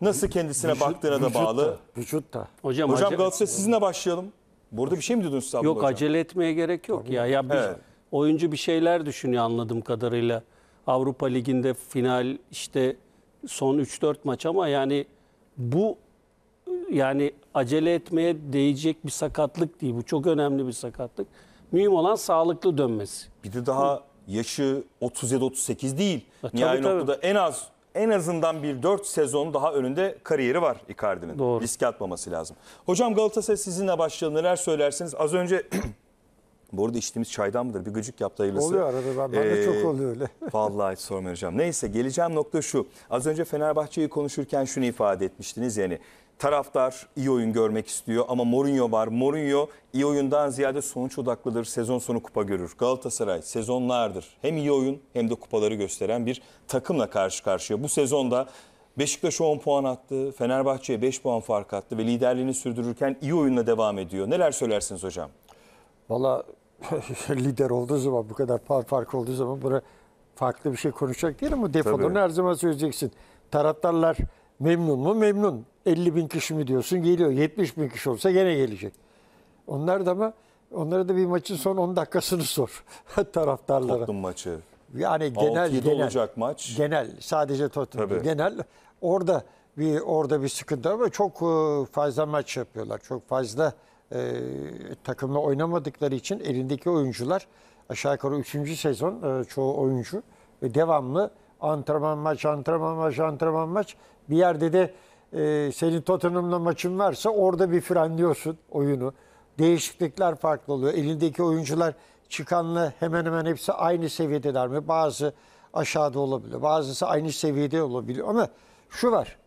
Nasıl kendisine baktığına da
Vücut
bağlı.
Vücut da.
Hocam,
Hocam Galatasaray sizinle başlayalım. Burada bir şey mi diyordunuz Abdullah
yok
hocam?
acele etmeye gerek yok ya. Ya bir
Evet.
oyuncu bir şeyler düşünüyor anladığım kadarıyla. Avrupa Ligi'nde final işte son 3-4 maç ama yani bu yani acele etmeye değecek bir sakatlık değil. Bu çok önemli bir sakatlık. Mühim olan sağlıklı dönmesi.
Bir de daha yaşı 37-38 değil.
tabii,
Nihai
tabii.
noktada en az en azından bir 4 sezon daha önünde kariyeri var Icardi'nin.
Doğru.
Riske atmaması lazım. Hocam Galatasaray sizinle başlayalım. Neler söylersiniz? Az önce (clears throat) bu arada içtiğimiz çaydan mıdır? Bir gıcık yaptı hayırlısı.
Oluyor arada. Ben, bende
Ee,
çok oluyor öyle. (laughs)
Vallahi hiç hocam. Neyse geleceğim nokta şu. Az önce Fenerbahçe'yi konuşurken şunu ifade etmiştiniz yani. Taraftar iyi oyun görmek istiyor ama Mourinho var. Mourinho iyi oyundan ziyade sonuç odaklıdır. Sezon sonu kupa görür. Galatasaray sezonlardır hem iyi oyun hem de kupaları gösteren bir takımla karşı karşıya. Bu sezonda Beşiktaş 10 puan attı. Fenerbahçe'ye 5 puan fark attı ve liderliğini sürdürürken iyi oyunla devam ediyor. Neler söylersiniz hocam?
Valla (laughs) lider olduğu zaman bu kadar puan farkı olduğu zaman buna farklı bir şey konuşacak değil ama
Tabii.
her zaman söyleyeceksin. Taraftarlar memnun mu? Memnun. 50 bin kişi mi diyorsun? Geliyor. 70 bin kişi olsa gene gelecek. Onlar da ama onlara da bir maçın son 10 dakikasını sor (laughs) taraftarlara.
Tottenham maçı.
Yani genel
6-7
genel
olacak maç.
genel sadece Tottenham
Tabii.
genel orada bir orada bir sıkıntı var ama çok e, fazla maç yapıyorlar. Çok fazla e, takımla oynamadıkları için elindeki oyuncular aşağı yukarı 3. sezon e, çoğu oyuncu ve devamlı antrenman maç, antrenman maç, antrenman maç. Bir yerde de e, senin Tottenham'la maçın varsa orada bir frenliyorsun oyunu. Değişiklikler farklı oluyor. Elindeki oyuncular çıkanla hemen hemen hepsi aynı seviyedeler mi? Bazı aşağıda olabiliyor. Bazısı aynı seviyede olabiliyor. Ama şu var.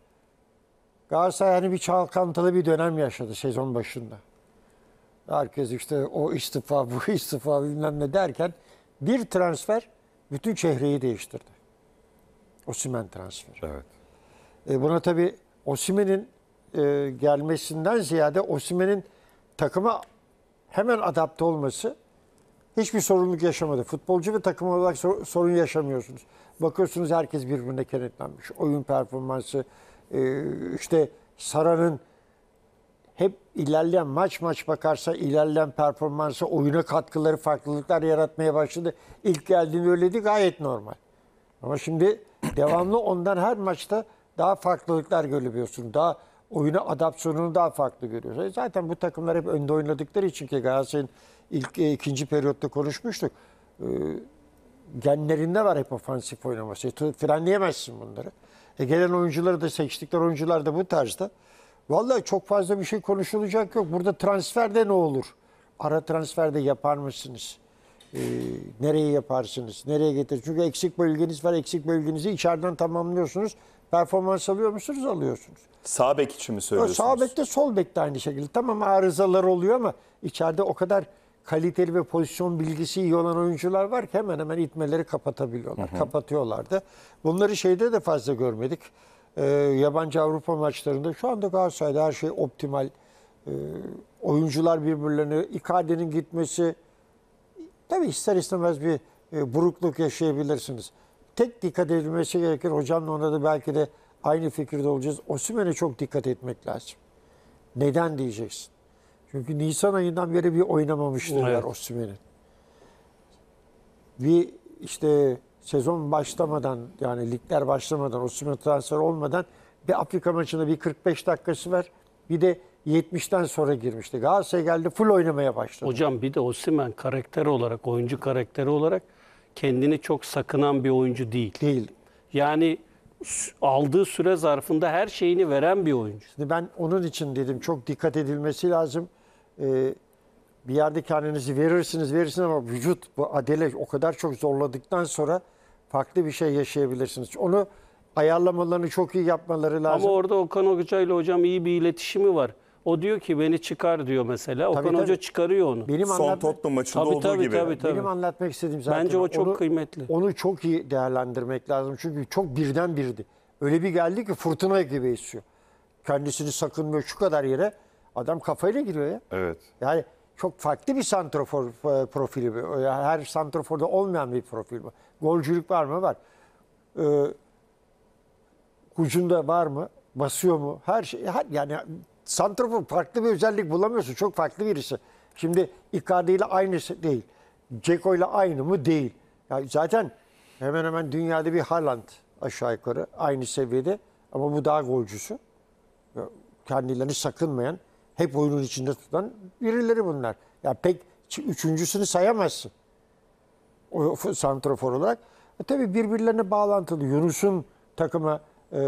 Galatasaray hani bir çalkantılı bir dönem yaşadı sezon başında. Herkes işte o istifa, bu (laughs) istifa bilmem ne derken bir transfer bütün çehreyi değiştirdi. Osimhen transferi.
Evet.
E buna tabii Osimhen'in e, gelmesinden ziyade Osimhen'in takıma hemen adapte olması hiçbir sorumluluk yaşamadı. Futbolcu ve takım olarak sor- sorun yaşamıyorsunuz. Bakıyorsunuz herkes birbirine kenetlenmiş. Oyun performansı, e, işte Sara'nın hep ilerleyen maç maç bakarsa ilerleyen performansı, oyuna katkıları, farklılıklar yaratmaya başladı. İlk geldiğinde öyleydi gayet normal. Ama şimdi devamlı ondan her maçta daha farklılıklar görüyorsun. Daha oyuna adaptasyonunu daha farklı görüyorsun. E Zaten bu takımlar hep önde oynadıkları için ki Galatasaray'ın ilk e, ikinci periyotta konuşmuştuk. E, genlerinde var hep ofansif oynaması. E, Frenleyemezsin bunları. E, gelen oyuncuları da seçtikleri oyuncular da bu tarzda. Vallahi çok fazla bir şey konuşulacak yok. Burada transferde ne olur? Ara transferde yapar mısınız? Ee, nereye yaparsınız? Nereye getirir? Çünkü eksik bölgeniz var. Eksik bölgenizi içeriden tamamlıyorsunuz. Performans alıyor musunuz? Alıyorsunuz.
Sağ bek için mi söylüyorsunuz?
sağ bekte sol bekte aynı şekilde. Tamam arızalar oluyor ama içeride o kadar kaliteli ve pozisyon bilgisi iyi olan oyuncular var ki hemen hemen itmeleri kapatabiliyorlar. Kapatıyorlar da. Bunları şeyde de fazla görmedik. Ee, yabancı Avrupa maçlarında şu anda Galatasaray'da her şey optimal. Ee, oyuncular birbirlerine Icardi'nin gitmesi tabii ister istemez bir e, burukluk yaşayabilirsiniz. Tek dikkat edilmesi gerekir. Hocamla ona da belki de aynı fikirde olacağız. Osimhen'e çok dikkat etmek lazım. Neden diyeceksin? Çünkü Nisan ayından beri bir oynamamışlığı
Evet.
Osimhen'in. Bir işte sezon başlamadan yani ligler başlamadan Osimhen transfer olmadan bir Afrika maçında bir 45 dakikası var. Bir de 70'ten sonra girmişti. Galatasaray geldi full oynamaya başladı.
Hocam bir de Osimhen karakter olarak, oyuncu karakteri olarak kendini çok sakınan bir oyuncu değil.
Değil.
Yani aldığı süre zarfında her şeyini veren bir oyuncu.
Şimdi ben onun için dedim çok dikkat edilmesi lazım. Ee, bir yerde kendinizi verirsiniz verirsiniz ama vücut bu adele o kadar çok zorladıktan sonra farklı bir şey yaşayabilirsiniz. Onu ayarlamalarını çok iyi yapmaları lazım.
Ama orada Okan Hoca ile hocam iyi bir iletişimi var. O diyor ki beni çıkar diyor mesela. Okan
tabii.
Hoca çıkarıyor onu.
benim
Son
anlatmak,
Tottenham maçında
Tabii,
olduğu
tabii,
gibi.
tabii, tabii.
benim anlatmak istediğim zaten
Bence o çok
onu,
kıymetli.
Onu çok iyi değerlendirmek lazım. Çünkü çok birden birdi. Öyle bir geldi ki fırtına gibi esiyor. Kendisini sakınmıyor şu kadar yere. Adam kafayla giriyor ya.
Evet.
Yani çok farklı bir santrofor e, profili her santroforda olmayan bir profil bu. Golcülük var mı? Var. Ee, ucunda var mı? Basıyor mu? Her şey. her- yani santrofor farklı bir özellik bulamıyorsun. Çok farklı birisi. Şimdi Icardi ile aynısı değil. Ceko ile aynı mı? Değil. Yani zaten hemen hemen dünyada bir Haaland aşağı yukarı aynı seviyede. Ama bu daha golcüsü kendilerini sakınmayan, hep oyunun içinde tutan birileri bunlar. Ya pek ç- üçüncüsünü sayamazsın. O santrafor olarak. E tabii birbirlerine bağlantılı. Yunus'un takıma e,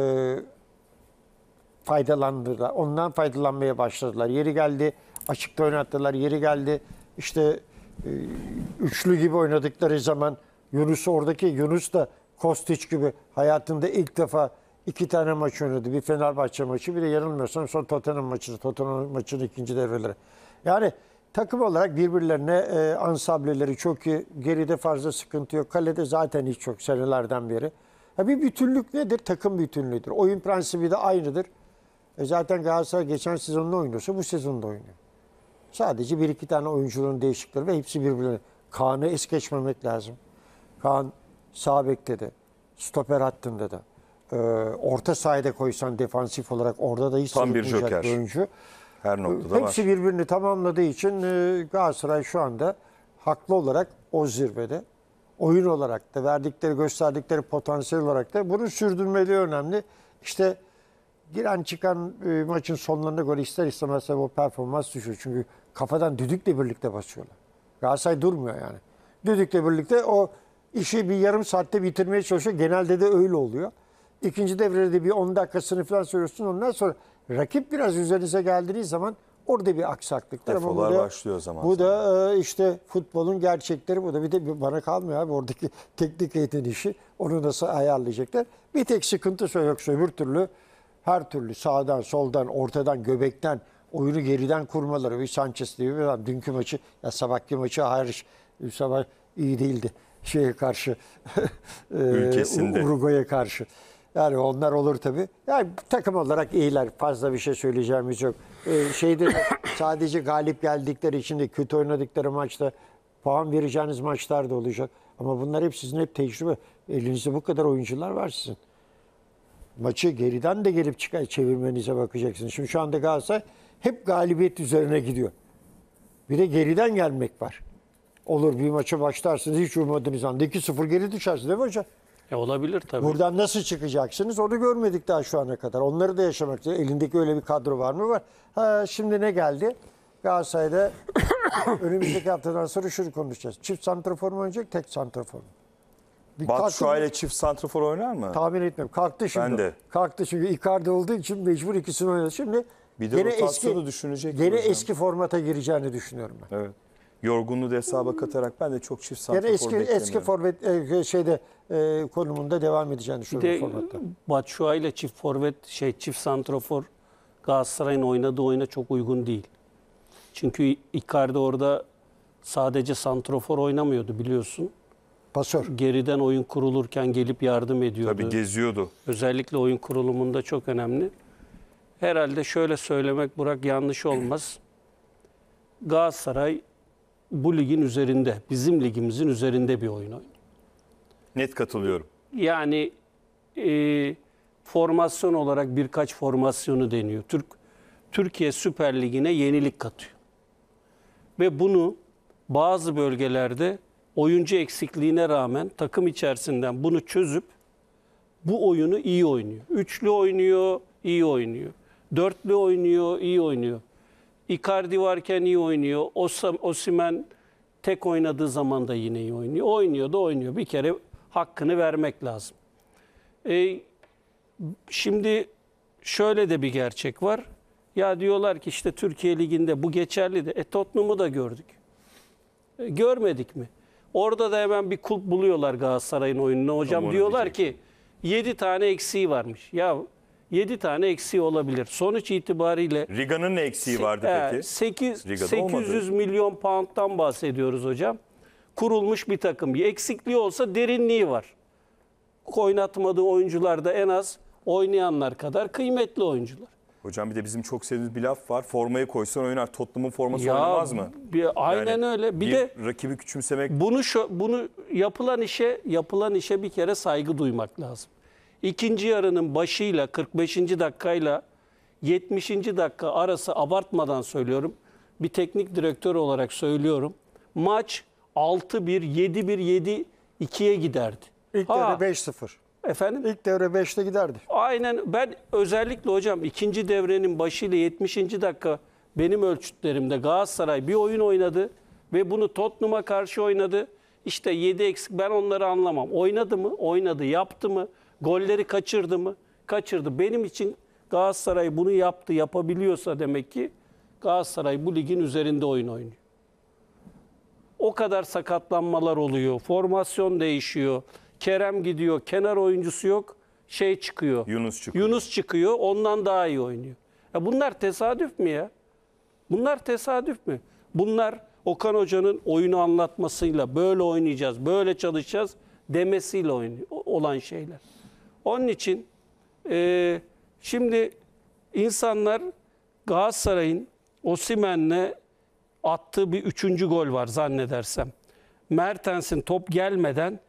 faydalandılar. Ondan faydalanmaya başladılar. Yeri geldi açıkta oynattılar. Yeri geldi işte e, üçlü gibi oynadıkları zaman Yunus oradaki Yunus da Kostić gibi hayatında ilk defa iki tane maç oynadı. Bir Fenerbahçe maçı bir de yanılmıyorsam son Tottenham maçı. Tottenham maçının ikinci devreleri. Yani takım olarak birbirlerine e, ansambleleri çok iyi. Geride fazla sıkıntı yok. Kalede zaten hiç çok senelerden beri. Ha bir bütünlük nedir? Takım bütünlüğüdür. Oyun prensibi de aynıdır. E zaten Galatasaray geçen sezonda oynuyorsa bu sezonda oynuyor. Sadece bir iki tane oyuncuların değişikleri ve hepsi birbirine. Kaan'ı es geçmemek lazım. Kaan sağ bekte de, stoper hattında da. e, orta sahada koysan defansif olarak orada da hiç
Tam bir joker.
bir oyuncu.
Her noktada
Hepsi
var.
birbirini tamamladığı için e, Galatasaray şu anda haklı olarak o zirvede. Oyun olarak da verdikleri, gösterdikleri potansiyel olarak da bunu sürdürmeleri önemli. İşte giren çıkan e, maçın sonlarına göre ister istemez o performans düşüyor. Çünkü kafadan düdükle birlikte basıyorlar. Galatasaray durmuyor yani. Düdükle birlikte o işi bir yarım saatte bitirmeye çalışıyor. Genelde de öyle oluyor. İkinci devrede de bir 10 dakikasını falan söylüyorsun. Ondan sonra rakip biraz üzerinize geldiği zaman orada bir aksaklık var.
Defolar
bu da-
başlıyor zaman
Bu da e, işte futbolun gerçekleri. Bu da bir de bana kalmıyor abi oradaki (laughs) teknik eğitim işi. Onu nasıl ayarlayacaklar? Bir tek sıkıntı söyle yoksa öbür türlü her türlü sağdan, soldan, ortadan, göbekten oyunu geriden kurmaları. Bir Sanchez diye bir adam dünkü maçı, ya sabahki maçı hariç sabah iyi değildi. Şeye karşı, (laughs) e. Uruguay'a karşı. Yani onlar olur tabii. Yani takım olarak iyiler. Fazla bir şey söyleyeceğimiz yok. Ee, şeyde de (coughs) sadece galip geldikleri için de kötü oynadıkları maçta puan vereceğiniz maçlar da olacak. Ama bunlar hep sizin hep tecrübe. Elinizde bu kadar oyuncular var sizin. Maçı geriden de gelip çıkar çevirmenize bakacaksınız. Şimdi şu anda Galatasaray hep galibiyet üzerine gidiyor. Bir de geriden gelmek var. Olur bir maça başlarsınız hiç ummadığınız anda 2-0 geri düşersiniz değil mi hocam?
E, olabilir tabii.
Buradan nasıl çıkacaksınız onu görmedik daha şu ana kadar. Onları da yaşamak istiyor. Elindeki öyle bir kadro var mı? Var. Ha, şimdi ne geldi? Galatasaray'da (coughs) önümüzdeki haftadan sonra şunu konuşacağız. Çift santrafor mu oynayacak, tek santrafor mu? Bir
Batu
kalktı-
Şuay'la çift santrafor oynar mı?
Tahmin etmiyorum. Kalktı şimdi.
Ben de.
Kalktı çünkü Icardi olduğu için mecbur ikisini oynadı. Şimdi
Bir de
gene eski,
düşünecek
Gene
hocam.
eski formata gireceğini düşünüyorum ben.
Evet. Yorgunluğu da hesaba katarak ben de çok çift
Gene
santrafor
eski
beklemiyorum.
eski forvet e, şeyde e, konumunda devam edeceğini
Bir
düşünüyorum
de
formatta.
Batshuayi ile çift forvet şey çift santrafor Galatasaray'ın oynadığı oyuna çok uygun değil. Çünkü Icardi orada sadece santrafor oynamıyordu biliyorsun.
Pasör.
Geriden oyun kurulurken gelip yardım ediyordu.
Tabii geziyordu.
Özellikle oyun kurulumunda çok önemli. Herhalde şöyle söylemek Burak yanlış olmaz. (clears throat) Galatasaray bu ligin üzerinde, bizim ligimizin üzerinde bir oyun oynuyor.
Net katılıyorum.
Yani e, formasyon olarak birkaç formasyonu deniyor. Türk Türkiye Süper Ligi'ne yenilik katıyor. Ve bunu bazı bölgelerde oyuncu eksikliğine rağmen takım içerisinden bunu çözüp bu oyunu iyi oynuyor. Üçlü oynuyor, iyi oynuyor. Dörtlü oynuyor, iyi oynuyor. Icardi varken iyi oynuyor. Osimhen tek oynadığı zaman da yine iyi oynuyor. Oynuyor da oynuyor. Bir kere hakkını vermek lazım. E, şimdi şöyle de bir gerçek var. Ya diyorlar ki işte Türkiye Ligi'nde bu geçerli de. E Tottenham'ı da gördük. E, görmedik mi? Orada da hemen bir kulp buluyorlar Galatasaray'ın oyununa. Hocam
onu
diyorlar ki 7 tane eksiği varmış. Ya 7 tane eksiği olabilir. Sonuç itibariyle
Riga'nın ne eksiği vardı
e,
peki?
8,
Riga'da
800 milyon pound'dan bahsediyoruz hocam. Kurulmuş bir takım. Eksikliği olsa derinliği var. Oynatmadığı oyuncular da en az oynayanlar kadar kıymetli oyuncular.
Hocam bir de bizim çok sevdiğimiz bir laf var. Formayı koysan oynar. Tottenham'ın forması oynamaz mı?
Bir, aynen
Yani
öyle. Bir,
bir
de
rakibi küçümsemek
bunu şu, bunu yapılan işe yapılan işe bir kere saygı duymak lazım. İkinci yarının başıyla 45. dakikayla 70. dakika arası abartmadan söylüyorum. Bir teknik direktör olarak söylüyorum. Maç 6-1, 7-1, 7-2'ye giderdi.
İlk
Ha,
devre 5-0.
Efendim?
İlk devre 5'te giderdi.
Aynen ben özellikle hocam ikinci devrenin başıyla 70. dakika benim ölçütlerimde Galatasaray bir oyun oynadı ve bunu Tottenham'a karşı oynadı. İşte 7 eksik ben onları anlamam. Oynadı mı? Oynadı. Yaptı mı? Golleri kaçırdı mı? Kaçırdı. Benim için Galatasaray bunu yaptı, yapabiliyorsa demek ki Galatasaray bu ligin üzerinde oyun oynuyor. O kadar sakatlanmalar oluyor. Formasyon değişiyor. Kerem gidiyor. Kenar oyuncusu yok. Şey çıkıyor.
Yunus çıkıyor.
Yunus çıkıyor. Ondan daha iyi oynuyor. Ya bunlar tesadüf mü ya? Bunlar tesadüf mü? Bunlar Okan Hoca'nın oyunu anlatmasıyla böyle oynayacağız, böyle çalışacağız demesiyle oynuyor, olan şeyler. Onun için e, şimdi insanlar Galatasaray'ın Osimen'le attığı bir üçüncü gol var zannedersem. Mertens'in top gelmeden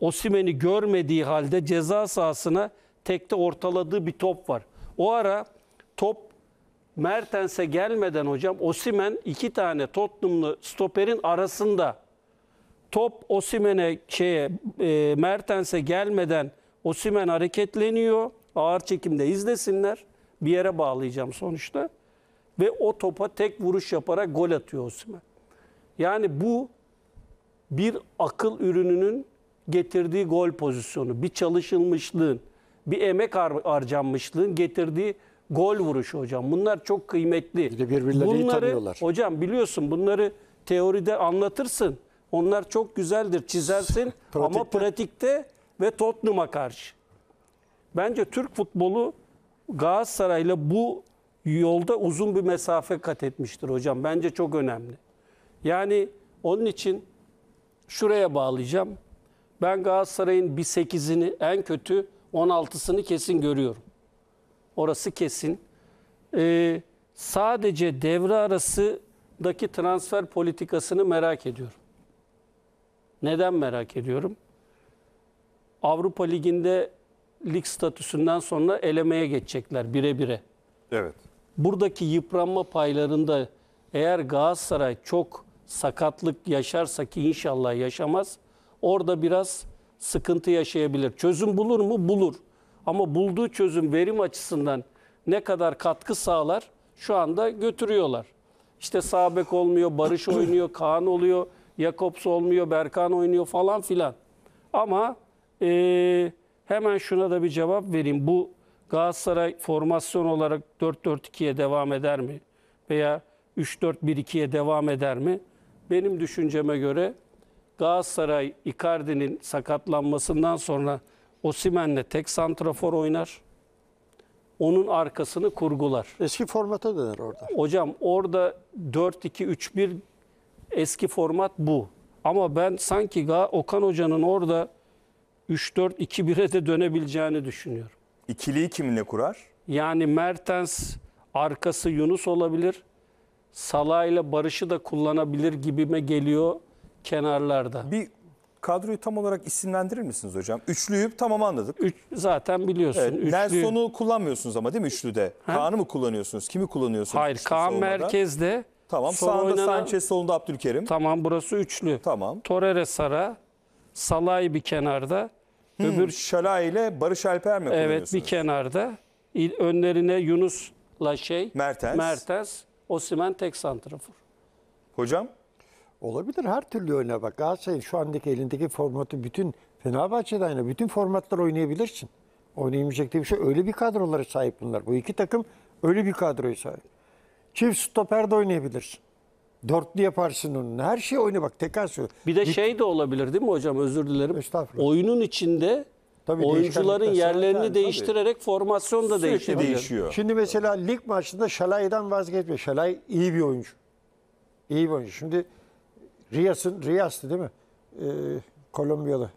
Osimen'i görmediği halde ceza sahasına tekte ortaladığı bir top var. O ara top Mertens'e gelmeden hocam Osimen iki tane Tottenham'lı stoperin arasında top Osimen'e şeye e, Mertens'e gelmeden Osimen hareketleniyor. Ağır çekimde izlesinler. Bir yere bağlayacağım sonuçta. Ve o topa tek vuruş yaparak gol atıyor Osimen. Yani bu bir akıl ürününün getirdiği gol pozisyonu, bir çalışılmışlığın, bir emek har- harcanmışlığın getirdiği gol vuruşu hocam. Bunlar çok kıymetli.
Bir de birbirlerini iyi
bunları,
tanıyorlar.
Hocam biliyorsun bunları teoride anlatırsın. Onlar çok güzeldir, çizersin (laughs) ama
Pratikte?
pratikte ve Tottenham'a karşı. Bence Türk futbolu Galatasaray'la bu yolda uzun bir mesafe kat etmiştir hocam. Bence çok önemli. Yani onun için şuraya bağlayacağım. Ben Galatasaray'ın bir 8'ini en kötü 16'sını kesin görüyorum. Orası kesin. Ee, sadece devre arasındaki transfer politikasını merak ediyorum. Neden merak ediyorum? Avrupa Ligi'nde lig statüsünden sonra elemeye geçecekler bire bire.
Evet.
Buradaki yıpranma paylarında eğer Galatasaray çok sakatlık yaşarsa ki inşallah yaşamaz, orada biraz sıkıntı yaşayabilir. Çözüm bulur mu? Bulur. Ama bulduğu çözüm verim açısından ne kadar katkı sağlar şu anda götürüyorlar. İşte Sabek olmuyor, Barış oynuyor, (clears throat) Kaan oluyor, Jakobs olmuyor, Berkan oynuyor falan filan. Ama eee, hemen şuna da bir cevap vereyim. Bu Galatasaray formasyon olarak 4-4-2'ye devam eder mi? Veya 3-4-1-2'ye devam eder mi? Benim düşünceme göre Galatasaray Icardi'nin sakatlanmasından sonra Osimhen'le tek santrafor oynar. Onun arkasını kurgular.
Eski formata döner orada.
Hocam orada 4-2-3-1 eski format bu. Ama ben sanki Okan Hoca'nın orada 3-4-2-1'e de dönebileceğini düşünüyorum.
İkiliyi kiminle kurar?
Yani Mertens arkası Yunus olabilir. Salah ile Barış'ı da kullanabilir gibime geliyor kenarlarda.
Bir kadroyu tam olarak isimlendirir misiniz hocam? Üçlüyü tamam anladık.
Üç, zaten biliyorsun.
Evet,
üçlü-
Nelson'u kullanmıyorsunuz ama değil mi üçlüde? Kaan'ı mı kullanıyorsunuz? Kimi kullanıyorsunuz?
Hayır Kaan
savunmada?
merkezde.
Tamam sağında
oynanan-
Sanchez solunda Abdülkerim.
Tamam burası üçlü.
Tamam.
Torreira Sara. Salah bir kenarda. Öbür
Şalay ile Barış Alper mi
Evet bir kenarda. İl- Önlerine Yunus'la şey.
Mertens.
Mertens. Osimhen tek santrafor.
Hocam
Olabilir her türlü oynar bak. Galatasaray'ın şu andaki elindeki formatı bütün Fenerbahçe'de aynı bütün formatlar oynayabilirsin. Oynayamayacak diye bir şey. Öyle bir kadrolara sahip bunlar. Bu iki takım öyle bir kadroya sahip. Çift stoper de oynayabilirsin. Dörtlü yaparsın onu. Her şey oyna bak tekrar söylüyorum.
Bir de şey de olabilir değil mi hocam? Özür dilerim.
Estağfurullah.
Oyunun içinde
Tabii
oyuncuların
değişkenlikler
yerlerini
zaten,
değiştirerek formasyon da
sürekli
değişebilir.
değişiyor.
Şimdi mesela lig maçında Şalay'dan vazgeçme. Şalay iyi bir oyuncu. İyi bir oyuncu. Şimdi Riyas'ın, Riyas'tı değil mi? Ee, Kolombiyalı.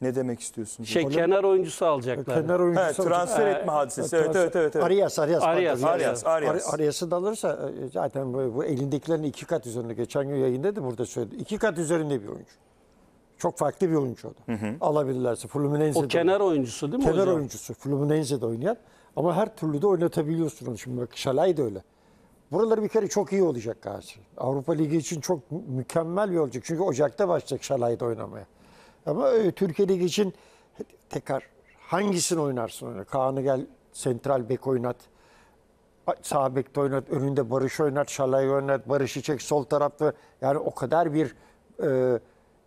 Ne demek istiyorsunuz?
Şey kenar oyuncusu alacaklar.
Kenar oyuncusu.
He, transfer
Evet.
etme hadisesi. Evet evet evet. evet.
Arias, Arias.
Arias,
pardon.
Arias, Arias.
Ari- Arias'ı da alırsa e, zaten bu, bu elindekilerin iki kat üzerinde. Geçen gün yayında da burada söyledi. İki kat üzerinde bir oyuncu. Çok farklı bir oyuncu o da. Alabilirlerse. Fluminense'de
O kenar oyuncusu değil mi
kenar
hocam?
oyuncusu. Fluminense'de oynayan. Ama her türlü de oynatabiliyorsun onu. Şimdi bak Şalay da öyle. Buraları bir kere çok iyi olacak Galatasaray. Avrupa Ligi için çok mü- mükemmel bir olacak. Çünkü Ocak'ta başlayacak Şalay'da oynamaya. Ama e, Türkiye Ligi için tekrar hangisini oynarsın oyna. Kaan'ı gel sentral bek oynat. Sağ bekte oynat. Önünde Barış oynat. Şalay oynat. Barış'ı çek sol tarafta. Yani o kadar bir e,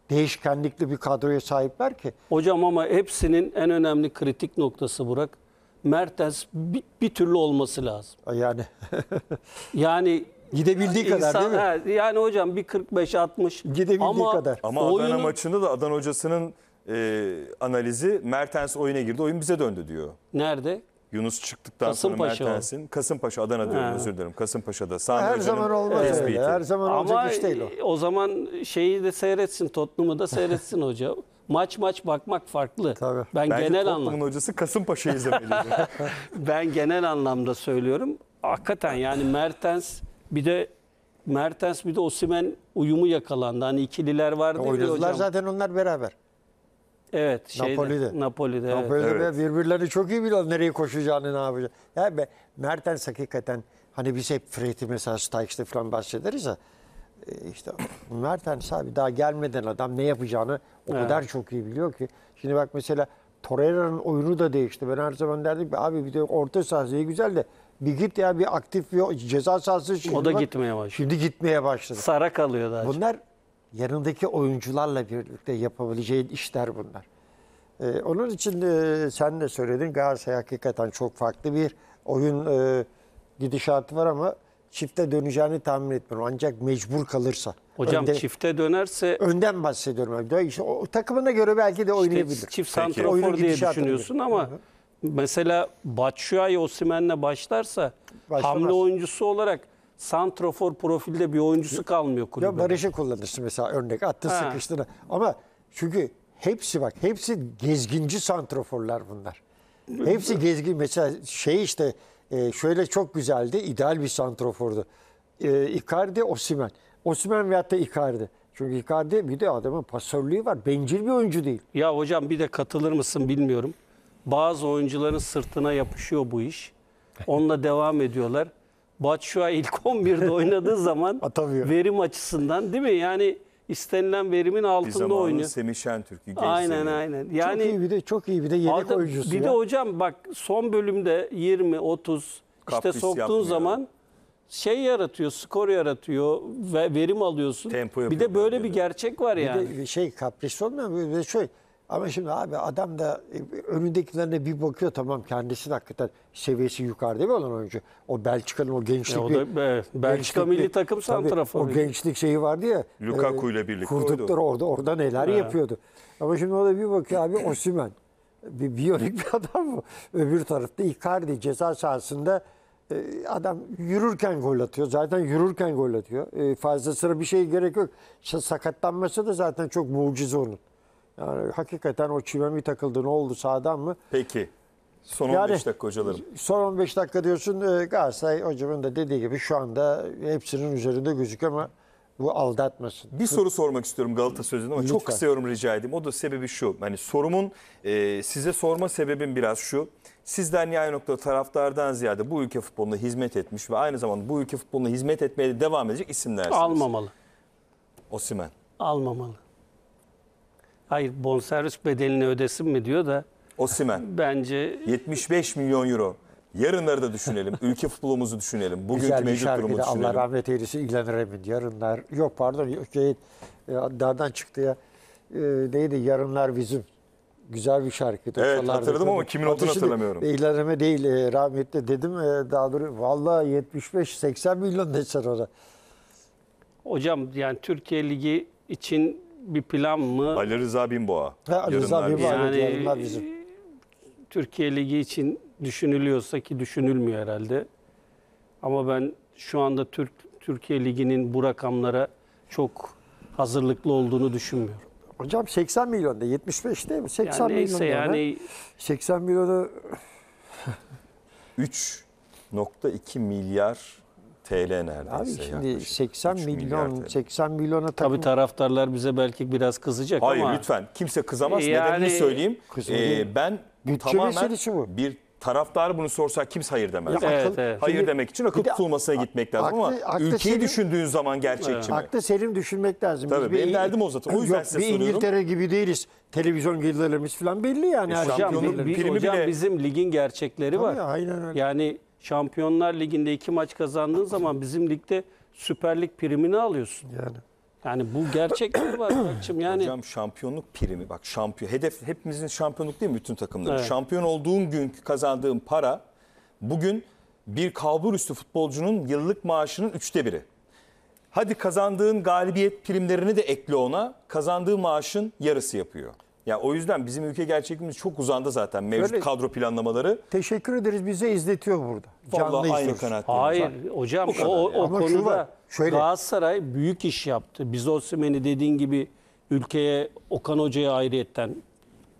değişkenlikli bir kadroya sahipler ki.
Hocam ama hepsinin en önemli kritik noktası Burak. Mertens bir, bir türlü olması lazım.
Yani (laughs)
Yani
Gidebildiği kadar değil mi?
he, yani hocam bir 45-60.
Gidebildiği
ama
kadar.
Ama Adana
oyunun-
maçında da Adana hocasının e, analizi Mertens oyuna girdi. Oyun bize döndü diyor.
Nerede?
Yunus çıktıktan
Kasımpaşa
sonra Mertens'in Kasımpaşa Adana diyorum özür dilerim. Kasımpaşa'da Sami
her
Hoca'nın
zaman olmaz
tespiti.
öyle. Her zaman olacak
Ama
iş değil o.
e, o zaman şeyi de seyretsin, Tottenham'ı da seyretsin (laughs) hoca. Maç maç bakmak farklı.
Tabii.
Ben
Bence
genel anlamda
hocası Kasımpaşa'yı izlemeliydi. (laughs)
ben genel anlamda söylüyorum. Hakikaten yani Mertens bir de Mertens bir de Osimhen uyumu yakalandı. Hani ikililer vardı ya hocam.
zaten onlar beraber.
Evet, şeyde,
Napoli'de.
Napoli'de. evet.
Böyle
Evet.
birbirlerini çok iyi biliyorlar nereye koşacağını ne yapacağını. Ya be, Mertens hakikaten hani biz hep Fred'i mesela Stikes'te falan bahsederiz ya. E, işte Mertens abi daha gelmeden adam ne yapacağını o
Evet.
kadar çok iyi biliyor ki. Şimdi bak mesela Torreira'nın oyunu da değişti. Ben her zaman derdim ki abi bir de orta sahası güzel de bir git ya bir aktif bir ceza sahası. şimdi
O da
bak,
gitmeye başladı.
Şimdi gitmeye başladı.
Sara kalıyor daha çok.
Bunlar yanındaki oyuncularla birlikte yapabileceğin işler bunlar. Ee, onun için de sen de söyledin Galatasaray hakikaten çok farklı bir oyun e, gidişatı var ama çifte döneceğini tahmin etmiyorum. Ancak mecbur kalırsa.
Hocam
Önde-
çifte dönerse
Önden bahsediyorum. Yani işte o takımına göre belki de oynayabilir.
İşte çift santrafor diye düşünüyorsun ama mesela Batshuayi Osimhen'le başlarsa
Başlamaz.
hamle oyuncusu olarak santrafor profilde bir oyuncusu kalmıyor kulübede.
Ya Barış'ı kullanırsın mesela örnek attı
Ha.
sıkıştığını. Ama çünkü hepsi bak hepsi gezginci santroforlar bunlar. Hepsi gezgin mesela şey işte e, şöyle çok güzeldi ideal bir santrofordu. E, Icardi Osimhen. Osimhen veyahut da Icardi. Çünkü Icardi bir de adamın pasörlüğü var. Bencil bir oyuncu değil.
Ya hocam bir de katılır mısın bilmiyorum. Bazı oyuncuların sırtına yapışıyor bu iş. Onunla (laughs) devam ediyorlar. Batshuayi ilk 11'de oynadığı zaman
Atamıyor.
verim açısından değil mi? Yani istenilen verimin
bir
altında
zamanın
oynuyor.
Semih Şentürk'ü genç
Aynen
seni.
aynen. Yani
çok iyi bir de çok iyi bir de yedek
Adam-
oyuncusu.
Bir
ya.
de hocam bak son bölümde 20 30 işte
Kapris
soktuğun
yapmıyor.
zaman şey yaratıyor, skor yaratıyor ve verim alıyorsun.
Tempo
bir de böyle bir gerçek var
Bir
yani.
de şey kapris olmayan bir de şöyle Ama şimdi abi adam da e, önündekilerine bir bakıyor tamam kendisi de hakikaten seviyesi yukarıda bir olan oyuncu. O Belçika'nın o gençlik
Ya o da be, Belçika
gençlik bir-
milli takım santraforu.
O gençlik şeyi vardı ya.
Lukaku ile birlikte
Kurdukları orada orada neler yapıyordu. Ama şimdi o da bir bakıyor abi Osimhen. Bir biyonik bir adam bu. Öbür tarafta Icardi ceza sahasında e, adam yürürken gol atıyor. Zaten yürürken gol atıyor. E, fazla sıra bir şey gerek yok. Sakatlanması da zaten çok mucize onun. Yani hakikaten o çive mi takıldı ne oldu sağdan mı?
Peki. Son
Yani-
15 dakika hocalarım.
Son 15 dakika diyorsun e, Galatasaray hocamın da dediği gibi şu anda hepsinin üzerinde gözüküyor ama bu aldatmasın.
Bir soru sormak istiyorum Galata sözünde ama çok
Lütfen.
kısa yorum rica edeyim. O da sebebi şu. Hani sorumun e, size sorma sebebim biraz şu. Sizden nihai noktada taraftardan ziyade bu ülke futboluna hizmet etmiş ve aynı zamanda bu ülke futboluna hizmet etmeye de devam edecek isimlersiniz.
Almamalı.
Osimhen.
Almamalı. Hayır bonservis bedelini ödesin mi diyor da
Osimhen.
bence
75 milyon euro. Yarınları da düşünelim. (laughs) Ülke futbolumuzu düşünelim. Bugünkü
Güzel bir
mevcut durumu
şarkıydı. Allah
düşünelim.
rahmet eylesin İlhan Emin. Yarınlar. Yok pardon. Şey, e, nereden çıktı ya? E, neydi? Yarınlar bizim. Güzel bir şarkıydı.
Evet,
Çalardı.
hatırladım ama kimin olduğunu hatırlamıyorum.
İlhan Emin değil. e, rahmetli dedim. E, daha doğru. Vallahi 75-80 milyon desen ona.
hocam yani Türkiye Ligi için bir plan mı?
Ali Rıza Binboğa.
Ha, Ali Rıza
Yarınlar
Binboğa.
bizim.
Yani, yarınlar bizim.
Türkiye Ligi için düşünülüyorsa ki düşünülmüyor herhalde. Ama ben şu anda Türk Türkiye Ligi'nin bu rakamlara çok hazırlıklı olduğunu düşünmüyorum.
Hocam 80 milyon da 75 değil mi? 80
Yani neyse
milyon yani.
yani
80 milyonu
3.2 milyar TL neredeyse.
abi şimdi
yaklaşık.
80
3 milyar
milyon
TL.
80 milyona takım
tabii taraftarlar bize belki biraz kızacak
Hayır
ama
lütfen kimse kızamaz.
Yani-
Nedenini söyleyeyim. Ee, ben
Bütçe
tamamen
bu.
bir taraftar bunu sorsa kimse hayır demez.
Ya
Evet,
akıl-
evet.
Hayır
Şimdi
demek için akıl
bir de
tutulmasına gitmek lazım
aklı-
ama
aklı
ülkeyi
senin-
düşündüğün zaman gerçekçi mi?
Aklı selim düşünmek lazım.
Tabii, benim
bir-
derdim o zaten. O yüzden
Yok,
size
bir
soruyorum.
İngiltere gibi değiliz. Televizyon gelirlerimiz falan belli yani.
E,
her şey
hocam,
şampiyonluk
bi-
belli.
bi-
primi
hocam
bile-
bizim ligin gerçekleri
Tabii
var.
ya, aynen öyle.
Yani Şampiyonlar Ligi'nde iki maç kazandığın zaman bizim ligde Süper Lig primini alıyorsun.
Yani.
Yani bu gerçekler var Muratçım. Yani
Hocam şampiyonluk primi bak şampiyon hedef hepimizin şampiyonluk değil mi bütün takımların?
Evet.
Şampiyon olduğun gün kazandığın para bugün bir kalbur üstü futbolcunun yıllık maaşının üçte biri. Hadi kazandığın galibiyet primlerini de ekle ona kazandığı maaşın yarısı yapıyor. Ya o yüzden bizim ülke gerçekliğimiz çok uzandı zaten mevcut
Öyle.
kadro planlamaları.
Teşekkür ederiz bize izletiyor burada. Canlı
Vallahi aynı
izliyoruz.
kanaatteyim.
hayır hocam o, o, o
Ama şu
konuda
var, şöyle-
Galatasaray büyük iş yaptı. Biz Osimhen'i dediğin gibi ülkeye Okan Hoca'ya ayrıyetten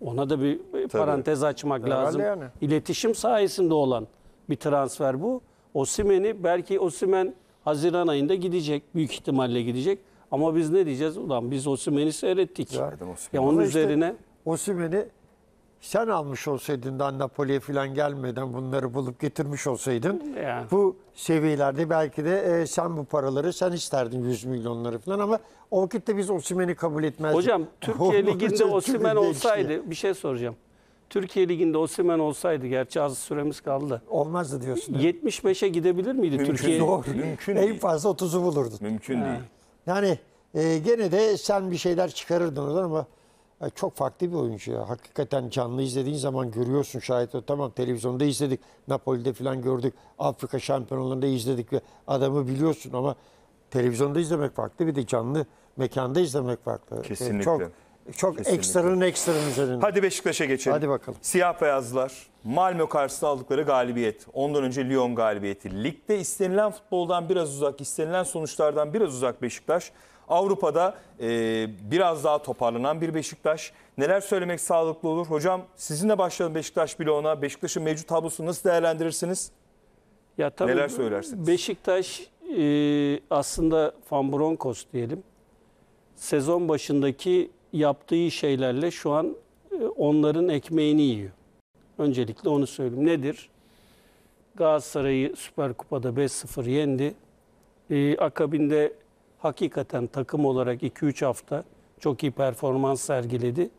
ona da bir parantez açmak
Herhalde
lazım.
yani.
İletişim sayesinde olan bir transfer bu. Osimhen'i belki Osimhen Haziran ayında gidecek. Büyük ihtimalle gidecek. Ama biz ne diyeceğiz? Ulan biz Osimhen'i seyrettik.
Ya.
Ya, onun
Ama işte
üzerine
Osimhen'i sen almış olsaydın da Napoli'ye falan gelmeden bunları bulup getirmiş olsaydın
Yani.
bu seviyelerde belki de e, sen bu paraları sen isterdin 100 milyonları falan ama o vakitte biz Osimhen'i kabul etmezdik.
Hocam (laughs) Türkiye Ligi'nde
çok
Osimhen
gençti.
olsaydı bir şey soracağım. Türkiye Ligi'nde Osimhen olsaydı gerçi az süremiz kaldı.
Olmazdı diyorsun. değil mi?
75'e gidebilir miydi
Mümkün
Türkiye?
değil.
Doğru.
Mümkün
en
değil.
fazla 30'u bulurdun.
Mümkün değil.
Yani e, gene de sen bir şeyler çıkarırdın oradan ama e, çok farklı bir oyuncu ya. Hakikaten canlı izlediğin zaman görüyorsun şahit ol. Tamam televizyonda izledik. Napoli'de falan gördük. Afrika şampiyonlarında izledik ve adamı biliyorsun ama televizyonda izlemek farklı bir de canlı mekanda izlemek farklı. E,
Kesinlikle.
çok çok
Kesinlikle.
ekstranın ekstranın üzerinde.
Hadi Beşiktaş'a geçelim.
Hadi bakalım.
Siyah beyazlar Malmö karşısında aldıkları galibiyet. Ondan önce Lyon galibiyeti. Ligde istenilen futboldan biraz uzak, istenilen sonuçlardan biraz uzak Beşiktaş. Avrupa'da e, biraz daha toparlanan bir Beşiktaş. Neler söylemek sağlıklı olur? Hocam sizinle başlayalım Beşiktaş bloğuna. Beşiktaş'ın mevcut tablosunu nasıl değerlendirirsiniz?
Ya tabii
Neler söylersiniz?
Beşiktaş e, aslında Van Bronckhorst diyelim. Sezon başındaki yaptığı şeylerle şu an e, onların ekmeğini yiyor. Öncelikle onu söyleyeyim. Nedir? Galatasaray'ı Süper Kupa'da 5-0 yendi. E, akabinde hakikaten takım olarak 2-3 hafta çok iyi performans sergiledi.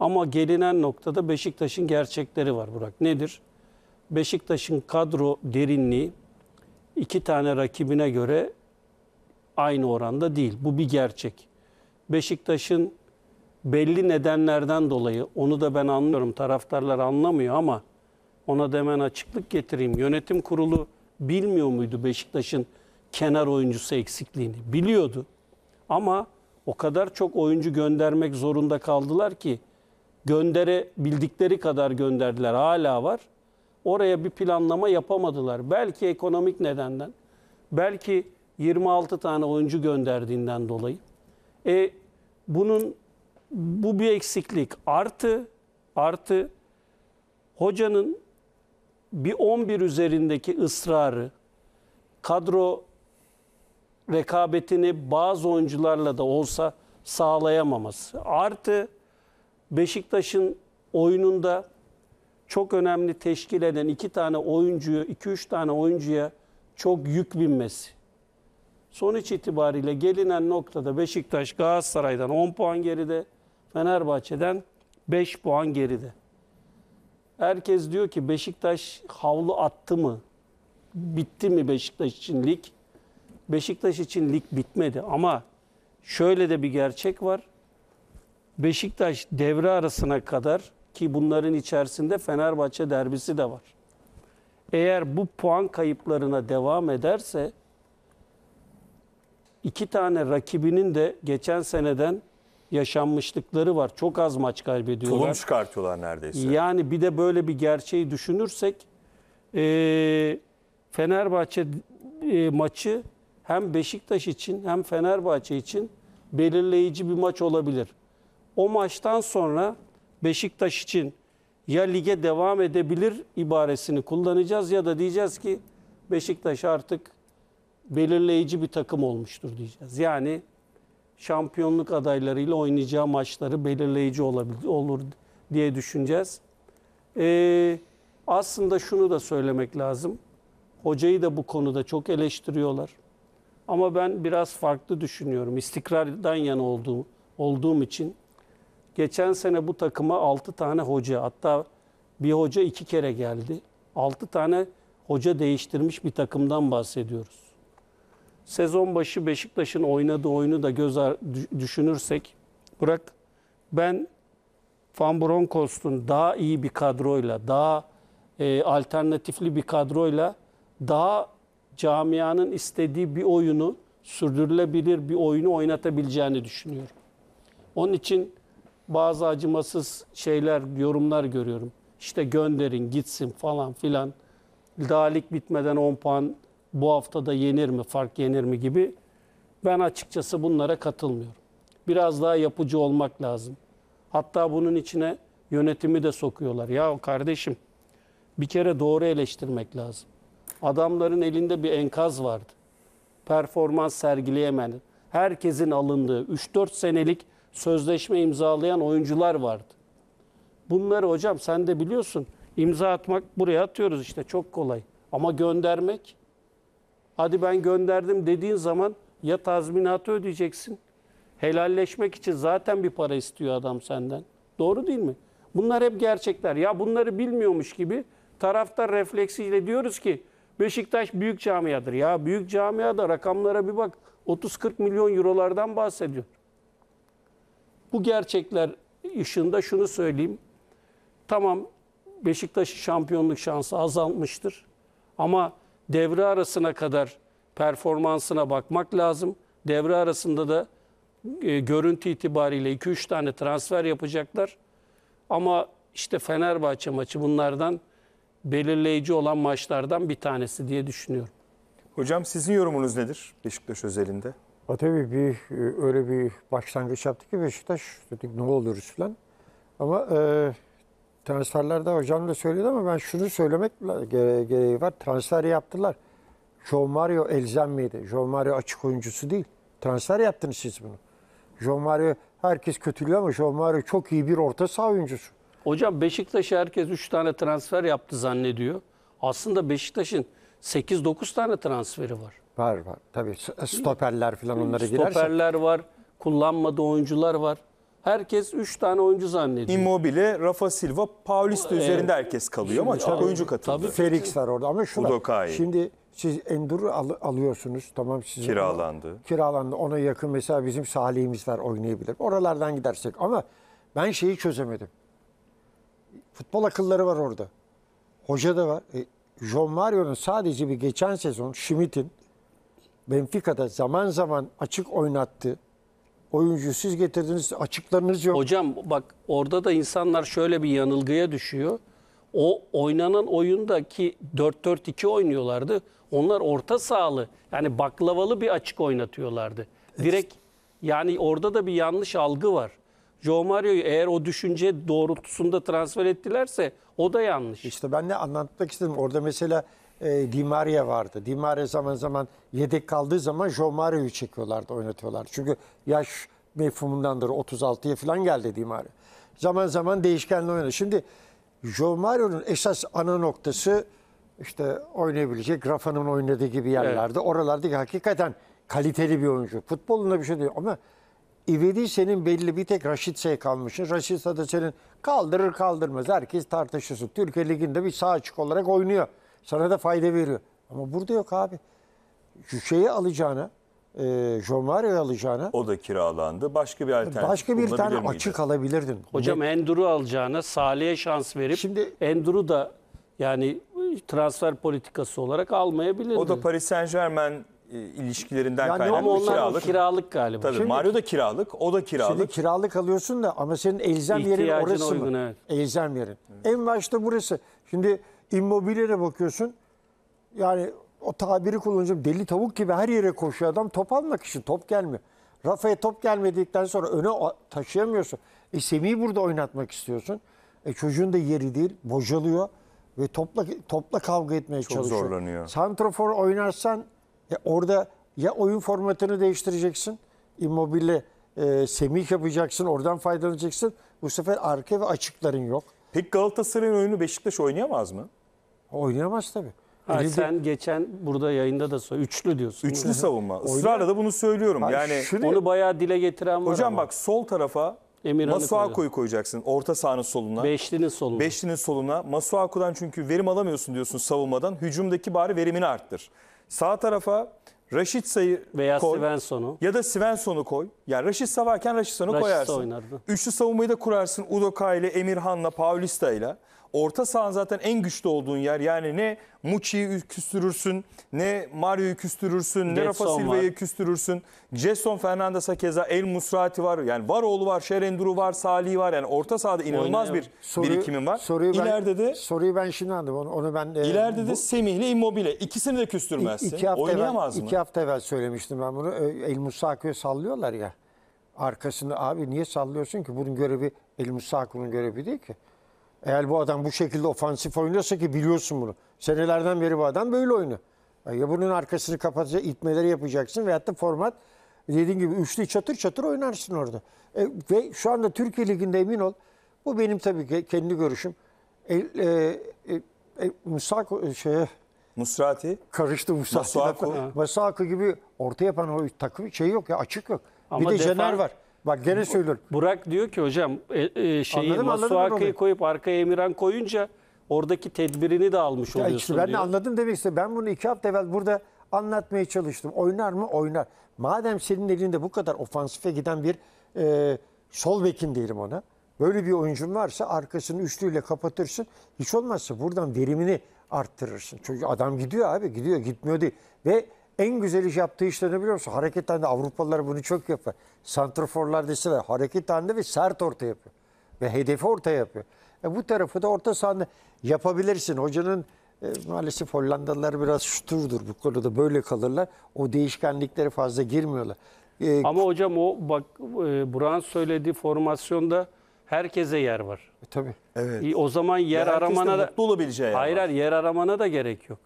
Ama gelinen noktada Beşiktaş'ın gerçekleri var Burak. Nedir? Beşiktaş'ın kadro derinliği iki tane rakibine göre aynı oranda değil. Bu bir gerçek. Beşiktaş'ın belli nedenlerden dolayı onu da ben anlıyorum taraftarlar anlamıyor ama ona da hemen açıklık getireyim. Yönetim kurulu bilmiyor muydu Beşiktaş'ın kenar oyuncusu eksikliğini? Biliyordu. Ama o kadar çok oyuncu göndermek zorunda kaldılar ki göndere bildikleri kadar gönderdiler. Hala var. Oraya bir planlama yapamadılar. Belki ekonomik nedenden, belki 26 tane oyuncu gönderdiğinden dolayı. E bunun bu bir eksiklik. Artı artı hocanın bir 11 üzerindeki ısrarı, kadro rekabetini bazı oyuncularla da olsa sağlayamaması. Artı Beşiktaş'ın oyununda çok önemli teşkil eden iki tane oyuncuyu, iki üç tane oyuncuya çok yük binmesi. Sonuç itibariyle gelinen noktada Beşiktaş Galatasaray'dan 10 puan geride, Fenerbahçe'den 5 puan geride. Herkes diyor ki Beşiktaş havlu attı mı? Bitti mi Beşiktaş için lig? Beşiktaş için lig bitmedi ama şöyle de bir gerçek var. Beşiktaş devre arasına kadar ki bunların içerisinde Fenerbahçe derbisi de var. Eğer bu puan kayıplarına devam ederse iki tane rakibinin de geçen seneden yaşanmışlıkları var. Çok az maç kaybediyorlar.
Tulum çıkartıyorlar neredeyse.
Yani bir de böyle bir gerçeği düşünürsek eee, Fenerbahçe eee, maçı hem Beşiktaş için hem Fenerbahçe için belirleyici bir maç olabilir. O maçtan sonra Beşiktaş için ya lige devam edebilir ibaresini kullanacağız ya da diyeceğiz ki Beşiktaş artık belirleyici bir takım olmuştur diyeceğiz. Yani şampiyonluk adaylarıyla oynayacağı maçları belirleyici olabilir, olur diye düşüneceğiz. Ee, aslında şunu da söylemek lazım. Hocayı da bu konuda çok eleştiriyorlar. Ama ben biraz farklı düşünüyorum. İstikrardan yana olduğum, olduğum için. Geçen sene bu takıma 6 tane hoca hatta bir hoca iki kere geldi. 6 tane hoca değiştirmiş bir takımdan bahsediyoruz. Sezon başı Beşiktaş'ın oynadığı oyunu da göz düşünürsek bırak ben Van Bronckhorst'un daha iyi bir kadroyla, daha e, alternatifli bir kadroyla daha camianın istediği bir oyunu, sürdürülebilir bir oyunu oynatabileceğini düşünüyorum. Onun için bazı acımasız şeyler, yorumlar görüyorum. İşte gönderin, gitsin falan filan. Daha lig bitmeden 10 puan bu hafta da yenir mi, fark yenir mi gibi. Ben açıkçası bunlara katılmıyorum. Biraz daha yapıcı olmak lazım. Hatta bunun içine yönetimi de sokuyorlar. Ya kardeşim bir kere doğru eleştirmek lazım. Adamların elinde bir enkaz vardı. Performans sergileyemedi. Herkesin alındığı 3-4 senelik sözleşme imzalayan oyuncular vardı. Bunları hocam sen de biliyorsun. imza atmak buraya atıyoruz işte çok kolay. Ama göndermek hadi ben gönderdim dediğin zaman ya tazminatı ödeyeceksin. Helalleşmek için zaten bir para istiyor adam senden. Doğru değil mi? Bunlar hep gerçekler. Ya bunları bilmiyormuş gibi taraftar refleksiyle diyoruz ki Beşiktaş büyük camiadır. Ya büyük camiada rakamlara bir bak. 30-40 milyon eurolardan bahsediyor. Bu gerçekler ışığında şunu söyleyeyim. Tamam Beşiktaş'ın şampiyonluk şansı azalmıştır. Ama devre arasına kadar performansına bakmak lazım. Devre arasında da e, görüntü itibariyle 2-3 tane transfer yapacaklar. Ama işte Fenerbahçe maçı bunlardan belirleyici olan maçlardan bir tanesi diye düşünüyorum.
Hocam sizin yorumunuz nedir Beşiktaş özelinde?
O tabii bir e, öyle bir başlangıç yaptı ki Beşiktaş dedik ne oluruz falan. Ama e, transferlerde hocam da söyledi ama ben şunu söylemek gere- gereği var. Transfer yaptılar. Joe Mario elzem miydi? Joe Mario açık oyuncusu değil. Transfer yaptınız siz bunu. Joe Mario herkes kötülüyor ama Joe Mario çok iyi bir orta saha oyuncusu.
Hocam Beşiktaş'a herkes 3 tane transfer yaptı zannediyor. Aslında Beşiktaş'ın 8-9 tane transferi var.
Var var. Tabii stoperler falan onlara girerse.
Stoperler var, kullanmadığı oyuncular var. Herkes 3 tane oyuncu zannediyor.
Immobile, Rafa Silva, Paulista üzerinde herkes kalıyor ama çok oyuncu katıldı.
Tabii.
Felix var orada ama şu.
Udokai.
Şimdi Siz Endur'u al- alıyorsunuz. Tamam sizin
Kiralandı.
Kiralandı. Ona yakın mesela bizim Salih'imiz var oynayabilir. Oralardan gidersek ama ben şeyi çözemedim. Futbol akılları var orada. Hoca da var. E, John Mario'nun sadece bir geçen sezon Schmidt'in Benfica'da zaman zaman açık oynattı. Oyuncu siz getirdiniz açıklarınız yok.
Hocam bak orada da insanlar şöyle bir yanılgıya düşüyor. O oynanan oyundaki 4-4-2 oynuyorlardı. Onlar orta sahalı yani baklavalı bir açık oynatıyorlardı. Direkt yani orada da bir yanlış algı var. Joe Mario'yu eğer o düşünce doğrultusunda transfer ettilerse o da yanlış.
İşte ben ne anlatmak istedim. Orada mesela e, Di Maria vardı. Di Maria zaman zaman yedek kaldığı zaman Joe Mario'yu çekiyorlardı, oynatıyorlardı. Çünkü yaş mefhumundandır. 36'ya falan geldi Di Maria. Zaman zaman değişkenli oynadı. Şimdi Joe Mario'nun esas ana noktası işte oynayabilecek Rafa'nın oynadığı gibi yerlerde. Oralardaki hakikaten kaliteli bir oyuncu. Futbolunda bir şey değil ama İvedi senin belli bir tek Raşitse'ye kalmışsın. Raşitse de senin kaldırır kaldırmaz. Herkes tartışırsın. Türkiye Ligi'nde bir sağ açık olarak oynuyor. Sana da fayda veriyor. Ama burada yok abi. Şu şeyi alacağına, e, Jomario'yu alacağına
O da kiralandı. Başka bir alternatif
başka bir tane
miydi?
açık alabilirdin.
Hocam Endur'u alacağına Salih'e şans verip
Şimdi-
Endur'u da yani transfer politikası olarak almayabilirdi.
O da Paris Saint Germain ilişkilerinden
Yani
kaynaklı
Ama onlar
kiralık.
kiralık galiba.
Tabii
Şimdi-
Mario da kiralık, o da
Şimdi
kiralık.
kiralık alıyorsun da ama senin elzem yerin
İhtiyacına
orası
uygun,
mı?
evet.
Elzem yerin. En başta burası. Şimdi immobilyene bakıyorsun. Yani o tabiri kullanacağım. Deli tavuk gibi her yere koşuyor adam. Top almak için top gelmiyor. Rafa'ya top gelmedikten sonra öne taşıyamıyorsun. E Semih'i burada oynatmak istiyorsun. E çocuğun da yeri değil. Bocalıyor ve topla topla kavga etmeye çalışıyor.
zorlanıyor.
Santrofor oynarsan e, orada ya oyun formatını değiştireceksin. Immobile e, Semih yapacaksın. Oradan faydalanacaksın. Bu sefer arka ve açıkların yok.
Peki Galatasaray'ın oyunu Beşiktaş oynayamaz mı?
Oynayamaz tabii.
Ha,
Elinde-
sen geçen burada yayında da söyle. Üçlü diyorsun.
Üçlü savunma. Israrla da bunu söylüyorum.
Hayır,
Yani
şunu-
Onu bayağı dile getiren var
hocam
ama.
bak sol tarafa
Emirhan'ı
Masuaku'yu koyacaksın. Orta sahanın soluna.
Beşlinin solunda.
Beşlinin soluna. Masuaku'dan çünkü verim alamıyorsun diyorsun savunmadan. Hücumdaki bari verimini arttır. Sağ tarafa Raşit Say'ı
Veya
koy.
Svensson'u.
Ya da Svensson'u koy. Yani Raşit varken Raşitson'u
Rashica
koyarsın.
oynardı.
Üçlü savunmayı da kurarsın. Udoka ile, Emirhan'la, Paulista ile. Orta sahan zaten en güçlü olduğun yer. Yani ne Muçi'yi küstürürsün, ne Mario'yu küstürürsün, ne Rafa
Getson
Silva'yı
var.
küstürürsün. Jason Fernandes'a keza El Musrati var. Yani Varoğlu var, Şerenduru var, Salih var. Yani orta sahada inanılmaz
Oynuyor.
bir
Soruyu-
birikimin var.
Soruyu ben,
İleride de
soruyu ben şimdi anladım. Onu, onu ben e,
ileride de
bu-
Semih ile Immobile. İkisini de küstürmezsin.
iki hafta
Oynayamaz
evvel,
mı?
iki hafta evvel söylemiştim ben bunu. E, El Musaku'yu sallıyorlar ya. Arkasında abi niye sallıyorsun ki? Bunun görevi El Musaku'nun görevi değil ki. Eğer bu adam bu şekilde ofansif oynuyorsa ki biliyorsun bunu. Senelerden beri bu adam böyle oynuyor. Ya bunun arkasını kapatacak, itmeleri yapacaksın veyahut da format dediğin gibi üçlü çatır çatır oynarsın orada. E, ve şu anda Türkiye Ligi'nde emin ol, bu benim tabii ki kendi görüşüm. E, e, e, e, Musaku şeye
Musrati.
karıştı Musa.
Masuaku.
Masuaku gibi orta yapan o takım şey yok ya açık yok.
Ama
bir de
defan-
Caner var. Bak gene söylüyorum.
Burak diyor ki hocam e, e, şeyi
Anladım, onu.
koyup arkaya Emirhan koyunca oradaki tedbirini de almış
Ya
oluyorsun
işte ben de
diyor.
anladım demek istedim. Ben bunu iki hafta evvel burada anlatmaya çalıştım. Oynar mı? Oynar. Madem senin elinde bu kadar ofansife giden bir e, sol bekin diyelim ona. Böyle bir oyuncun varsa arkasını üçlüyle kapatırsın. Hiç olmazsa buradan verimini arttırırsın. Çünkü adam gidiyor abi gidiyor gitmiyor değil. Ve en güzel iş yaptığı işte ne biliyor musun? Hareket halinde Avrupalılar bunu çok yapar. Santraforlar deseler hareket halinde ve sert orta yapıyor. Ve hedefi ortaya yapıyor. E bu tarafı da orta sahada yapabilirsin. Hocanın e, maalesef Hollandalılar biraz şuturdur bu konuda böyle kalırlar. O değişkenlikleri fazla girmiyorlar. E,
Ama hocam o bak e, Burak'ın söylediği formasyonda herkese yer var.
tabii.
Evet.
İyi, O zaman yer
de
aramana da
mutlu olabileceği yer
hayır,
var.
hayır yer aramana da gerek yok.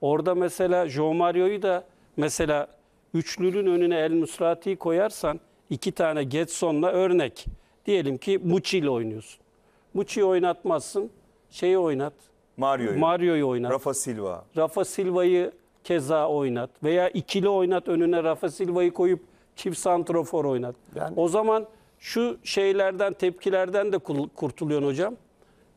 Orada mesela Joe Mario'yu da mesela üçlünün önüne El Musrati'yi koyarsan iki tane Getson'la örnek. Diyelim ki Muçi ile oynuyorsun. Muçi'yi oynatmazsın. Şeyi oynat.
Mario'yu.
Mario'yu oynat.
Rafa Silva.
Rafa Silva'yı keza oynat veya ikili oynat önüne Rafa Silva'yı koyup çift santrofor oynat.
Yani-
O zaman şu şeylerden tepkilerden de kurtuluyorsun hocam.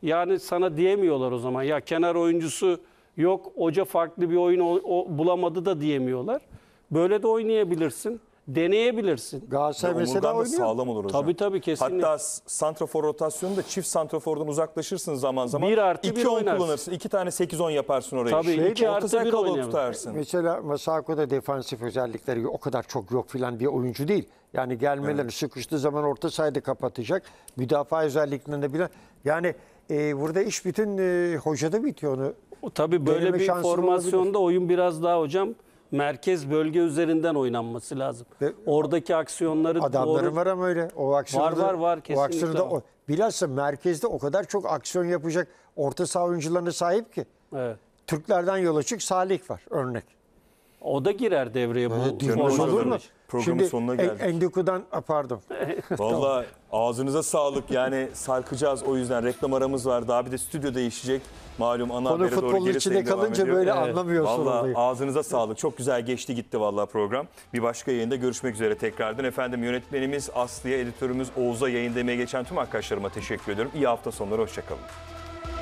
Yani sana diyemiyorlar o zaman ya kenar oyuncusu Yok hoca farklı bir oyun o- o bulamadı da diyemiyorlar. Böyle de oynayabilirsin. Deneyebilirsin.
Galatasaray mesela
Omurgan da
oynuyor.
sağlam olur hocam.
Tabii, tabii, kesinlikle.
Hatta s- santrafor rotasyonunda çift santrafordan uzaklaşırsın zaman zaman.
Bir artı bir
2-10
oynarsın.
kullanırsın. 2 tane 8-10 yaparsın orayı.
Tabii, iki
orta
artı
saha
bir
kalabalık
oynayalım.
tutarsın.
Mesela Masako'da defansif özellikleri o kadar çok yok filan bir oyuncu değil. Yani gelmelerini sıkıştığı zaman orta sahada kapatacak. Müdafaa özelliklerinde bile. Yani e, burada iş bütün e, hocada bitiyor onu.
O Tabii böyle
Deneme
bir formasyonda oyun biraz daha hocam merkez bölge üzerinden oynanması lazım.
Ve-
Oradaki aksiyonları
Adamların
doğru
var ama öyle. O aksiyonu
Var, var, var.
O
Kesinlikle var.
o. Bilhassa merkezde o kadar çok aksiyon yapacak orta saha oyuncularına sahip ki.
Evet.
Türklerden yola çık Salih var örnek.
O da girer devreye bu.
Hocam,
olur mu?
programın
Şimdi
sonuna geldik.
Endiku'dan a, pardon.
Vallahi ağzınıza sağlık. Yani sarkacağız o yüzden reklam aramız var. Daha bir de stüdyo değişecek. Malum ana
Konu
habere doğru
futbolun
geri
içinde
sayım devam
kalınca
ediyor.
böyle anlamıyorsun olayı.
ağzınıza sağlık. Çok güzel geçti gitti vallahi program. Bir başka yayında görüşmek üzere tekrardan. Efendim yönetmenimiz Aslı'ya, editörümüz Oğuz'a yayın demeye geçen tüm arkadaşlarıma teşekkür ediyorum. İyi hafta sonları, hoşçakalın.